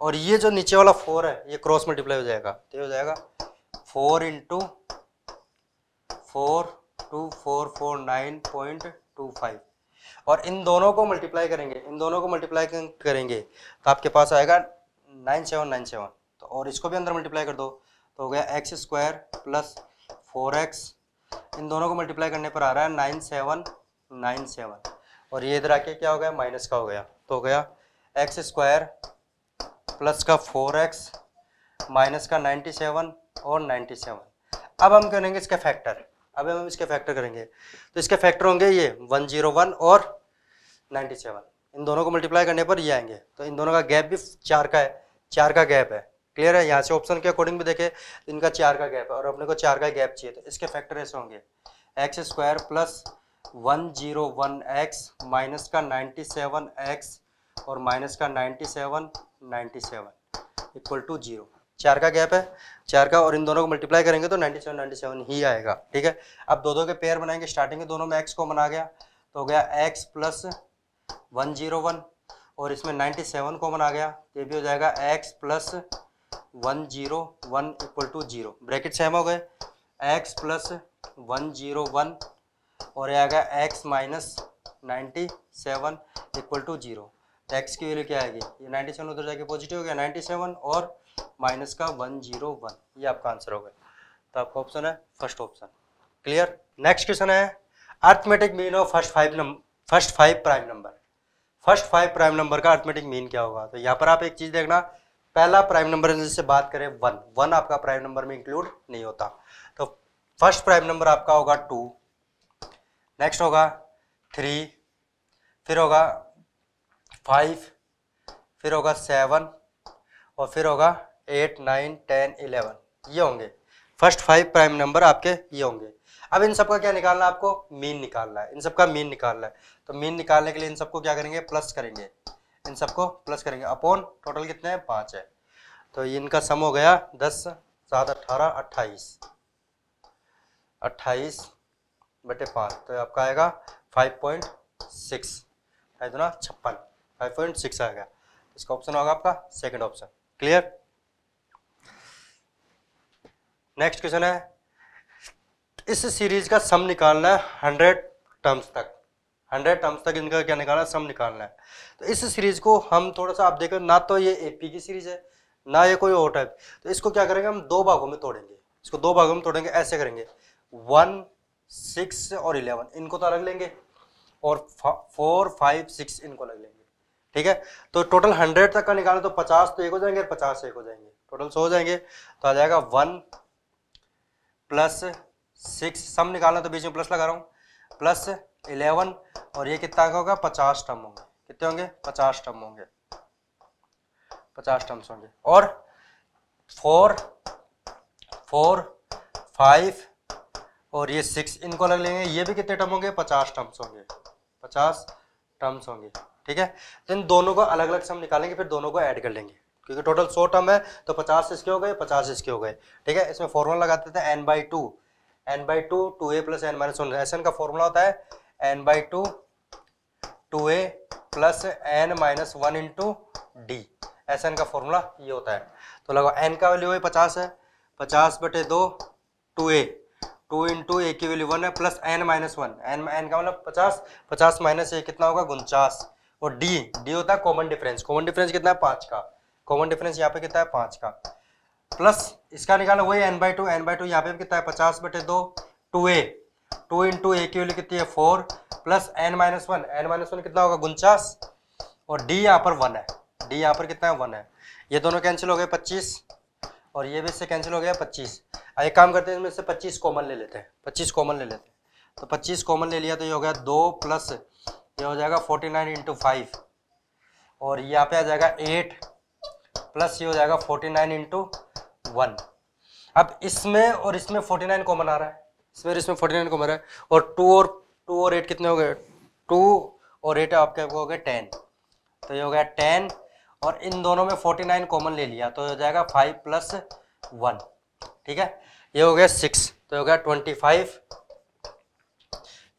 और ये जो नीचे वाला फोर है, ये क्रॉस मल्टीप्लाई हो जाएगा। तो ये हो जाएगा four into four two four four nine point two five और इन दोनों को मल्टीप्लाई करेंगे। इन दोनों को मल्टीप्लाई करेंगे। तो आपके पास आएगा नाइन सेवन नाइन सेवन। तो और इसको भी अंदर मल्टीप्लाई कर दो तो हो गया x square plus four x इन दोनों को मल्टीप्लाई करने पर आ रहा है नाइन सेवन नाइन सेवन। और ये इधर आके क्या हो गया? माइनस का हो गया। तो हो गया एक्स स्क्वायर प्लस का फोर एक्स माइनस का नाइन्टी सेवन और नाइन्टी सेवन। अब हम करेंगे इसके फैक्टर अब हम इसके फैक्टर करेंगे। तो इसके फैक्टर होंगे ये वन ज़ीरो वन और नाइन्टी सेवन। इन दोनों को मल्टीप्लाई करने पर ये आएँगे। तो इन दोनों का गैप भी चार का है। चार का गैप है। क्लियर है? यहाँ से ऑप्शन के अकॉर्डिंग भी देखे, इनका चार का गैप है और अपने को चार का गैप चाहिए तो इसके फैक्टर ऐसे होंगे। X square plus one zero one x minus का नाइन्टी सेवन एक्स और माइनस का ninety seven ninety seven equal to zero चार का गैप है, चार का और इन दोनों को मल्टीप्लाई करेंगे तो नाइन्टी सेवन नाइन्टी सेवन ही आएगा, ठीक है? अब दो दो के पेयर बनाएँगे स्टार्टिंग में दोनों में एक्स को आ गया तो हो गया x plus one zero one और इसमें नाइन्टी सेवन कॉमन आ गया। ये भी हो जाएगा x plus one zero one equal to zero bracket same हो गए। X plus one zero one और ये आ गया x minus ninety seven equal to zero तो एक्स की वैल्यू क्या आएगी? ये नाइन्टी सेवन उधर जाके पॉजिटिव हो गया नाइन्टी सेवन और माइनस का वन ज़ीरो वन ये आपका आंसर हो गया। तो आपका ऑप्शन है first option clear next question है। Arithmetic mean of first five number first five prime number first five prime number का अर्थमेटिक मीन क्या होगा? तो यहाँ पर आप एक चीज़ देखना, पहला प्राइम नंबर जिससे बात करें, वन। वन आपका प्राइम नंबर में इंक्लूड नहीं होता। तो फ़र्स्ट प्राइम नंबर आपका होगा टू। नेक्स्ट होगा थ्री। फिर होगा फाइव। फिर होगा सेवन। और फिर होगा एट, नाइन, टेन, इलेवन। ये होंगे। फ़र्स्ट फाइव प्राइम नंबर आपके ये होंगे। अब इन सबका क्या निकालना है आपको? मीन निकालना है। इन सबका मीन निकालना है। तो मीन निकालने के लिए इन सबको क्या करेंगे? प्लस करेंगे। इन सबको प्लस करेंगे। अपॉन टोटल कितने हैं? पाँच है। तो इनका सम हो गया दस, सात अट्ठारह अट्ठाईस। अट्ठाईस बटे पाँच तो आपका आएगा फाइव पॉइंट सिक्स है तो ना? छप्पन। फाइव पॉइंट सिक्स आएगा इसका ऑप्शन होगा आपका second option clear next question है। इस सीरीज़ का सम निकालना है हंड्रेड टर्म्स तक। हंड्रेड टर्म्स तक इनका क्या निकालना है? सम निकालना है। तो इस सीरीज़ को हम थोड़ा सा आप देखो, ना तो ये एपी की सीरीज़ है, ना ये कोई और टाइप तो इसको क्या करेंगे हम? दो भागों में तोड़ेंगे। इसको दो भागों में तोड़ेंगे, ऐसे करेंगे। वन सिक्स और इलेवन इनको तो अलग लेंगे और फोर फाइव सिक्स इनको अलग लेंगे। ठीक है? तो टोटल हंड्रेड तक का निकालें तो पचास तो एक हो जाएँगे पचास एक हो जाएँगे। टोटल सौ हो जाएँगे। तो आ जाएगा वन प्लस सिक्स, सम निकालना तो बीच में प्लस लगा रहा हूँ। प्लस इलेवन, और ये कितना होगा? पचास टर्म होंगे। कितने होंगे? पचास टर्म होंगे। पचास टर्म्स होंगे। और फोर फोर, फाइव, और ये सिक्स, इनको अलग लेंगे। ये भी कितने टर्म होंगे? पचास टर्म्स होंगे। पचास टर्म्स होंगे। ठीक है? इन दोनों को अलग अलग सम निकालेंगे, फिर दोनों को ऐड कर लेंगे। क्योंकि टोटल सौ टर्म है तो पचास इसके हो गए, पचास इसके हो गए। ठीक है? इसमें फॉर्मूला लगाते थे n by two n by two two a plus n minus one s n का फॉर्मूला होता है n by two two a plus n minus one into d s n का फॉर्मूला ये होता है। तो लगो एन का वैल्यू है पचास है। पचास बटे दो two a two into a की वैल्यू वन है plus n minus one n n का मतलब पचास पचास माइनस ए कितना होगा? उनचास. और डी डी होता है कॉमन डिफरेंस कॉमन डिफरेंस कितना है? पाँच का. कॉमन डिफरेंस यहाँ पे कितना है? पाँच का. प्लस इसका निकाला, वही n by two n by two यहाँ पे कितना है? पचास बटे दो two a two into a की वैल्यू कितनी है? Four plus n minus one n minus one कितना होगा? उनचास। और डी यहाँ पर वन है। डी यहाँ पर कितना है? वन है। ये दोनों कैंसिल हो गए पच्चीस। और ये भी इससे कैंसिल हो गया पच्चीस। एक काम करते हैं, इसमें से पच्चीस कॉमन ले लेते हैं। पच्चीस कॉमन ले लेते हैं। तो पच्चीस कॉमन ले लिया तो ये हो गया दो प्लस, ये हो जाएगा फोर्टी नाइन इंटू फाइव और यहाँ पे आ जाएगा एट प्लस ये हो जाएगा फोर्टी नाइन इंटू वन अब इसमें और इसमें फोर्टी नाइन कॉमन आ रहा है। इसमें और इसमें फोर्टी नाइन कॉमन आ रहा है। और टू और टू और एट कितने हो गए? टू और एट आपके हो गए टेन तो ये हो गया टेन और इन दोनों में फोर्टी नाइन कॉमन ले लिया। तो हो जाएगा फाइव प्लस वन ठीक है? ये हो गया सिक्स तो हो गया ट्वेंटी फाइव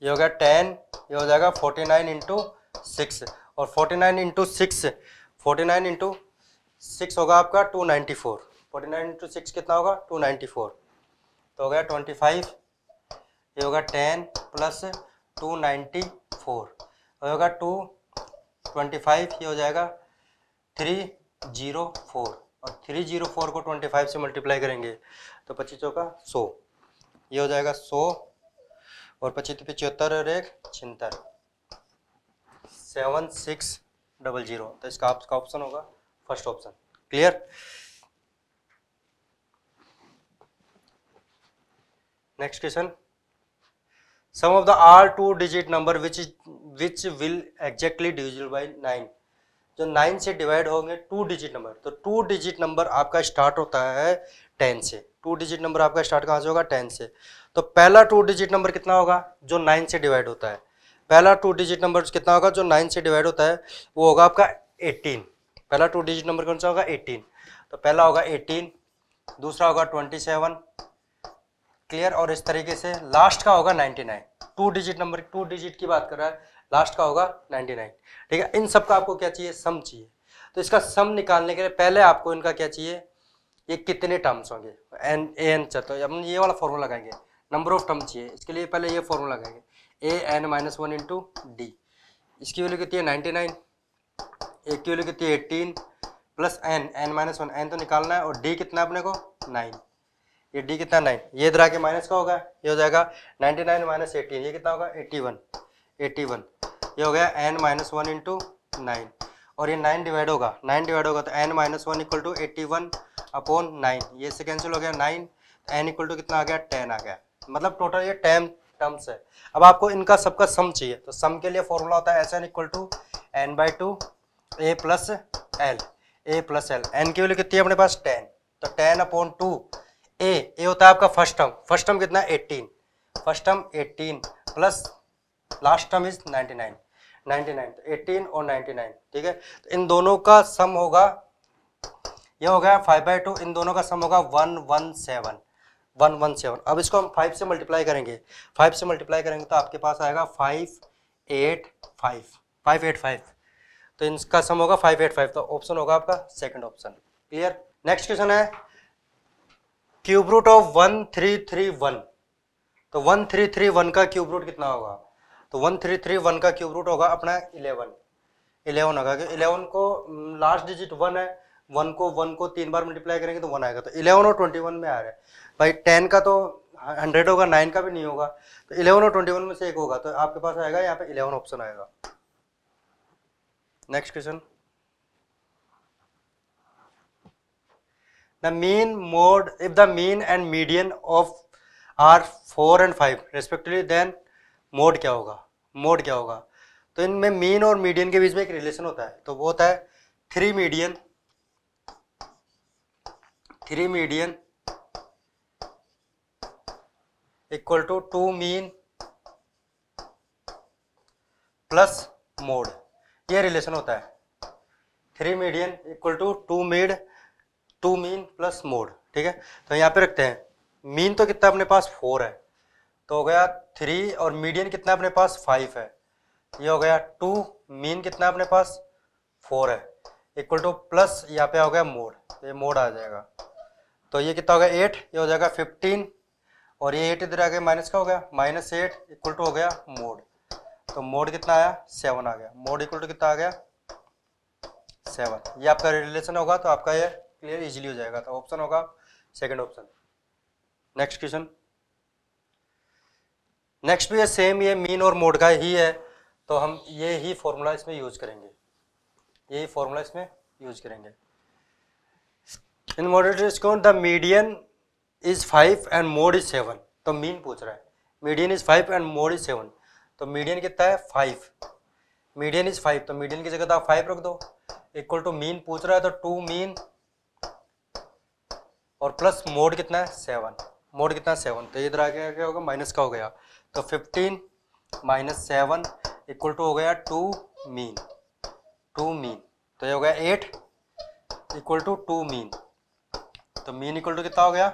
ये हो गया टेन ये हो जाएगा फोर्टी नाइन इंटू सिक्स और forty nine into six forty nine into six होगा आपका two ninety four forty nine into six कितना होगा? टू नाइन्टी फोर तो हो गया ट्वेंटी फाइव ये होगा ten plus two ninety four होगा टू ट्वेंटी फाइव ये हो जाएगा थ्री ज़ीरो फोर और थ्री ज़ीरो फोर को ट्वेंटी फाइव से मल्टीप्लाई करेंगे तो पच्चीस का सौ। ये हो जाएगा सौ। और पच्चीस पिचहत्तर और एक छिहत्तर। सेवन सिक्स डबल ज़ीरो तो इसका आपका ऑप्शन होगा first option clear next question sum of the are two digit number which which will exactly divisible by nine जो नाइन से डिवाइड होंगे टू डिजिट नंबर तो टू डिजिट नंबर आपका start होता है टेन से. टू डिजिट नंबर आपका start कहाँ से होगा? टेन से. तो पहला टू डिजिट नंबर कितना होगा? जो नाइन से डिवाइड होता है. पहला टू डिजिट नंबर कितना होगा? जो नाइन से डिवाइड होता है, वो होगा आपका एटीन पहला टू डिजिट नंबर कौन सा होगा? एटीन तो पहला होगा एटीन दूसरा होगा ट्वेंटी सेवन क्लियर और इस तरीके से लास्ट का होगा ninety nine two digit number two digit की बात कर रहा है लास्ट का होगा नाइन्टी नाइन ठीक है, इन सब का आपको क्या चाहिए? सम चाहिए। तो इसका सम निकालने के लिए पहले आपको इनका क्या चाहिए? ये कितने टर्म्स होंगे? एन ए एन तो हम ये वाला फॉर्मूला लगाएँगे। नंबर ऑफ़ टर्म चाहिए। इसके लिए पहले ये फॉर्मूला लगाएँगे। A n minus one into d इसकी वैल्यू कितनी है? नाइन्टी नाइन ए की वैल्यू कितनी है? Eighteen plus n n minus one n तो निकालना है और डी कितना है अपने को? नाइन ये डी कितना नाइन ये इधर आके माइनस का होगा, ये हो जाएगा नाइनटी नाइन माइनस एटीन ये कितना होगा? एट्टी वन एट्टी वन ये हो गया n minus one into nine और ये नाइन डिवाइड होगा नाइन डिवाइड होगा तो n minus one equal to eighty one upon nine ये से कैंसिल हो गया नाइन एन इक्वल टू कितना आ गया? टेन आ गया। मतलब टोटल ये टेन टर्म्स है। अब आपको इनका सबका सम चाहिए तो सम के लिए फॉर्मूला होता है S n equal to n by two a plus l a plus l n की वैल्यू कितनी है अपने पास? टेन तो ten upon two a a होता है आपका फ़र्स्ट टर्म फ़र्स्ट टर्म कितना? Eighteen first term eighteen plus last term is ninety nine ninety nine eighteen और नाइनटी नाइन ठीक है? तो इन दोनों का सम होगा, ये हो गया फाइव बाई टू इन दोनों का सम होगा one one seven one one seven अब इसको हम फाइव से मल्टीप्लाई करेंगे. फाइव से मल्टीप्लाई करेंगे तो आपके पास आएगा five eight five five eight five तो इनका सम होगा फाइव एट फाइव तो ऑप्शन होगा आपका second option clear next question है। Cube root of one three three one. तो वन थ्री थ्री वन का क्यूब रूट कितना होगा? तो वन थ्री थ्री वन का क्यूब रूट होगा अपना इलेवन। इलेवन होगा, क्योंकि इलेवन को लास्ट डिजिट वन है, वन को वन को तीन बार मल्टीप्लाई करेंगे तो वन आएगा। तो इलेवन और ट्वेंटी वन में आ रहा है। भाई टेन का तो हंड्रेड होगा नाइन का भी नहीं होगा। तो इलेवन और ट्वेंटी वन में से एक होगा तो आपके पास आएगा, यहाँ पे इलेवन ऑप्शन आएगा। Next question the mean mode, if the mean and median of are 4 and 5 respectively, then mode क्या होगा? मोड क्या होगा? तो इनमें मीन और मीडियन के बीच में एक रिलेशन होता है। तो वो होता है three median three median equal to two mean plus mode ये रिलेशन होता है। Three median equal to two mid two mean plus mode, ठीक है? तो यहाँ पे रखते हैं। मीन तो कितना अपने पास फोर है तो हो गया थ्री, और मीडियन कितना अपने पास फाइव है? ये हो गया टू, मीन कितना अपने पास फोर है। इक्वल टू प्लस यहाँ पे हो गया मोड ये मोड आ जाएगा। तो ये कितना हो गया एट, ये हो जाएगा फिफ्टीन, और ये एट इधर आ गया माइनस का हो गया, माइनस एट इक्वल टू हो गया मोड। तो मोड कितना आया? सेवन आ गया। मोड इक्वल टू कितना आ गया? सेवन। ये आपका रिलेशन होगा तो आपका ये क्लियर इजीली हो जाएगा। तो ऑप्शन होगा second option next question next भी है सेम ये मीन और मोड का ही है। तो हम ये ही फॉर्मूला इसमें यूज़ करेंगे। यही फॉर्मूला इसमें यूज़ करेंगे। In model the median is five and mode is seven तो मीन पूछ रहा है। Median is five and mode is seven तो मीडियन कितना है? फाइव मीडियन इज़ फाइव तो मीडियन की जगह तो आप फाइव रख दो। इक्वल टू मीन पूछ रहा है तो टू मीन और प्लस मोड कितना है? सेवन मोड कितना है? सेवन तो इधर आगे क्या होगा? माइनस का हो गया। तो fifteen minus seven equal to हो गया टू मीन टू मीन तो ये हो गया eight equal to two mean तो मीन इक्वल टू कितना हो गया?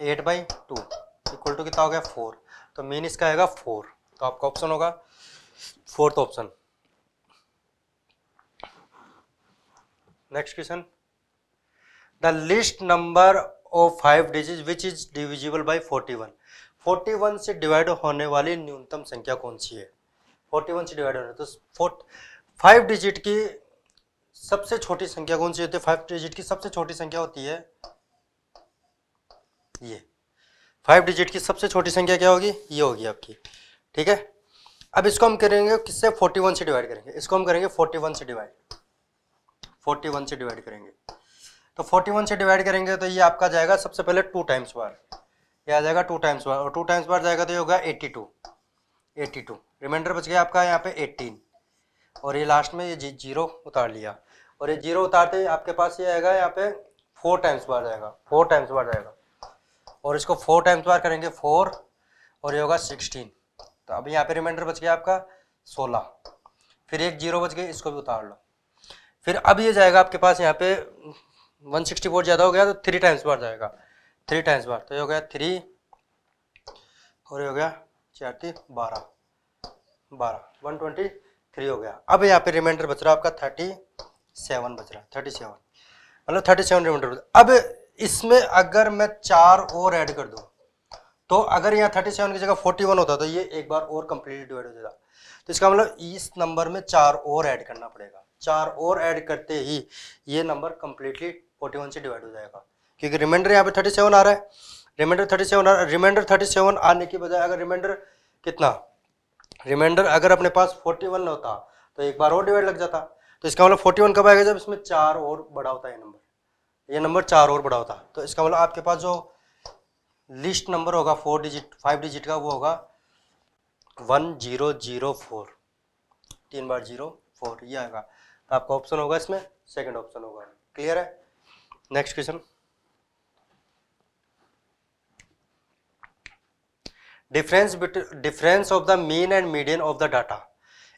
Eight by two equal to कितना हो गया? फोर तो मीन इसका आएगा फोर तो आपका ऑप्शन होगा fourth option next question list number of five digit which is divisible by forty one. Forty one से डिवाइड होने वाली न्यूनतम संख्या कौन सी है? फोर्टी वन से डिवाइड होने तो फाइव डिजिट की सबसे छोटी संख्या कौन सी होती है? फाइव डिजिट की सबसे छोटी संख्या होती है ये। फाइव डिजिट की सबसे छोटी संख्या क्या होगी? ये होगी आपकी, ठीक है? अब इसको हम करेंगे, किससे? फोर्टी वन से डिवाइड करेंगे। इसको हम करेंगे फोर्टी वन से डिवाइड। फोर्टी वन से डिवाइड करेंगे। तो 41 से डिवाइड करेंगे तो ये आपका जाएगा सबसे पहले टू टाइम्स बार ये आ जाएगा टू टाइम्स बार और टू टाइम्स बार जाएगा तो ये होगा 82 82 रिमाइंडर बच गया आपका यहाँ पे 18 और ये लास्ट में ये जी ज़ीरो उतार लिया। और ये ज़ीरो उतारते ही आपके पास ये आएगा यहाँ पे फोर टाइम्स बार जाएगा। फोर टाइम्स बार जाएगा। और इसको फोर टाइम्स बार करेंगे फोर और ये होगा सिक्सटीन तो अभी यहाँ पे रिमाइंडर बच गया आपका सोलह। फिर एक ज़ीरो बच गई, इसको भी उतार लो। फिर अब ये जाएगा आपके पास यहाँ पे वन सिक्सटी फोर ज़्यादा हो गया तो थ्री टाइम्स बार जाएगा। थ्री टाइम्स बार तो ये हो गया थ्री और ये हो गया चार थी बारह। बारह, वन ट्वेंटी थ्री हो गया। अब यहाँ पे रिमाइंडर बच रहा है आपका थर्टी सेवन बच रहा है थर्टी सेवन मतलब थर्टी सेवन रिमाइंडर अब इसमें अगर मैं चार और ऐड कर दूँ तो अगर यहाँ थर्टी सेवन की जगह फोर्टी वन होता तो ये एक बार और कंप्लीट डिवाइड हो जाएगा तो इसका मतलब इस नंबर में चार और ऐड करना पड़ेगा। चार और ऐड करते ही ये नंबर कंप्लीटली फोर्टी वन से डिवाइड हो जाएगा। क्योंकि रिमाइंडर यहाँ पे थर्टी सेवन आ रहा है। रिमाइंडर थर्टी सेवन आ रहा है। रिमाइंडर थर्टी सेवन आने की बजाय अगर रिमाइंडर कितना? रिमाइंडर अगर अपने पास फोर्टी वन होता तो एक बार और डिवाइड लग जाता। तो इसका मतलब फोर्टी वन कब आएगा? जब इसमें चार और बड़ा होता है नंबर ये नंबर चार और बड़ा होता। तो इसका मतलब आपके पास जो लिस्ट नंबर होगा फोर डिजिट फाइव डिजिट का, वो होगा वन ज़ीरो ज़ीरो फोर तीन बार ज़ीरो फोर ये आएगा। तो आपका ऑप्शन होगा इसमें सेकंड ऑप्शन होगा। क्लियर है? Next question difference difference of the mean and median of the data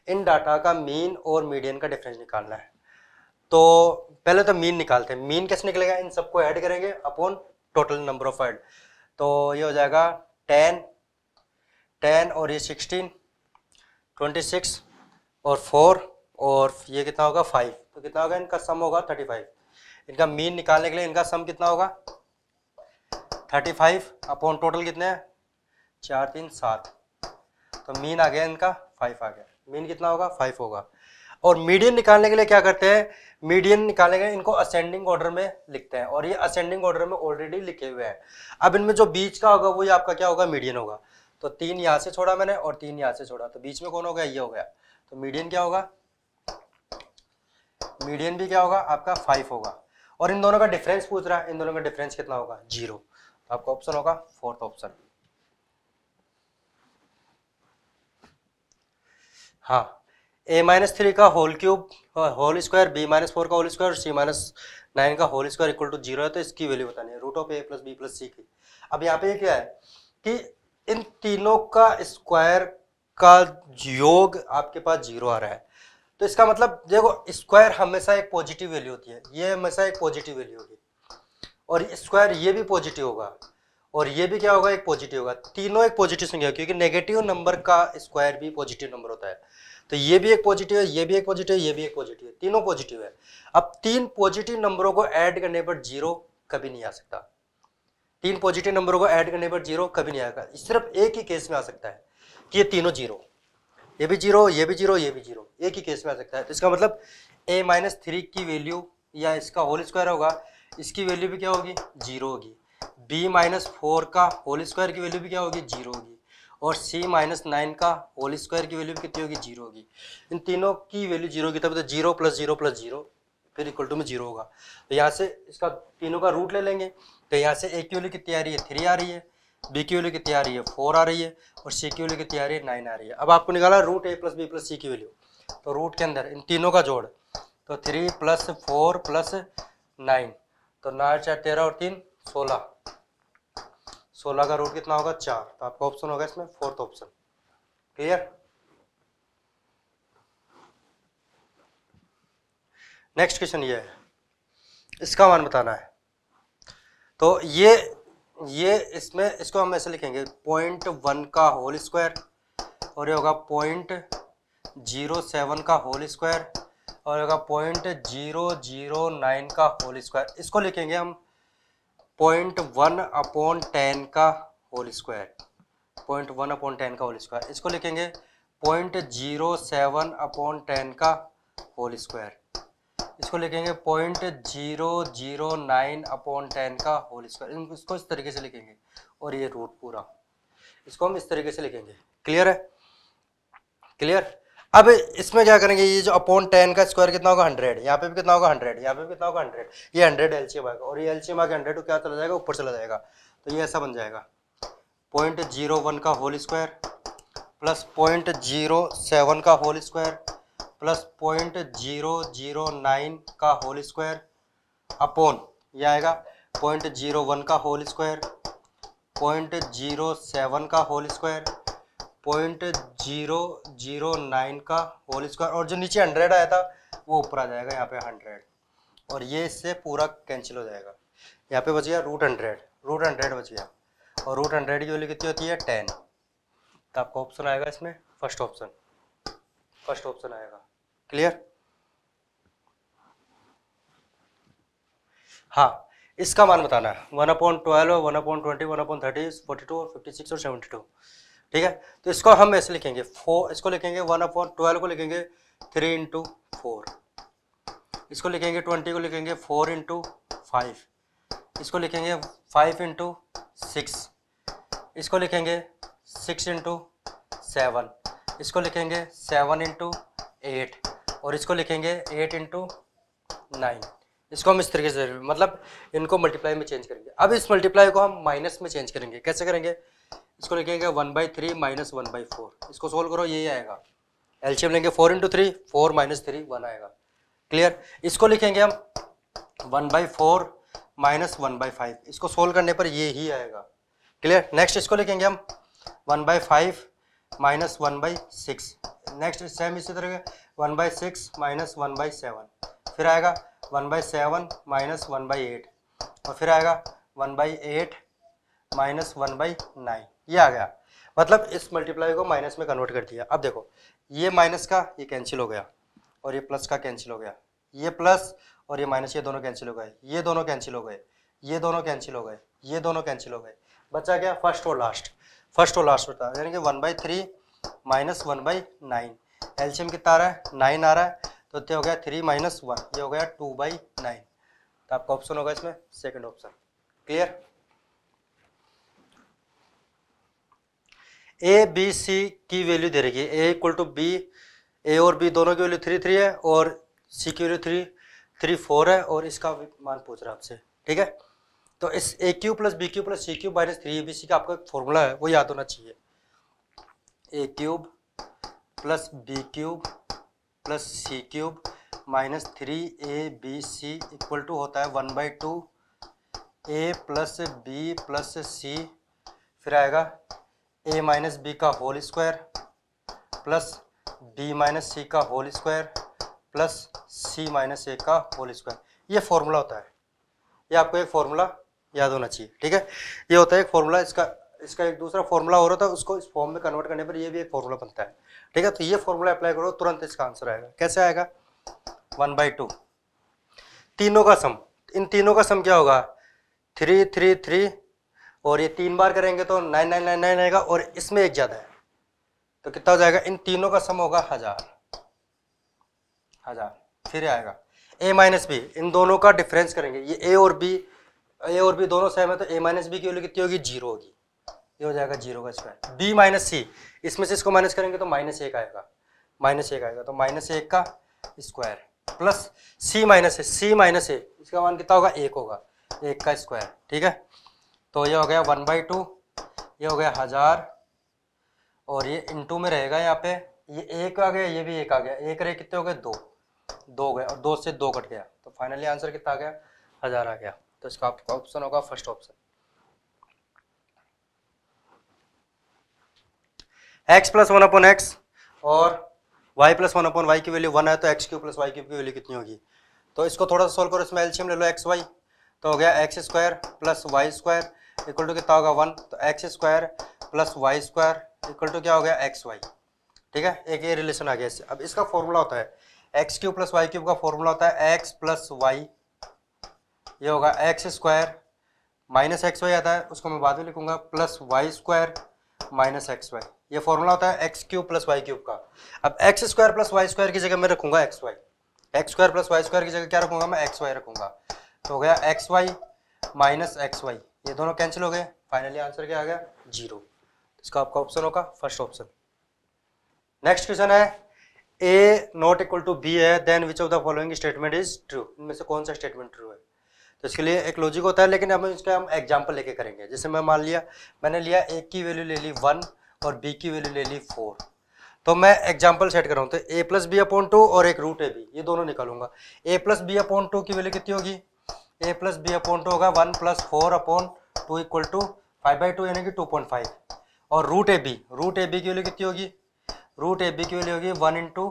in data का मीन और मीडियन का डिफरेंस निकालना है। तो पहले तो मीन निकालते हैं। मीन कैसे निकलेगा? इन सबको ऐड करेंगे upon total number of add तो ये हो जाएगा टेन टेन और ये सिक्सटीन ट्वेंटी सिक्स और फोर और ये कितना होगा? फाइव तो कितना होगा? इनका सम होगा थर्टी फाइव इनका मीन निकालने के लिए इनका सम कितना होगा? थर्टी फाइव अपॉन टोटल कितने हैं? चार, तीन, सात। तो मीन आ गया इनका फाइव आ गया। मीन कितना होगा? फाइव होगा। और मीडियन निकालने के लिए क्या करते हैं? मीडियन निकालने के लिए इनको असेंडिंग ऑर्डर में लिखते हैं। और ये असेंडिंग ऑर्डर में ऑलरेडी लिखे हुए हैं। अब इनमें जो बीच का होगा, वो आपका क्या होगा? मीडियन होगा। तो तीन यहाँ से छोड़ा मैंने और तीन यहाँ से छोड़ा। तो बीच में कौन हो गया? ये हो गया। तो मीडियन क्या होगा? मीडियन भी क्या होगा? आपका फाइव होगा। और इन दोनों का डिफरेंस पूछ रहा है, इन दोनों का डिफरेंस कितना होगा? ज़ीरो तो आपका ऑप्शन होगा फोर्थ ऑप्शन हाँ. ए माइनस थ्री का whole cube whole square b minus four का whole square c minus nine का whole square equal to zero है तो इसकी वैल्यू बतानी है। Root of a plus b plus c की। अब यहाँ पे ये क्या है कि इन तीनों का स्क्वायर का योग आपके पास ज़ीरो आ रहा है। तो इसका मतलब देखो स्क्वायर हमेशा एक पॉजिटिव वैल्यू होती है। ये हमेशा एक पॉजिटिव वैल्यू होगी। और स्क्वायर ये भी पॉजिटिव होगा, और ये भी क्या होगा, एक पॉजिटिव होगा। तीनों एक पॉजिटिव संख्या, क्योंकि नेगेटिव नंबर का स्क्वायर भी पॉजिटिव नंबर होता है। तो ये भी एक पॉजिटिव है, ये भी एक पॉजिटिव है, ये भी एक पॉजिटिव है। तीनों पॉजिटिव है। अब तीन पॉजिटिव नंबरों को ऐड करने पर ज़ीरो कभी नहीं आ सकता। तीन पॉजिटिव नंबरों को ऐड करने पर ज़ीरो कभी नहीं आएगा। सिर्फ़ एक ही केस में आ सकता है कि ये तीनों ज़ीरो ये भी ज़ीरो, ये भी ज़ीरो, ये भी ज़ीरो। एक ही केस में आ सकता है। तो इसका मतलब ए माइनस थ्री की वैल्यू या इसका होल स्क्वायर होगा। इसकी वैल्यू भी क्या होगी? ज़ीरो होगी। बी माइनस फोर का होल स्क्वायर की वैल्यू भी क्या होगी? ज़ीरो होगी। और सी माइनस नाइन का होल स्क्वायर की वैल्यू कितनी होगी? ज़ीरो होगी। इन तीनों की वैल्यू ज़ीरो होगी तब तो zero plus zero plus zero, फिर इक्वल टू में ज़ीरो होगा। तो यहाँ से इसका तीनों का रूट ले लेंगे। तो यहाँ से ए की वैल्यू कितनी आ रही है? थ्री आ रही है। बी की वैल्यू कितनी आ रही है फोर आ रही है और सी की वैल्यू कितनी आ रही है नाइन आ रही है। अब आपको निकाला root a plus b plus c की वैल्यू तो रूट के अंदर इन तीनों का जोड़ तो three plus four plus nine तो नाइन चार, तेरह और तीन, सोलह। सोलह का रूट कितना होगा? चार। तो आपका ऑप्शन होगा इसमें fourth option clear next question ये है। इसका मान बताना है। तो ये ये इसमें, इसको हम ऐसे लिखेंगे पॉइंट वन का होल स्क्वायर और ये होगा पॉइंट ज़ीरो सेवन का होल स्क्वायर और ये होगा पॉइंट ज़ीरो ज़ीरो नाइन का होल स्क्वायर इसको लिखेंगे हम पॉइंट वन अपॉन टेन का whole square point one upon ten का होल स्क्वायर इसको लिखेंगे point zero seven upon ten का होल स्क्वायर इसको लिखेंगे point zero zero nine upon ten का होल स्क्वायर इसको इस तरीके से लिखेंगे और ये रूट पूरा। इसको हम इस तरीके से लिखेंगे। क्लियर है? क्लियर अब इसमें क्या करेंगे? ये जो अपॉन टेन का स्क्वायर कितना होगा? हंड्रेड यहाँ पे भी कितना होगा? हंड्रेड यहाँ पे भी कितना होगा? हंड्रेड ये हंड्रेड एलसीएम आएगा और ये एलसीएम आगे हंड्रेड क्या चला जाएगा, ऊपर चला जाएगा। तो ये ऐसा बन जाएगा। पॉइंट ज़ीरो वन का whole square plus point zero seven का whole square plus point zero zero nine का होल स्क्वायर अपॉन, ये आएगा। पॉइंट ज़ीरो वन का whole square, point zero seven का whole square, point zero zero nine का whole square. और जो नीचे हंड्रेड आया था, वो ऊपर आ जाएगा, यहाँ पे हंड्रेड। और ये इससे पूरा कैंसिल हो जाएगा। यहाँ पे बच गया रूट हंड्रेड रूट हंड्रेड बच गया। और रूट हंड्रेड की वैल्यू कितनी होती है? टेन तो आपका ऑप्शन आएगा इसमें फ़र्स्ट ऑप्शन फ़र्स्ट ऑप्शन आएगा। क्लियर हाँ इसका मान बताना है। One upon twelve one upon twenty one upon thirty forty two fifty six और सेवेंटी टू ठीक है? तो इसको हम ऐसे लिखेंगे। फोर इसको लिखेंगे वन अपॉन ट्वेल्व को लिखेंगे थ्री इंटू फोर इसको लिखेंगे ट्वेंटी को लिखेंगे फोर इंटू फाइव इसको लिखेंगे फाइव इंटू सिक्स इसको लिखेंगे सिक्स इंटू सेवन इसको लिखेंगे सेवन इंटू एट और इसको लिखेंगे एट इंटू नाइन इसको हम इस तरीके से मतलब इनको मल्टीप्लाई में चेंज करेंगे। अब इस मल्टीप्लाई को हम माइनस में चेंज करेंगे। कैसे करेंगे? इसको लिखेंगे one by three minus one by four इसको सोल्व करो, यही आएगा। एल्शियम लेंगे four into three four minus three one आएगा। क्लियर इसको लिखेंगे हम one by four minus one by five इसको सोल्व करने पर ये ही आएगा। क्लियर नेक्स्ट इसको लिखेंगे हम one by five minus one by six next same इसी तरह one by six minus one by seven, फिर आएगा one by seven minus one by eight, और फिर आएगा one by eight minus one by nine, ये आ गया। मतलब इस मल्टीप्लाई को माइनस में कन्वर्ट कर दिया। अब देखो, ये माइनस का ये कैंसिल हो गया, और ये प्लस का कैंसिल हो गया। ये प्लस और ये माइनस ये दोनों कैंसिल हो गए। ये दोनों कैंसिल हो गए। ये दोनों कैंसिल हो गए। ये दोनों कैंसिल हो गए। बचा गया फ़र्स्ट और लास्ट फ़र्स्ट और लास्ट बता यानी कि one by three minus one by nine. LCM कितना आ रहा है? नाइन आ रहा है। तो ये हो गया थ्री माइनस वन ये हो गया टू बाई नाइन तो आपका ऑप्शन होगा इसमें second option clear a b c की वैल्यू दे रही है a equal to b a और बी दोनों की वैल्यू थ्री थ्री है और सी की वैल्यू थ्री थ्री फोर है और इसका मान पूछ रहा है आपसे। ठीक है? तो इस a cube plus b cube plus c cube minus three a b c का आपका फॉर्मूला है, वो याद होना चाहिए। A cube plus b cube plus c cube minus three a b c equal to होता है one by two a plus b plus c फिर आएगा ए माइनस बी का whole square plus b minus c का whole square plus c minus a का whole square ये formula होता है। ये आपको एक फॉर्मूला याद होना चाहिए, ठीक है? ये होता है एक फॉर्मूला इसका इसका एक दूसरा फॉर्मूला हो रहा था, उसको इस फॉर्म में कन्वर्ट करने पर ये भी एक फॉर्मूला बनता है। ठीक है तो ये फॉर्मूला अप्लाई करो, तुरंत इसका आंसर आएगा। कैसे आएगा? वन बाई टू तीनों का सम इन तीनों का सम क्या होगा? थ्री थ्री थ्री और ये तीन बार करेंगे तो नाइन नाइन नाइन नाइन आएगा और इसमें एक ज़्यादा है। तो कितना हो जाएगा? इन तीनों का सम होगा हज़ार। हज़ार। फिर आएगा। ए माइनस बी इन दोनों का डिफरेंस करेंगे। ये ए और बी ए और बी दोनों सेम है तो ए माइनस बी की वैल्यू कितनी होगी? ज़ीरो होगी। ये हो जाएगा ज़ीरो का स्क्वायर बी माइनस सी इसमें से इसको माइनस करेंगे तो माइनस एक आएगा. माइनस एक आएगा. तो माइनस एक का square plus c minus a c minus a इसका मान कितना होगा? एक होगा. एक का स्क्वायर ठीक है? तो ये हो गया वन बाई टू ये हो गया हज़ार. और ये इंटू में रहेगा यहाँ पे. ये एक आ गया, ये भी एक आ गया. एक रहे कितने हो गए? दो. दो गए. और दो से दो कट गया. तो फाइनली आंसर कितना आ गया? हज़ार आ गया. तो इसका आपका ऑप्शन होगा first option x plus one upon x और y plus one upon y की वैल्यू वन है तो x cube plus y cube की वैल्यू कितनी होगी? तो इसको थोड़ा सा सोल्व करो, इसमें एल्शियम ले लो एक्स वाई तो हो गया x square plus y square equal to कितना होगा वन तो x square plus y square equal to क्या हो गया? एक्स वाई ठीक है? एक ये रिलेशन आ गया इससे। अब इसका फॉर्मूला होता है x cube plus y cube का फॉर्मूला होता है एक्स प्लस वाई ये होगा x square minus x y आता है, उसको मैं बाद में लिखूँगा plus y square minus x y ये फॉर्मूला होता है x cube plus y cube का। अब x square plus y square की जगह मैं रखूँगा x y x square plus y square की जगह क्या रखूँगा मैं? एक्स वाई रखूँगा। तो हो गया x y minus x y ये दोनों कैंसिल हो गए। फाइनली आंसर क्या आ गया? ज़ीरो इसका आपका ऑप्शन होगा फ़र्स्ट ऑप्शन नेक्स्ट क्वेश्चन है A not equal to B है then which of the following statement is true इनमें से कौन सा स्टेटमेंट ट्रू है? तो इसके लिए एक लॉजिक होता है, लेकिन अब इसका हम एग्ज़ाम्पल लेके करेंगे। जैसे मैं मान लिया, मैंने लिया ए की वैल्यू ले ली वन और बी की वैल्यू ले ली फोर तो मैं एग्ज़ाम्पल सेट कर रहा हूँ तो A plus B upon two और एक रूट ए बी ये दोनों निकालूँगा। A plus B upon two की वैल्यू कितनी होगी? A plus B upon two होगा one plus four upon two equal to five by two यानी कि टू पॉइंट फाइव और root A B root A B की वैल्यू कितनी होगी? रूट ए बी की वैल्यू होगी वन इंटू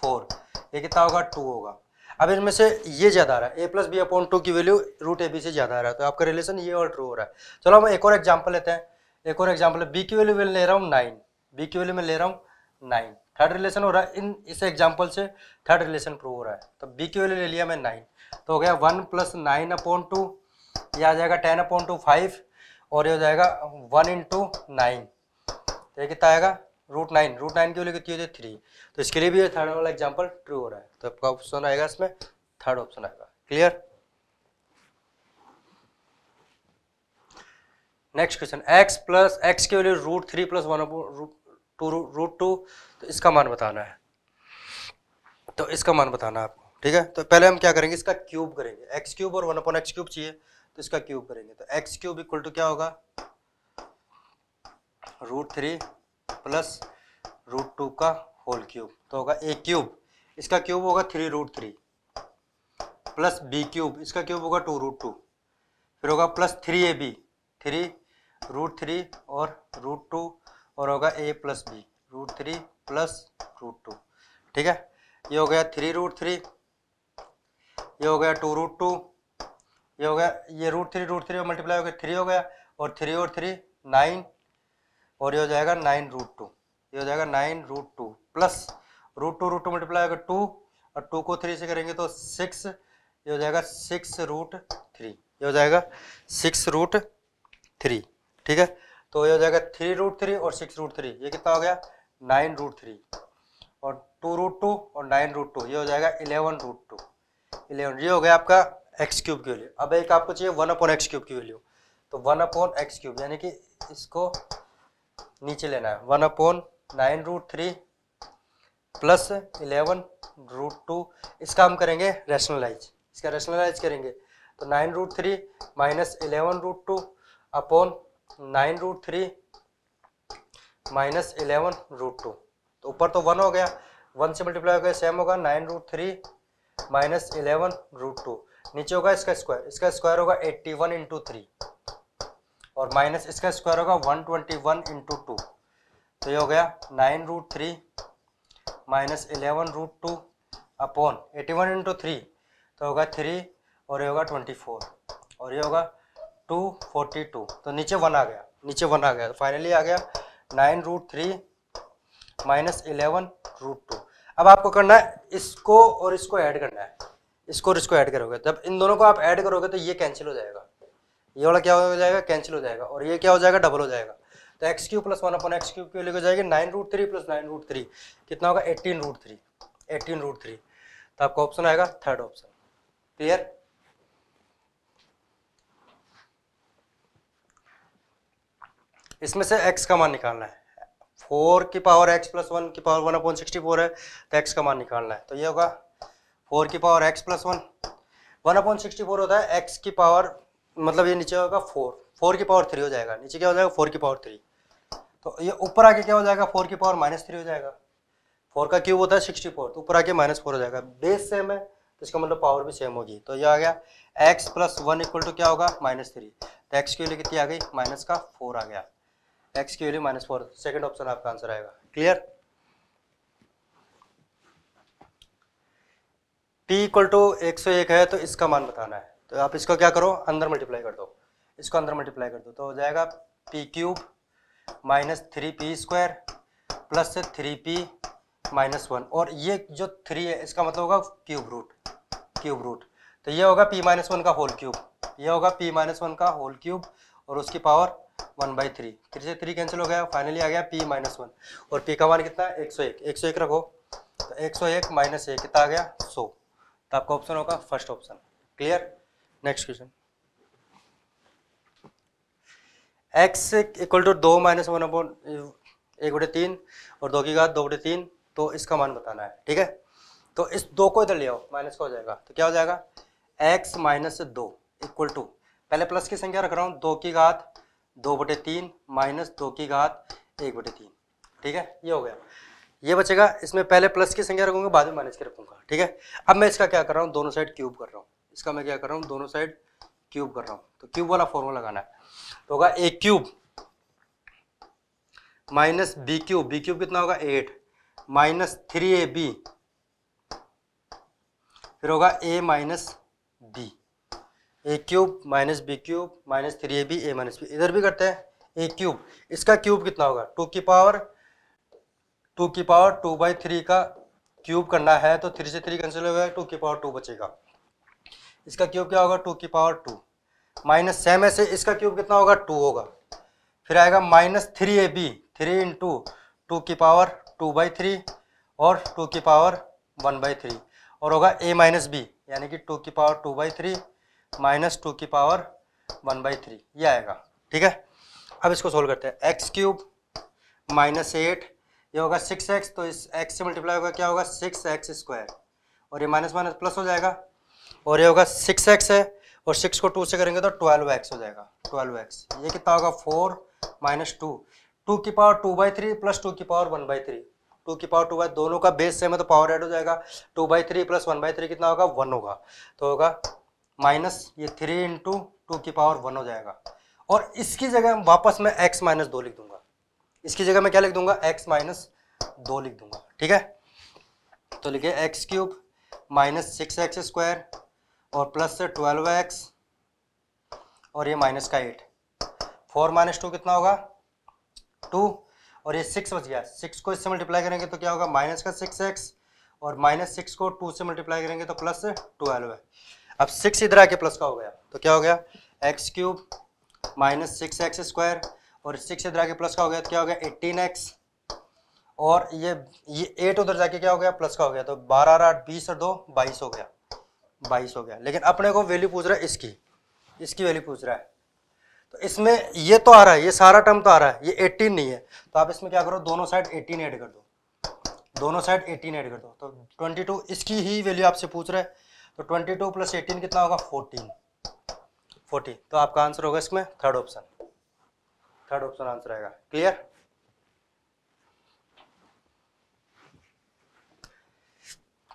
फोर ये कितना होगा? टू होगा। अब इनमें से ये ज़्यादा आ रहा है A plus B upon two की वैल्यू रूट ए बी से ज़्यादा आ रहा है तो आपका रिलेशन ये और ट्रू हो रहा है। चलो हम एक और एग्ज़ाम्पल लेते हैं। एक और एग्ज़ाम्पल बी की वैल्यू ले रहा हूँ नाइन बी की वैल्यू में ले रहा हूँ नाइन थर्ड रिलेशन हो रहा है, इन, इस एग्ज़ाम्पल से थर्ड रिलेशन प्रूव हो रहा है। तो बी की वैल्यू ले लिया मैं नाइन तो हो गया one plus nine upon two ये आ जाएगा टेन अपॉन टू फाइव और ये हो जाएगा वन इंटू नाइन ये कितना आएगा? रूट नाइन रूट नाइन की वैल्यू कितनी होती है थ्री तो इसके लिए भी ये थर्ड वाला एग्ज़ाम्पल ट्रू हो रहा है। तो आपका ऑप्शन आएगा इसमें थर्ड ऑप्शन आएगा। Clear next question x plus x के value root three plus one two root two तो इसका मान बताना है। तो इसका मान बताना है आपको, ठीक है? तो पहले हम क्या करेंगे? इसका क्यूब करेंगे। एक्स क्यूब और वन अपॉन एक्स क्यूब चाहिए तो इसका क्यूब करेंगे। तो एक्स क्यूब इक्वल टू क्या होगा? Root three plus root two का होल क्यूब तो होगा ए क्यूब इसका क्यूब होगा three root three plus B cube इसका क्यूब होगा टू रूट टू फिर होगा plus three A B three root three और रूट टू और होगा A plus B. Root three plus root two. ठीक है? ये हो गया थ्री रूट थ्री। ये हो गया टू रूट टू। ये हो गया, ये root three root three multiply हो गया थ्री हो गया और थ्री और थ्री नाइन और ये हो जाएगा नाइन रूट टू। ये हो जाएगा nine root two plus root two root two multiply होगा टू और टू को थ्री से करेंगे तो सिक्स। ये हो जाएगा सिक्स रूट थ्री। ये हो जाएगा सिक्स रूट थ्री। ठीक है? तो ये हो जाएगा थ्री रूट थ्री और सिक्स रूट थ्री ये कितना हो गया? नाइन रूट थ्री और टू रूट टू और नाइन रूट टू ये हो जाएगा इलेवन रूट टू इलेवन ये हो गया आपका एक्स क्यूब की वैल्यू अब एक आपको चाहिए वन अपॉन एक्स क्यूब की वैल्यू तो वन अपॉन एक्स क्यूब यानी कि इसको नीचे लेना है। One upon nine root three plus eleven root two इसका हम करेंगे रैशनलाइज इसका रैशनलाइज करेंगे। तो nine root three minus eleven root two upon nine root three minus eleven root two. तो ऊपर तो वन हो गया, वन से मल्टीप्लाई हो गया सेम होगा, nine root three minus eleven root two. नीचे होगा इसका स्क्वायर इसका स्क्वायर होगा एट्टी वन इंटू थ्री और माइनस इसका स्क्वायर होगा one twenty one into two तो ये हो गया nine root three minus eleven root two upon eighty one into three तो होगा थ्री और ये होगा ट्वेंटी फोर और ये होगा टू फोर्टी टू। तो नीचे वन आ गया, नीचे वन आ गया। तो फाइनली आ गया nine root three minus eleven root two अब आपको करना है, इसको और इसको ऐड करना है। इसको और इसको ऐड करोगे। जब इन दोनों को आप ऐड करोगे तो ये कैंसिल हो जाएगा। ये वाला क्या हो जाएगा? कैंसिल हो जाएगा। और ये क्या हो जाएगा? डबल हो जाएगा। तो x cube plus one upon x cube की वैल्यू हो जाएगी nine root three plus nine root three कितना होगा? Eighteen root three eighteen root three तो आपका ऑप्शन आएगा थर्ड ऑप्शन क्लियर इसमें से x का मान निकालना है। फोर की पावर x प्लस वन की power one upon sixty four है तो x का मान निकालना है। तो ये होगा फोर की power x plus one one upon sixty four होता है, x की पावर मतलब ये नीचे होगा फोर फोर की पावर थ्री हो जाएगा। नीचे क्या हो जाएगा? फोर की पावर थ्री तो ये ऊपर आके क्या हो जाएगा? फोर की पावर माइनस थ्री हो जाएगा। फोर का क्यूब होता है सिक्सटी फोर तो ऊपर आके माइनस फोर हो जाएगा। बेस सेम है तो इसका मतलब पावर भी सेम होगी। तो ये आ गया x plus one equal to क्या होगा? माइनस थ्री तो एक्स की वैल्यू कितनी आ गई? माइनस का फोर आ गया। एक्स की value minus four second option आपका आंसर आएगा. क्लियर टी इक्वल टू एक सौ एक है तो इसका मान बताना है. तो आप इसको क्या करो? अंदर मल्टीप्लाई कर दो. इसको अंदर मल्टीप्लाई कर दो. तो हो जाएगा P cube minus three P square plus three P minus one और ये जो थ्री है, इसका मतलब होगा क्यूब रूट क्यूब रूट तो ये होगा पी माइनस वन का होल क्यूब ये होगा पी माइनस वन का होल क्यूब और उसकी power one by three. Three से थ्री कैंसिल हो गया फाइनली आ गया पी माइनस वन और पी का मान कितना? एक सौ एक। एक सौ एक रखो। तो एक सौ एक माइनस एक कितना आ गया? सौ। तो आपका ऑप्शन होगा first option clear next question x equal to दो माइनस वन अपॉन एक बटे तीन और दो की घात दो बटे तीन तो इसका मान बताना है। ठीक है? तो इस दो को इधर ले आओ। माइनस का हो जाएगा। तो क्या हो जाएगा? एक्स माइनस दो इक्वल टू पहले प्लस की संख्या रख रहा हूँ। दो की घात दो बटे तीन माइनस दो की घात एक बटे तीन। ठीक है? ये हो गया। ये बचेगा। इसमें पहले प्लस की संख्या रखूँगा, बाद में माइनस की रखूँगा। ठीक है? अब मैं इसका क्या कर रहा हूँ? दोनों साइड क्यूब कर रहा हूँ। इसका मैं क्या कर रहा हूँ? दोनों साइड क्यूब कर रहा हूँ। तो क्यूब वाला फॉर्मूला लगाना है। तो होगा A cube minus B cube. B cube कितना होगा? Eight. Minus three A B. फिर होगा A minus B. A cube minus B cube minus three A B A minus B इधर भी करते हैं। ए क्यूब इसका क्यूब कितना होगा? टू की पावर टू की पावर टू बाई थ्री का क्यूब करना है तो थ्री से थ्री कैंसिल हो गया टू की पावर टू बचेगा। इसका क्यूब क्या होगा? टू की पावर टू माइनस सेम ऐसे, इसका क्यूब कितना होगा? टू होगा। फिर आएगा minus three A B three into two की पावर टू बाई थ्री और टू की पावर वन बाई थ्री और होगा ए माइनस बी यानी कि टू की power two by three minus two की पावर वन बाई थ्री, ये आएगा, ठीक है? अब इसको सोल्व करते हैं। एक्स क्यूब माइनस एट ये होगा सिक्स एक्स तो इस एक्स से मल्टीप्लाई होगा, क्या होगा? सिक्स एक्स स्क्वायर और ये माइनस माइनस प्लस हो जाएगा, और ये होगा सिक्स एक्स है, और सिक्स को टू से करेंगे तो ट्वेल्व एक्स हो जाएगा ट्वेल्व एक्स ये कितना होगा? फोर माइनस टू टू की power two by three plus two की power one by three two की पावर टू बाई दोनों का बेस सेम है तो पावर एड हो जाएगा two by three plus one by three कितना होगा? वन होगा तो होगा माइनस ये थ्री इंटू टू की पावर वन हो जाएगा। और इसकी जगह वापस मैं एक्स माइनस दो लिख दूँगा। इसकी जगह मैं क्या लिख दूँगा? एक्स माइनस दो लिख दूँगा, ठीक है? तो लिखे x cube minus six x square और प्लस से ट्वेल्व एक्स और ये माइनस का एट। फोर माइनस टू कितना होगा? टू। और ये सिक्स बच गया। सिक्स को इससे मल्टीप्लाई करेंगे तो क्या होगा? माइनस का सिक्स एक्स और माइनस सिक्स को टू से मल्टीप्लाई करेंगे तो प्लस ट्वेल्व। है अब सिक्स इधर आके प्लस का हो गया। तो क्या हो गया? X cube minus six x square और सिक्स इधर आके प्लस का हो गया तो क्या हो गया? एट्टीन एक्स और ये ये एट उधर जाके क्या हो गया? प्लस का हो गया। तो बारह आठ बीस और दो बाईस हो गया। बाईस हो गया। लेकिन अपने को वैल्यू पूछ रहा है इसकी। इसकी वैल्यू पूछ रहा है। तो इसमें ये तो आ रहा है, ये सारा टर्म तो आ रहा है, ये 18 नहीं है। तो आप इसमें क्या करो? दोनों साइड 18 ऐड कर दो। दोनों साइड 18 ऐड कर दो। तो 22 इसकी ही वैल्यू आपसे पूछ रहा है। तो 22 प्लस एटीन कितना होगा? 14 14 तो आपका आंसर होगा इसमें third option third option answer आएगा। Clear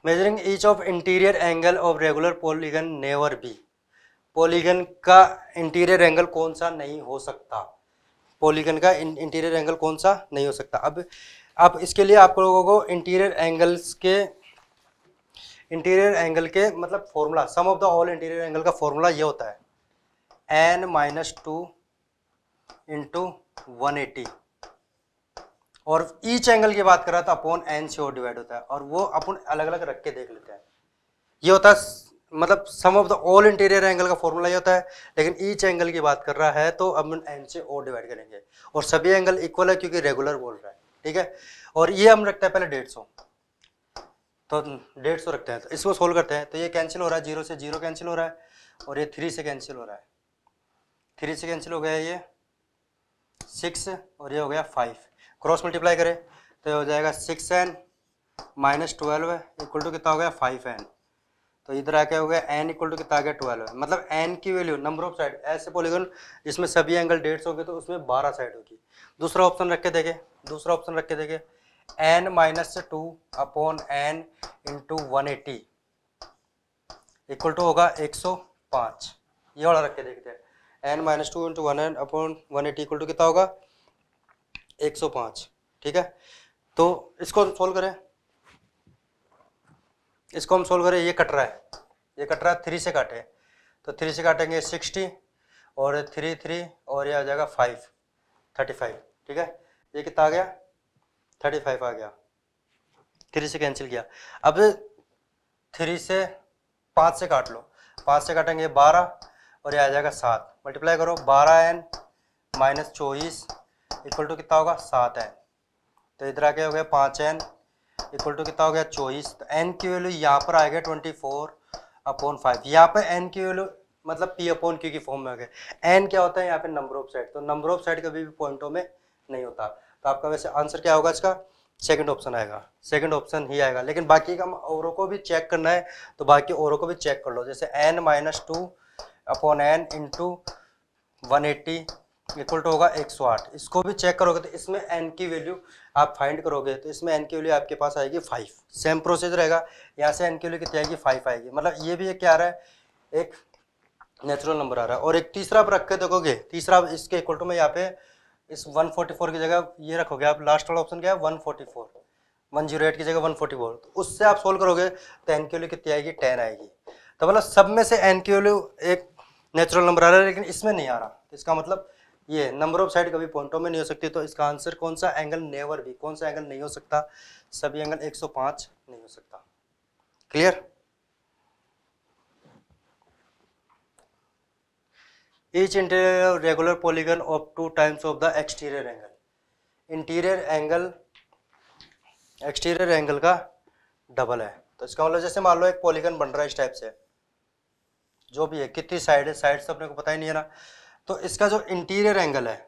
measuring each of interior angle of regular polygon never be polygon का इंटीरियर एंगल कौन सा नहीं हो सकता? पॉलीगन का इंटीरियर एंगल कौन सा नहीं हो सकता? अब अब इसके लिए आप लोगों को इंटीरियर एंगल्स के इंटीरियर एंगल के मतलब formula sum of the all interior angle का फॉर्मूला ये होता है। N minus two into one eighty और ईच एंगल की बात कर रहा था अपॉन एन से और डिवाइड होता है, और वो अपन अलग अलग रख के देख लेते हैं। ये होता है मतलब sum of the all interior angle का फॉर्मूला ये होता है, लेकिन ईच एंगल की बात कर रहा है तो अब एन से ओ डिवाइड करेंगे। और सभी एंगल इक्वल है क्योंकि रेगुलर बोल रहा है, ठीक है? और ये हम रखते हैं पहले डेढ़ सौ। तो डेढ़ सौ रखते हैं तो इसको सोल्व करते हैं। तो ये कैंसिल हो रहा है, ज़ीरो से ज़ीरो कैंसिल हो रहा है और ये थ्री से कैंसिल हो रहा है। थ्री से कैंसिल हो गया ये सिक्स और ये हो गया फाइव क्रॉस मल्टीप्लाई करें तो ये हो जाएगा six N minus twelve equal to कितना हो गया फाइव एन तो इधर आके हो गया एन इक्वल टू कितना आ गया ट्वेल्व मतलब एन की वैल्यू नंबर ऑफ़ साइड ऐसे पॉलीगन जिसमें सभी एंगल डेढ़ सौ तो उसमें बारह साइड होगी। दूसरा ऑप्शन रख के देखे, दूसरा ऑप्शन रख के देखे। N minus two upon N into one eighty equal to होगा एक सौ पाँच। ये वाला रख के देखते हैं। N minus two into one N upon one eighty equal to कितना होगा? एक सौ पाँच। ठीक है? तो इसको हम सोल्व करें। इसको हम सोल्व करें। ये कट रहा है। ये कट रहा है थ्री से काटे। तो थ्री से काटेंगे सिक्सटी और थ्री थ्री और ये आ जाएगा फाइव थर्टी फाइव ठीक है? ये कितना आ गया? थर्टी फाइव आ गया। थ्री से कैंसिल किया। अब थ्री से पाँच से काट लो। पाँच से काटेंगे बारह और ये आ जाएगा सात। मल्टीप्लाई करो, बारह एन माइनस चौबीस इक्वल टू कितना होगा? सात एन तो इधर आके हो गया पाँच एन इक्वल टू कितना हो गया? चौबीस। तो एन की वैल्यू यहाँ पर आएगा ट्वेंटी फोर अपॉन फाइव यहाँ पर एन की वैल्यू मतलब पी अपॉन क्यू की फॉर्म में आ गया। एन क्या होता है? यहाँ पे नंबर ऑफ़ साइड तो नंबर ऑफ़ साइड कभी भी पॉइंटों में नहीं होता। तो आपका वैसे आंसर क्या होगा इसका? सेकंड ऑप्शन आएगा। सेकंड ऑप्शन ही आएगा। लेकिन बाकी का औरों को भी चेक करना है तो बाकी औरों को भी चेक कर लो। जैसे N minus two upon N into one eighty equal to होगा 108 इसको भी चेक करोगे तो इसमें एन की वैल्यू आप फाइंड करोगे तो इसमें एन की वैल्यू आपके पास आएगी फाइव सेम प्रोसेस रहेगा। यहाँ से एन की वैल्यू कितनी आएगी? फाइव आएगी। मतलब ये भी एक क्या आ रहा है? एक नेचुरल नंबर आ रहा है। और एक तीसरा आप रख के देखोगे, तीसरा इसके इक्वल टू में यहाँ पे इस 144 की जगह ये रखोगे आप लास्ट वाला ऑप्शन क्या है? 144 108 की जगह 144 तो उससे आप सोल्व करोगे तो एन की वैल्यू कितनी आएगी? 10 आएगी। तो मतलब सब में से एन की वैल्यू एक नेचुरल नंबर आ रहा है, लेकिन इसमें नहीं आ रहा। तो इसका मतलब ये नंबर ऑफ़ साइड कभी पॉइंटों में नहीं हो सकती तो इसका आंसर कौन सा? एंगल नेवर भी कौन सा एंगल नहीं हो सकता? सभी एंगल 105 नहीं हो सकता। Clear each interior regular polygon of two times of the exterior angle interior angle exterior angle का डबल है। तो इसका मतलब जैसे मान लो एक पॉलीगन बन रहा है इस टाइप से, जो भी है, कितनी साइड है साइड से अपने को पता ही नहीं है ना। तो इसका जो इंटीरियर एंगल है,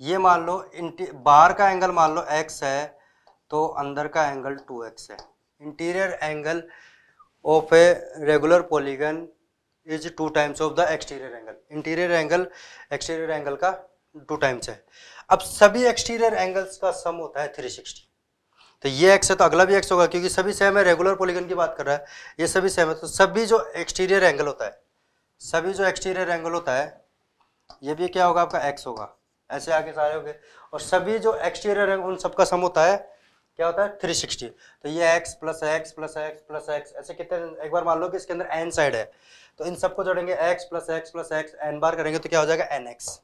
ये मान लो बाहर का एंगल मान लो एक्स है तो अंदर का एंगल टू एक्स है। Interior angle of a regular polygon is two times of the exterior angle interior angle exterior angle का टू टाइम्स है। अब सभी एक्सटीरियर एंगल्स का सम होता है 360 तो ये एक्स है तो अगला भी एक्स होगा, क्योंकि सभी सेम है रेगुलर पॉलीगन की बात कर रहा है, ये सभी सेम है। तो सभी जो एक्सटीरियर एंगल होता है, सभी जो एक्सटीरियर एंगल होता है, ये भी क्या होगा, आपका एक्स होगा। ऐसे आगे सारे हो और सभी जो एक्सटीरियर एंगल उन सबका सम होता है क्या होता है? 360 तो ये x plus x plus x plus x ऐसे कितने, एक बार मान लो कि इसके अंदर एन साइड है तो इन सबको जोड़ेंगे x plus x plus x n बार करेंगे तो क्या हो जाएगा? एन एक्स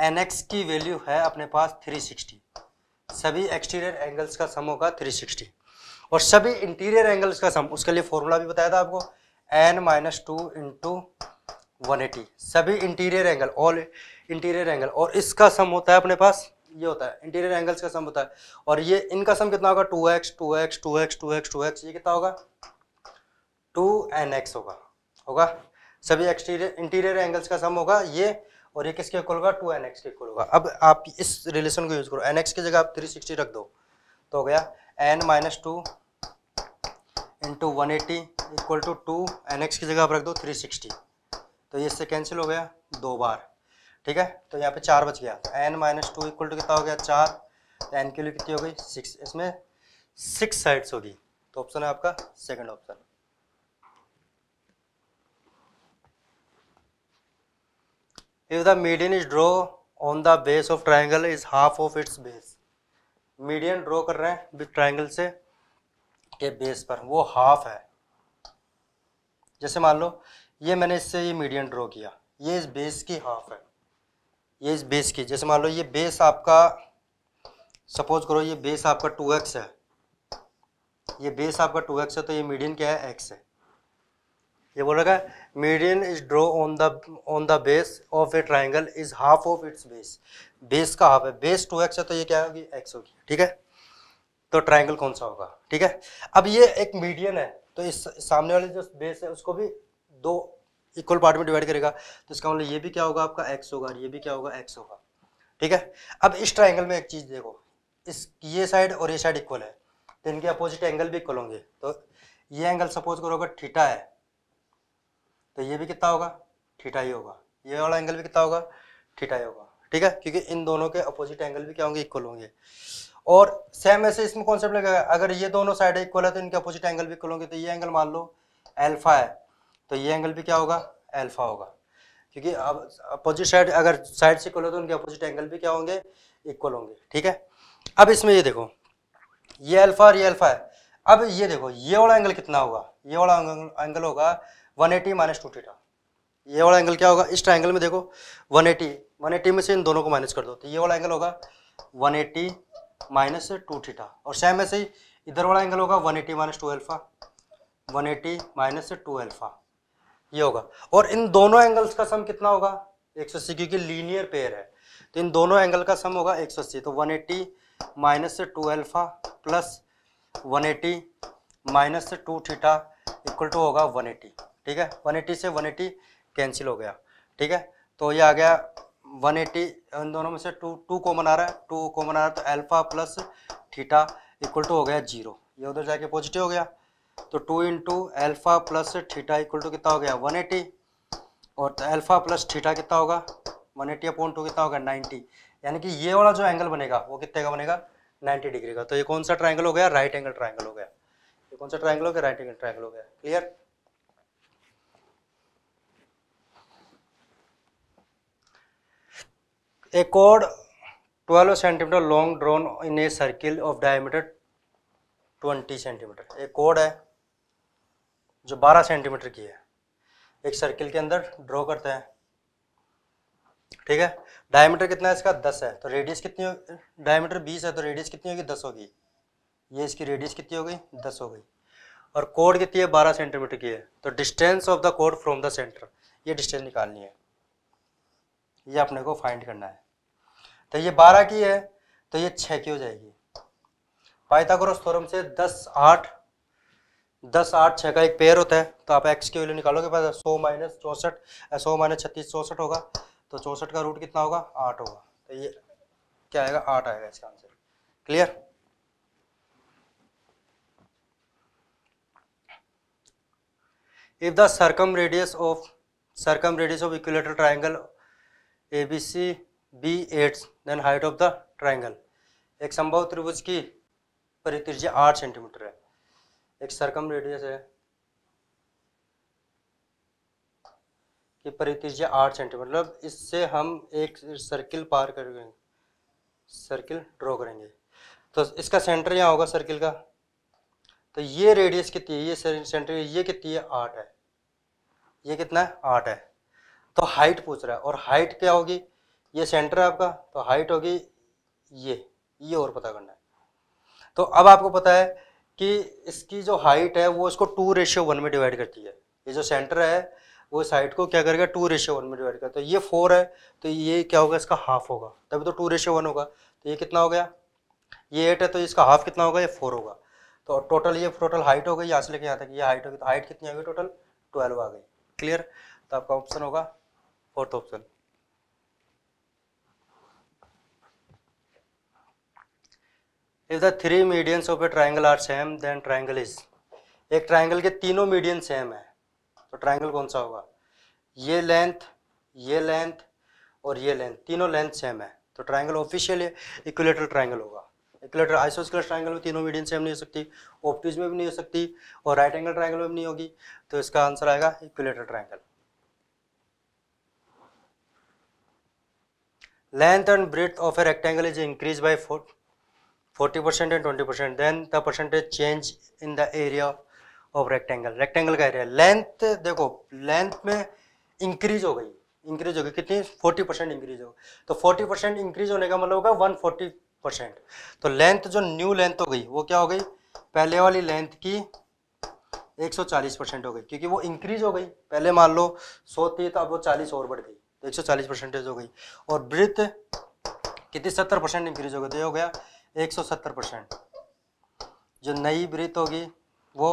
एन एक्स की वैल्यू है अपने पास 360 सभी एक्सटीरियर एंगल्स का सम होगा 360 और सभी इंटीरियर एंगल्स का सम उसके लिए फॉर्मूला भी बताया था आपको n minus two into one eighty सभी interior angle all interior angle और इसका सम होता है अपने पास ये होता है इंटीरियर एंगल्स का सम होता है। और ये, इनका सम कितना होगा? Two x two x two x two x two x ये कितना होगा? टू एन एक्स होगा। होगा? सभी एक्सटीरियर इंटीरियर एंगल्स का सम होगा ये, और ये किसके इक्वल होगा? टू एन एक्स के इक्वल होगा। अब आप इस रिलेशन को यूज़ करो। एन एक्स की जगह आप थ्री सिक्सटी रख दो। तो हो गया n minus two into one eighty equal to two n x की जगह आप रख दो थ्री सिक्सटी तो ये इससे कैंसिल हो गया दो बार। ठीक है? तो यहाँ पे चार बच गया। तो n minus two equal to कितना हो गया? चार। तो एन के लिए कितनी हो गई? सिक्स इसमें सिक्स साइड्स होगी। तो ऑप्शन है आपका second option if the median is draw on the base of triangle is half of its base median draw कर रहे हैं ट्राइंगल से के बेस पर। वो हाफ़ है। जैसे मान लो, ये मैंने इससे ये मीडियन ड्रॉ किया। ये इस बेस की हाफ़ है। ये इस बेस की, जैसे मान लो ये बेस आपका सपोज़ करो ये बेस आपका टू एक्स है। ये बेस आपका टू एक्स है तो ये मीडियन क्या है? एक्स है। ये बोल रहा है median is draw on the on the base of a triangle is half of its base base का हाफ़ है। बेस टू एक्स है तो ये क्या होगी? एक्स होगी। ठीक है? तो ट्राइंगल कौन सा होगा? ठीक है? अब ये एक मीडियन है तो इस सामने वाले जो बेस है, उसको भी दो इक्वल पार्ट में डिवाइड करेगा तो इसका मतलब ये भी क्या होगा आपका एक्स होगा ये भी क्या होगा एक्स होगा। ठीक है? अब इस ट्राइंगल में एक चीज़ देखो, इस ये साइड और ये साइड इक्वल है तो इनके अपोजिट एंगल भी इक्वल होंगे। तो ये एंगल सपोज़ करो अगर थीटा है तो ये भी कितना होगा? थीटा ही होगा। ये वाला एंगल भी कितना होगा? थीटा ही होगा। ठीक है? क्योंकि इन दोनों के अपोजिट एंगल भी क्या होंगे? इक्वल होंगे। और सेम ऐसे इसमें कॉन्सेप्ट लगेगा, अगर ये दोनों साइड इक्वल है तो इनके अपोजिट एंगल भी इक्वल होंगे तो ये एंगल मान लो एल्फा है। तो ये एंगल भी क्या होगा? एल्फा होगा। क्योंकि अब अपोजिट साइड अगर साइड से इक्वल हो तो उनके अपोजिट एंगल भी क्या होंगे? इक्वल होंगे, ठीक है? अब इसमें ये देखो, ये अल्फ़ा और ये अल्फ़ा है। अब ये देखो, ये वाला एंगल कितना होगा? ये वाला एंगल होगा 180 एटी माइनस टू थीटा ये वाला एंगल क्या होगा? इस ट्राइंगल में देखो 180 180 में से इन दोनों को माइनस कर दो। तो ये वाला एंगल होगा 180 एटी माइनस टू थीटा और सेम ऐसे ही, इधर वाला एंगल होगा 180 eighty minus two alpha one eighty minus two alpha ये होगा। और इन दोनों एंगल्स का सम कितना होगा? एक सौ अस्सी, क्योंकि लीनियर पेयर है। तो इन दोनों एंगल का सम होगा एक सौ अस्सी। तो वन एट्टी माइनस से two alpha plus one eighty minus से टू थीटा इक्वल टू होगा वन एटी ठीक है? 180 से 180 कैंसिल हो गया। ठीक है? तो ये आ गया 180 इन दोनों में से टू टू कॉमन आ रहा है। टू कॉमन आ रहा है तो alpha plus theta equal to हो गया ज़ीरो ये उधर जाके पॉजिटिव हो गया। तो two into alpha plus theta equal to कितना हो गया? 180 और तो अल्फ़ा प्लस थीटा कितना होगा? 180 एटी अपॉन टू कितना होगा? 90 यानी कि ये वाला जो एंगल बनेगा, वो कितने का बनेगा? 90 डिग्री का। तो ये कौन सा ट्राइंगल हो गया? राइट एंगल ट्राइंगल हो गया। ये कौन सा ट्राइंगल हो गया? राइट एंगल ट्राइंगल हो गया। Clear A chord 12 centimetre long drawn in a circle of diameter 20 centimetre एक कोड है। जो 12 सेंटीमीटर की है। एक सर्किल के अंदर ड्रॉ करते हैं। ठीक है? डायमीटर कितना है इसका? 10 है। तो रेडियस कितनी हो डायमीटर 20 है तो रेडियस कितनी होगी? 10 होगी। ये इसकी रेडियस कितनी हो गई? 10 हो गई। और कोड कितनी है? 12 सेंटीमीटर की है। तो डिस्टेंस ऑफ़ द कोड फ्रॉम द सेंटर ये डिस्टेंस निकालनी है। ये अपने को फाइंड करना है। तो ये बारह की है तो ये छः की हो जाएगी। पाइथागोरस थ्योरम से दस आठ दस आठ छः का एक पेयर होता है तो आप एक्स की वैल्यू निकालोगे पास सौ माइनस चौंसठ सौ माइनस छत्तीस, चौंसठ होगा तो चौंसठ का रूट कितना होगा? आठ होगा। तो ये क्या आएगा? आठ आएगा इसका answer clear if the circumradius of circumradius of equilateral triangle ABC be 8 then height of the triangle एक संभव त्रिभुज की परित्रिज्या आठ सेंटीमीटर है। एक सर्कम रेडियस है कि परित्रिज्या 8 सेंटीमीटर मतलब इससे हम एक सर्किल पार करेंगे सर्किल ड्रॉ करेंगे। तो इसका सेंटर यहाँ होगा सर्किल का। तो ये रेडियस कितनी है? ये सेंटर ये कितनी है? आठ है। ये कितना है? आठ है। तो हाइट पूछ रहा है, और हाइट क्या होगी? ये सेंटर है आपका तो हाइट होगी ये ये और पता करना है। तो अब आपको पता है कि इसकी जो हाइट है, वो इसको टू रेशियो वन में डिवाइड करती है। ये जो सेंटर है, वो साइड को क्या करेगा? टू रेशियो वन में डिवाइड करता है। ये फोर है तो ये क्या होगा? इसका हाफ़ होगा। तभी तो टू रेशियो वन होगा। तो ये कितना हो गया? ये एट है तो इसका हाफ़ कितना होगा? ये फोर होगा। तो टोटल ये टोटल हाइट हो गई। यहाँ से लेके यहाँ तक ये हाइट होगी तो हाइट कितनी आ गई टोटल ट्वेल्व आ गई। क्लियर तो आपका ऑप्शन होगा fourth option if the three medians of a triangle are same then triangle is एक ट्राइंगल के तीनों मीडियन सेम है। तो ट्राइंगल कौन सा होगा? ये लेंथ ये लेंथ और ये लेंथ तीनों लेंथ सेम है। तो ट्राइंगल ऑफिशियल इक्विलेटरल ट्राइंगल होगा। इक्विलेटर आइसोस्केलर ट्राइंगल में तीनों मीडियन सेम नहीं हो सकती। ऑप्टिज में भी नहीं हो सकती और राइट एंगल ट्राइंगल में भी नहीं होगी। तो इसका आंसर आएगा equilateral triangle length and breadth of a rectangle is increase by forty percent and twenty percent then the percentage change in the area of rectangle rectangle का एरिया लेंथ देखो length में इंक्रीज हो गई। Increase हो गई। कितनी? Forty percent increase हो तो फोर्टी परसेंट इंक्रीज होने का मतलब होगा वन फोर्टी परसेंट तो लेंथ जो न्यू लेंथ हो गई, वो क्या हो गई? पहले वाली लेंथ की 140 परसेंट हो गई। क्योंकि वो इंक्रीज हो गई। पहले मान लो सौ थी तो अब वो 40 और बढ़ गई। तो 140 परसेंटेज हो गई। और ब्रिथ कितनी? सत्तर परसेंट इंक्रीज हो गई तो ये हो गया 170 परसेंट। जो नई ब्रिथ होगी, वो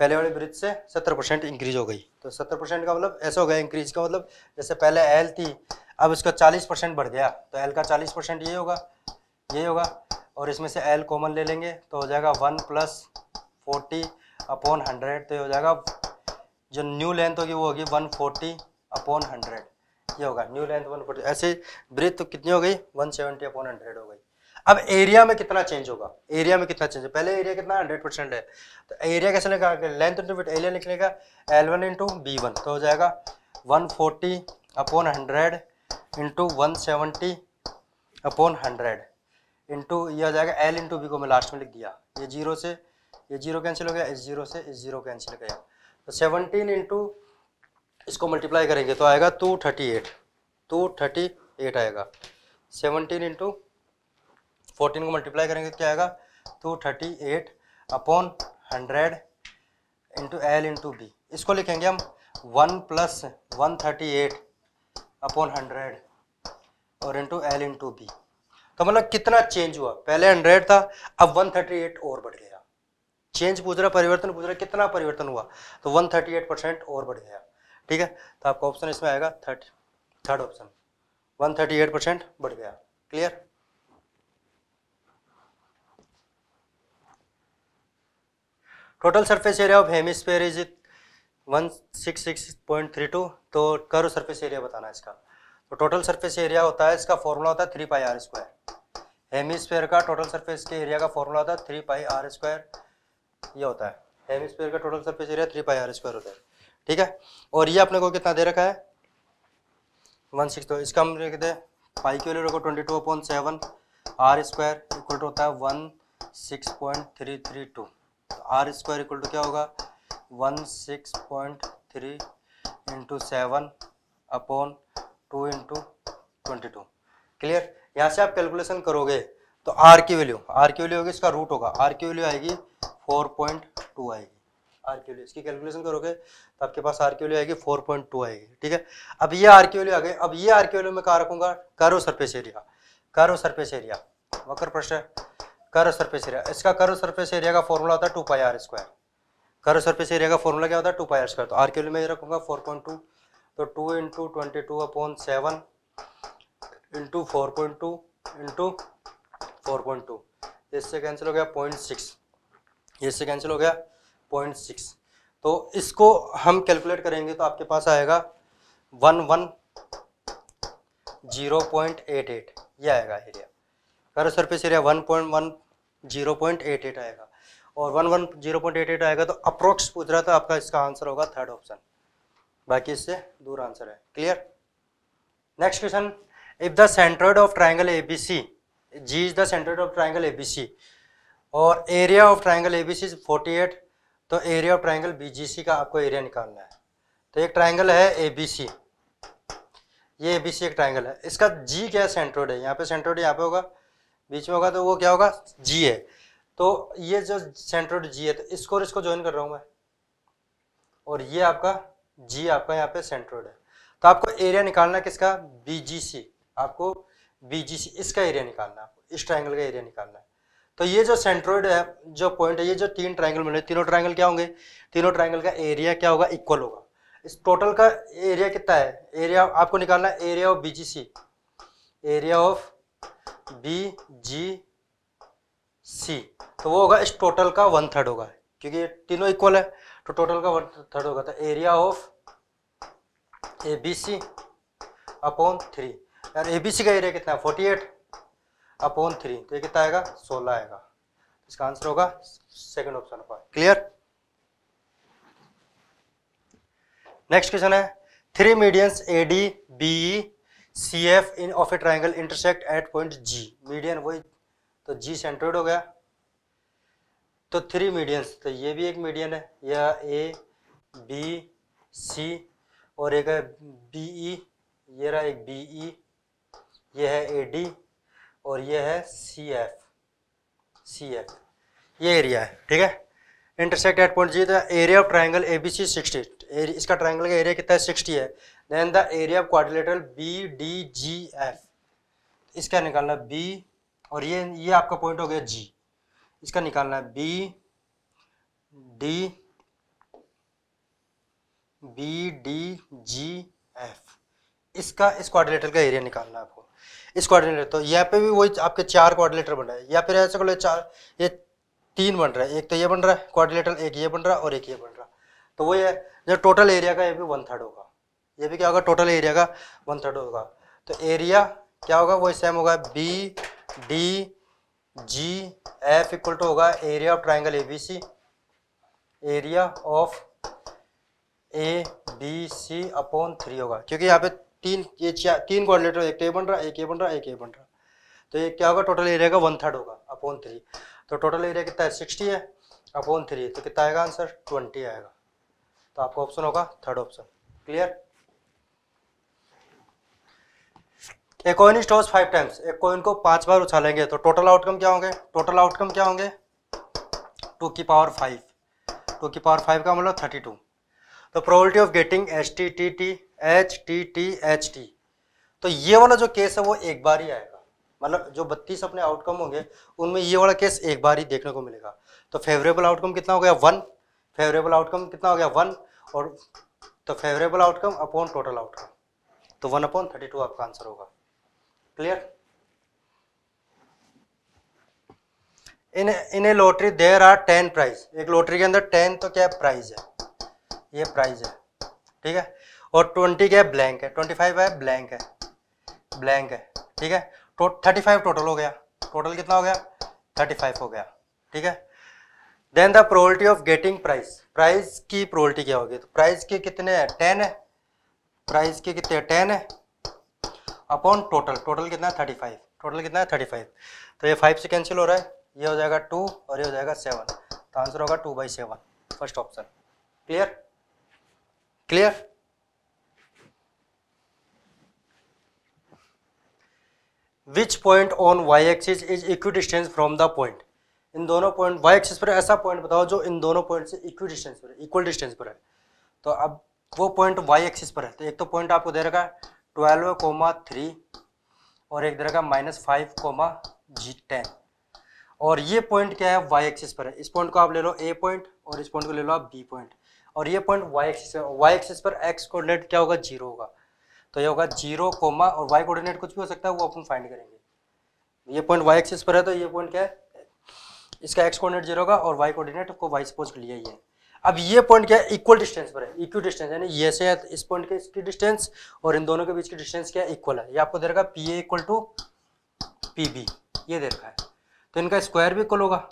पहले वाली ब्रिथ से 70 परसेंट इंक्रीज हो गई। तो 70 परसेंट का मतलब ऐसा हो गया इंक्रीज का मतलब जैसे पहले एल थी, अब इसका 40 परसेंट बढ़ गया। तो एल का 40 परसेंट ये होगा ये होगा, और इसमें से एल कॉमन ले लेंगे तो हो जाएगा one plus forty upon hundred. तो ये हो जाएगा, जो न्यू लेंथ होगी, वो होगी वन फोर्टी अपॉन हंड्रेड। ये होगा, न्यू लेंथ वन फोर्टी। ऐसे ब्रेथ तो कितनी हो गई? वन सेवेंटी अपॉन हंड्रेड हो गई। अब एरिया में कितना चेंज होगा? एरिया में कितना चेंज है पहले एरिया कितना हंड्रेड परसेंट है। तो एरिया कैसे लिखा लेंथ इंटू फिट एरिया का? L one into b one तो हो जाएगा one forty upon hundred into one seventy upon hundred into ये हो जाएगा एल इंटू बी को मैं लास्ट में लिख दिया। ये ज़ीरो से, ये ज़ीरो कैंसिल हो गया, इस ज़ीरो से इस ज़ीरो कैंसिल हो गया। तो सेवनटीन इंटू इसको मल्टीप्लाई करेंगे तो आएगा two thirty eight two thirty eight आएगा। सेवनटीन इंटू फोर्टीन को मल्टीप्लाई करेंगे क्या आएगा? Two thirty eight upon hundred into l into b. इसको लिखेंगे हम one plus one thirty eight upon hundred और इंटू एल इंटू बी। तो मतलब कितना चेंज हुआ? पहले हंड्रेड था, अब वन थर्टी एट और बढ़ गया। चेंज पूछ रहा, परिवर्तन पूछ रहा, कितना परिवर्तन हुआ? तो वन थर्टी एट परसेंट और बढ़ गया। ठीक है? तो आपका ऑप्शन इसमें आएगा third third option one thirty eight percent बढ़ गया। Clear total surface area of hemisphere is one six six point three two तो करो सरफेस एरिया बताना है इसका। तो टोटल सरफेस एरिया होता है, इसका फॉर्मूला होता है three pi r square hemisphere का टोटल सरफेस के एरिया का फॉर्मूला होता है थ्री पाई आर स्क्वायर ये होता है। हेमिस्फेयर का total surface area three pi r square होता है। ठीक है? और ये अपने को कितना दे रखा है? वन सिक्स तो इसका हम लिख दे पाई की वैल्यू रखो twenty two upon seven r square equal to होता है one six point three three two r square equal to क्या होगा? One six point three into seven upon two into twenty two clear यहाँ से आप calculation करोगे तो r की वैल्यू आर की वैल्यू होगी, इसका रूट होगा। आर की वैल्यू आएगी फोर पॉइंट टू आएगी। आर की वैल्यू इसकी कैलकुलेशन करोगे तो आपके पास आर की वैल्यू आएगी फोर पॉइंट टू आएगी, ठीक है? अब ये आर की वैल्यू आ गई, अब ये आर की वैल्यू मैं कहा रखूँगा? Curved surface area curved surface area वक्र प्रश्न करो सरफेस एरिया इसका करो सरफेस एरिया का फॉर्मूला होता है two pi r square curved surface area का फॉर्मूला क्या होता है? टू पाई आर स्क्वायर तो आर की वैल्यू मैं रखूँगा फोर पॉइंट टू तो two into twenty two upon seven into four point two into four point two इससे कैंसिल हो गया पॉइंट सिक्स इससे कैंसिल हो गया पॉइंट सिक्स तो इसको हम कैलकुलेट करेंगे तो आपके पास आएगा one one zero point eight eight ये आएगा area curved surface area one point one zero point eight eight आएगा। और one one zero point eight eight आएगा तो अप्रोक्स पूछ रहा था, आपका इसका आंसर होगा थर्ड ऑप्शन। बाकी इससे दूर आंसर है। Clear? Next question. If the centroid of triangle A B C G is the centroid of triangle A B C और area of triangle A B C forty eight तो area of triangle B G C का आपको area निकालना है। तो एक triangle है A B C ये ए बी सी एक ट्राइंगल है। इसका जी क्या सेंट्रोइड है। यहाँ पे सेंट्रोइड यहाँ पे होगा। बीच में होगा तो वो क्या होगा? जी है। तो ये जो सेंट्रोइड जी है तो इसको और इसको ज्वाइन कर रहा हूँ मैं। और ये आपका जी आपका यहाँ पे सेंट्रोइड है। तो आपको एरिया निकालना किसका? बीजीसी आपको बीजीसी इसका एरिया निकालना आपको। इस ट्राइंगल का एरिया निकालना है। तो ये जो सेंट्रोइड है, जो पॉइंट है, ये जो तीन ट्राइंगल मिले, तीनों ट्राइंगल क्या होंगे? तीनों ट्राइंगल का एरिया क्या होगा? इक्वल होगा। इस टोटल का एरिया कितना है? एरिया आपको निकालना है area of BGC area of B, G, C. तो वो होगा इस टोटल का वन थर्ड होगा, क्योंकि ये तीनों इक्वल है तो टोटल का वन थर्ड होगा। तो area of A B C upon three यार ए बी सी का एरिया कितना है? फोर्टी एट अपॉन थ्री तो ये कितना आएगा? सोलह आएगा। इसका आंसर होगा सेकंड ऑप्शन का क्लियर नेक्स्ट क्वेश्चन है three medians A D B C F in of a triangle intersect at point G median वही तो जी सेंट्रोइड हो गया। तो थ्री मीडियंस तो ये भी एक मीडियन है। यह ए बी सी और एक है बी ई ये रहा एक बी ई ये है ए डी और ये है सी एफ़ सी एफ़ ये एरिया है, ठीक है? इंटरसेक्ट एट पॉइंट जी तो area of triangle A B C sixty इसका ट्राइंगल का एरिया कितना है? सिक्सटी है। Then the area of quadrilateral B D G F इसका निकालना बी और ये ये आपका पॉइंट हो गया जी इसका निकालना है B D B D G F इसका, इस क्वाड्रिलेटर का एरिया निकालना है आपको। इस क्वाड्रिलेटर तो यहाँ पे भी वही आपके चार क्वाड्रिलेटर बन रहा है। या फिर ऐसे को चार, ये तीन बन रहा है। एक तो ये बन रहा है क्वाड्रिलेटर एक ये बन रहा है, और एक ये बन रहा है। तो वो ये, जो टोटल एरिया का, ये भी वन थर्ड होगा। ये भी क्या होगा? टोटल एरिया का वन थर्ड होगा। तो एरिया क्या होगा? वही सेम होगा B D G F equal to होगा area of triangle A B C area of A B C upon three होगा। क्योंकि यहाँ पे तीन, ये तीन कोऑर्डिनेटर एक ये बन रहा, एक ये बन रहा, एक ये बन रहा। तो ये क्या होगा? टोटल एरिया का वन थर्ड होगा अपॉन थ्री तो टोटल एरिया कितना है? सिक्सटी है अपॉन थ्री तो कितना आएगा? आंसर ट्वेंटी आएगा। तो आपका ऑप्शन होगा थर्ड ऑप्शन क्लियर एक कॉइन टॉस फाइव टाइम्स एक कॉइन को पाँच बार उछालेंगे तो टोटल आउटकम क्या होंगे? टोटल आउटकम क्या होंगे? टू की पावर फाइव टू की पावर फाइव का मतलब थर्टी टू तो probability of getting H T T T H T T H T तो ये वाला जो केस है वो एक बार ही आएगा। मतलब जो बत्तीस अपने आउटकम होंगे, उनमें ये वाला केस एक बार ही देखने को मिलेगा। तो फेवरेबल आउटकम कितना हो गया? वन फेवरेबल आउटकम कितना हो गया? वन और तो favourable outcome upon total outcome तो वन अपॉन थर्टी टू आपका आंसर होगा। Clear in in a lottery there are ten prize एक लॉटरी के अंदर टेन तो क्या प्राइज है? ये प्राइज है। ठीक है? और ट्वेंटी क्या ब्लैंक है। ट्वेंटी फाइव है? ब्लैंक है। ब्लैंक है। ठीक है? तो थर्टी फाइव टोटल हो गया। टोटल कितना हो गया? थर्टी फाइव हो गया। ठीक है? Then the probability of getting prize prize की प्रोबेबिलिटी क्या होगी? तो प्राइस के कितने है? टेन है। प्राइस के कितने टेन है। अपॉन टोटल टोटल कितना है? थर्टी फाइव टोटल कितना है? थर्टी फाइव तो ये फाइव से कैंसिल हो रहा है, ये हो जाएगा टू और ये हो जाएगा सेवन तो आंसर होगा two by seven first option clear clear which point on y axis is equidistant from the point इन दोनों पॉइंट वाई एक्सिस पर ऐसा पॉइंट बताओ जो इन दोनों पॉइंट से इक्वी डिस्टेंस पर इक्वल डिस्टेंस पर है। तो अब वो पॉइंट वाई एक्सिस पर है। तो एक तो पॉइंट आपको दे रखा है ट्वेल्व कोमा थ्री और एक दे का minus five comma G ten. और ये पॉइंट क्या है? वाई एक्सिस पर है। इस पॉइंट को आप ले लो ए पॉइंट और इस पॉइंट को ले लो आप बी पॉइंट। और ये point y axis y axis पर एक्स कोऑर्डिनेट क्या होगा? ज़ीरो होगा। तो ये होगा ज़ीरो कोमा और वाई कोऑर्डिनेट कुछ भी हो सकता है, वो अपन फाइंड करेंगे। ये पॉइंट वाई एक्सिस पर है तो ये पॉइंट क्या है? इसका एक्स कोऑर्डिनेट ज़ीरो होगा और वाई कोऑर्डिनेट को वाई सपोज़ लिया ये अब ये पॉइंट क्या है? इक्वल डिस्टेंस पर है। इक्वल डिस्टेंस यानी ये से है इस पॉइंट के इसकी डिस्टेंस और इन दोनों के बीच की डिस्टेंस क्या है इक्वल है? ये आपको दे रखा P A equal to P B ये दे रखा है। तो इनका स्क्वायर भी इक्वल होगा।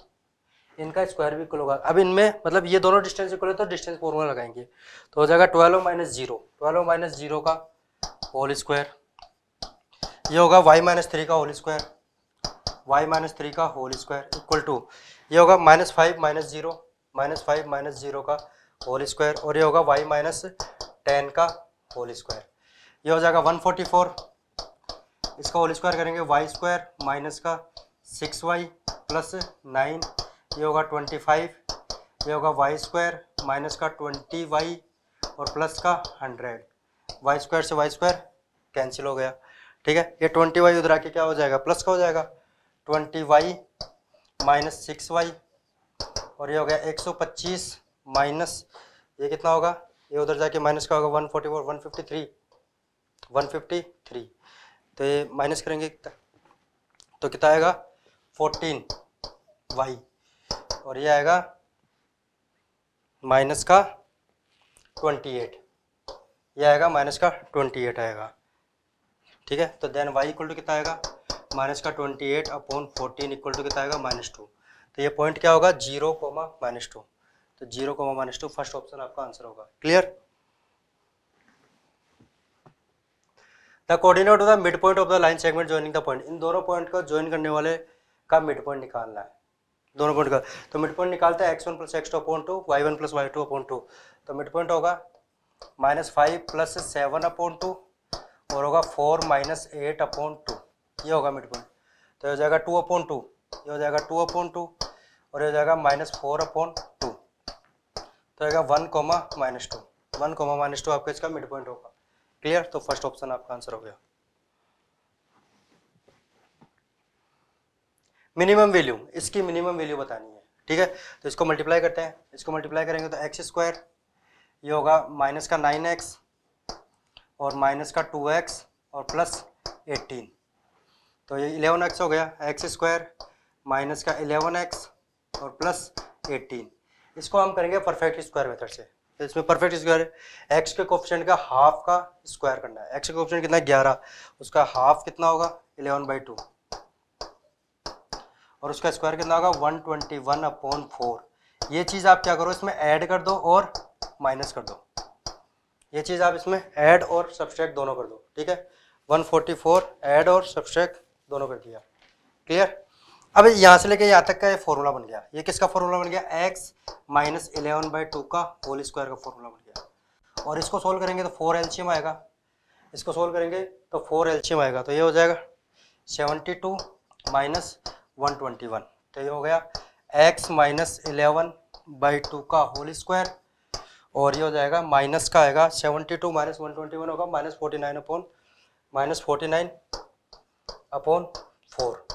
इनका स्क्वायर भी इक्वल होगा। अब इनमें मतलब ये दोनों डिस्टेंस इक्वल है तो डिस्टेंस फॉर्मूला लगाएँगे। तो हो जाएगा twelve minus zero twelve minus zero का होल स्क्वायर ये होगा वाई माइनस थ्री का whole square y minus three का होल स्क्वायर इक्वल टू ये होगा minus five minus zero minus five minus zero का होल स्क्वायर और ये होगा वाई माइनस टेन का होल स्क्वायर। ये हो जाएगा वन फोर्टी फोर। इसका होल स्क्वायर करेंगे वाई स्क्वायर माइनस का सिक्स वाई प्लस नाइन। ये होगा ट्वेंटी फाइव। ये होगा वाई स्क्वायर माइनस का ट्वेंटी वाई और प्लस का हंड्रेड। वाई स्क्वायर से वाई स्क्वायर कैंसिल हो गया। ठीक है? ये ट्वेंटी वाई उधर आके क्या हो जाएगा? प्लस का हो जाएगा। Twenty y minus six y और ये हो गया एक सौ पच्चीस माइनस, ये कितना होगा? ये उधर जाके माइनस का होगा one forty four one fifty three one fifty three तो ये माइनस करेंगे तो कितना आएगा? Fourteen y. और ये आएगा माइनस का ट्वेंटी एट ये आएगा माइनस का ट्वेंटी एट आएगा। ठीक है? तो देन वाई इक्वल टू कितना आएगा? माइनस का twenty eight upon fourteen equal to कितना आएगा? माइनस टू तो ये पॉइंट क्या होगा? ज़ीरो कोमा माइनस टू तो zero comma minus two first option आपका आंसर होगा. Clear the coordinate of the mid point of the line segment joining the point इन दोनों पॉइंट को ज्वाइन करने वाले का मिड पॉइंट निकालना है. दोनों पॉइंट का. तो मिड पॉइंट निकालते हैं x one plus x two upon two y one plus y two upon two तो मिड पॉइंट होगा minus five plus seven upon two और होगा four minus eight upon two ये होगा मिड पॉइंट तो हो जाएगा टू अपॉन टू ये हो जाएगा टू अपॉन टू और ये हो जाएगा माइनस फोर अपॉन टू तो आएगा one comma minus two one comma minus two आपका इसका मिड पॉइंट होगा. क्लियर तो फ़र्स्ट ऑप्शन आपका आंसर हो गया. मिनिमम वैल्यू इसकी मिनिमम वैल्यू बतानी है. ठीक है? तो इसको मल्टीप्लाई करते हैं. इसको मल्टीप्लाई करेंगे तो एक्स स्क्वायर ये होगा माइनस का नाइन एक्स और माइनस का टू एक्स और प्लस एटीन तो ये इलेवन एक्स हो गया. एक्स स्क्वायर माइनस का इलेवन एक्स और प्लस एटीन। इसको हम करेंगे परफेक्ट स्क्वायर मेथड से। इसमें परफेक्ट स्क्वायर एक्स के कोफिशिएंट का हाफ़ का स्क्वायर करना है। एक्स का कोफिशिएंट कितना है? ग्यारह। उसका हाफ़ कितना होगा? Eleven by two. और उसका स्क्वायर कितना होगा? One twenty one upon four. ये चीज़ आप क्या करो? इसमें ऐड कर दो और माइनस कर दो। ये चीज़ आप इसमें ऐड और सब्सट्रैक्ट दोनों कर दो। ठीक है? 144 ऐड और सब्सट्रैक्ट दोनों कर दिया। क्लियर? अब यहाँ से लेके यहाँ तक का ये फॉर्मूला बन गया। ये किसका फॉर्मूला बन गया? X minus eleven by two का होल स्क्वायर का फॉर्मूला बन गया। और इसको सोल्व करेंगे तो फोर एल्शियम आएगा। इसको सोल्व करेंगे तो फोर एल्शियम आएगा। तो ये हो जाएगा seventy two minus one twenty one तो ये हो गया x minus eleven by two का होल स्क्वायर और ये हो जाएगा माइनस का आएगा seventy two minus one twenty one होगा minus forty nine upon minus forty nine upon four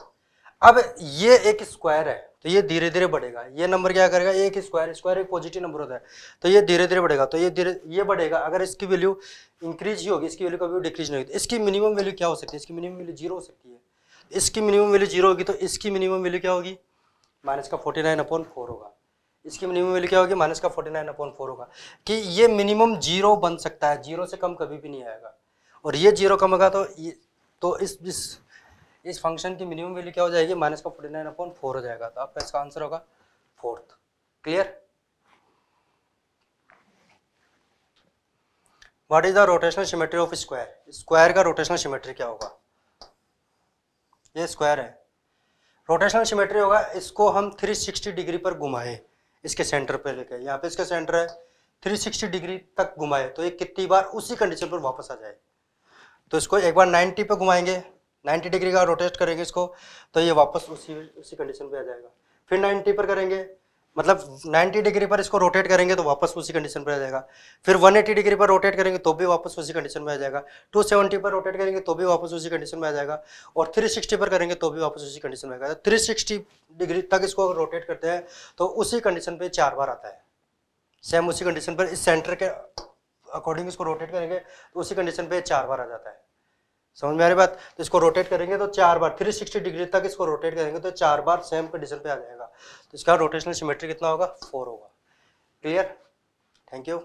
अब ये एक स्क्वायर है तो ये धीरे धीरे बढ़ेगा। ये नंबर क्या करेगा? एक स्क्वायर स्क्वायर एक पॉजिटिव नंबर होता है। तो ये धीरे धीरे बढ़ेगा तो ये धीरे, ये बढ़ेगा। अगर इसकी वैल्यू इंक्रीज ही होगी, इसकी वैल्यू कभी डिक्रीज नहीं होगी तो इसकी मिनिमम वैल्यू क्या हो सकती है? इसकी मिनिमम वैल्यू ज़ीरो हो सकती है। इसकी मिनिमम वैल्यू ज़ीरो होगी तो इसकी मिनिमम वैल्यू क्या होगी? माइनस का फोर्टी नाइन अपॉन फोर होगा। इसकी मिनिमम वैल्यू क्या होगी? माइनस का फोर्टी नाइन अपॉन फोर होगा। कि ये मिनिमम ज़ीरो बन सकता है। ज़ीरो से कम कभी भी नहीं आएगा। और ये ज़ीरो कम होगा तो ये तो इस इस फ़ंक्शन की मिनिमम वैल्यू क्या हो जाएगी? माइनस का फोर्टी नाइन अपॉन फोर हो जाएगा। तो आपका इसका आंसर होगा fourth clear what is the rotational symmetry of square square का रोटेशनल सिमेट्री क्या होगा? ये स्क्वायर है। रोटेशनल सिमेट्री होगा, इसको हम 360 डिग्री पर घुमाए, इसके सेंटर पे लेके। यहाँ पे इसका सेंटर है 360 डिग्री तक घुमाए तो ये कितनी बार उसी कंडीशन पर वापस आ जाए। तो इसको एक बार 90 पे घुमाएँगे। 90 डिग्री का रोटेट करेंगे इसको तो ये वापस उसी उसी कंडीशन पे आ जाएगा। फिर 90 पर करेंगे मतलब 90 डिग्री पर इसको रोटेट करेंगे तो वापस उसी कंडीशन पर आ जाएगा। फिर 180 डिग्री पर रोटेट करेंगे तो भी वापस उसी कंडीशन में आ जाएगा। 270 पर रोटेट करेंगे तो भी वापस उसी कंडीशन में आ जाएगा। और 360 पर करेंगे तो भी वापस उसी कंडीशन में आएगा थ्री सिक्सटी डिग्री तक इसको रोटेट करते हैं तो उसी कंडीशन पर चार बार आता है। सेम उसी कंडीशन पर इस सेंटर के अकॉर्डिंग इसको रोटेट करेंगे तो उसी कंडीशन पर चार बार आ जाता है। समझ में आ रही बात? तो इसको रोटेट करेंगे तो चार बार 360 डिग्री तक इसको रोटेट करेंगे तो चार बार सेम कंडीशन पे आ जाएगा। तो इसका रोटेशनल सिमेट्री कितना होगा? फोर होगा। Clear thank you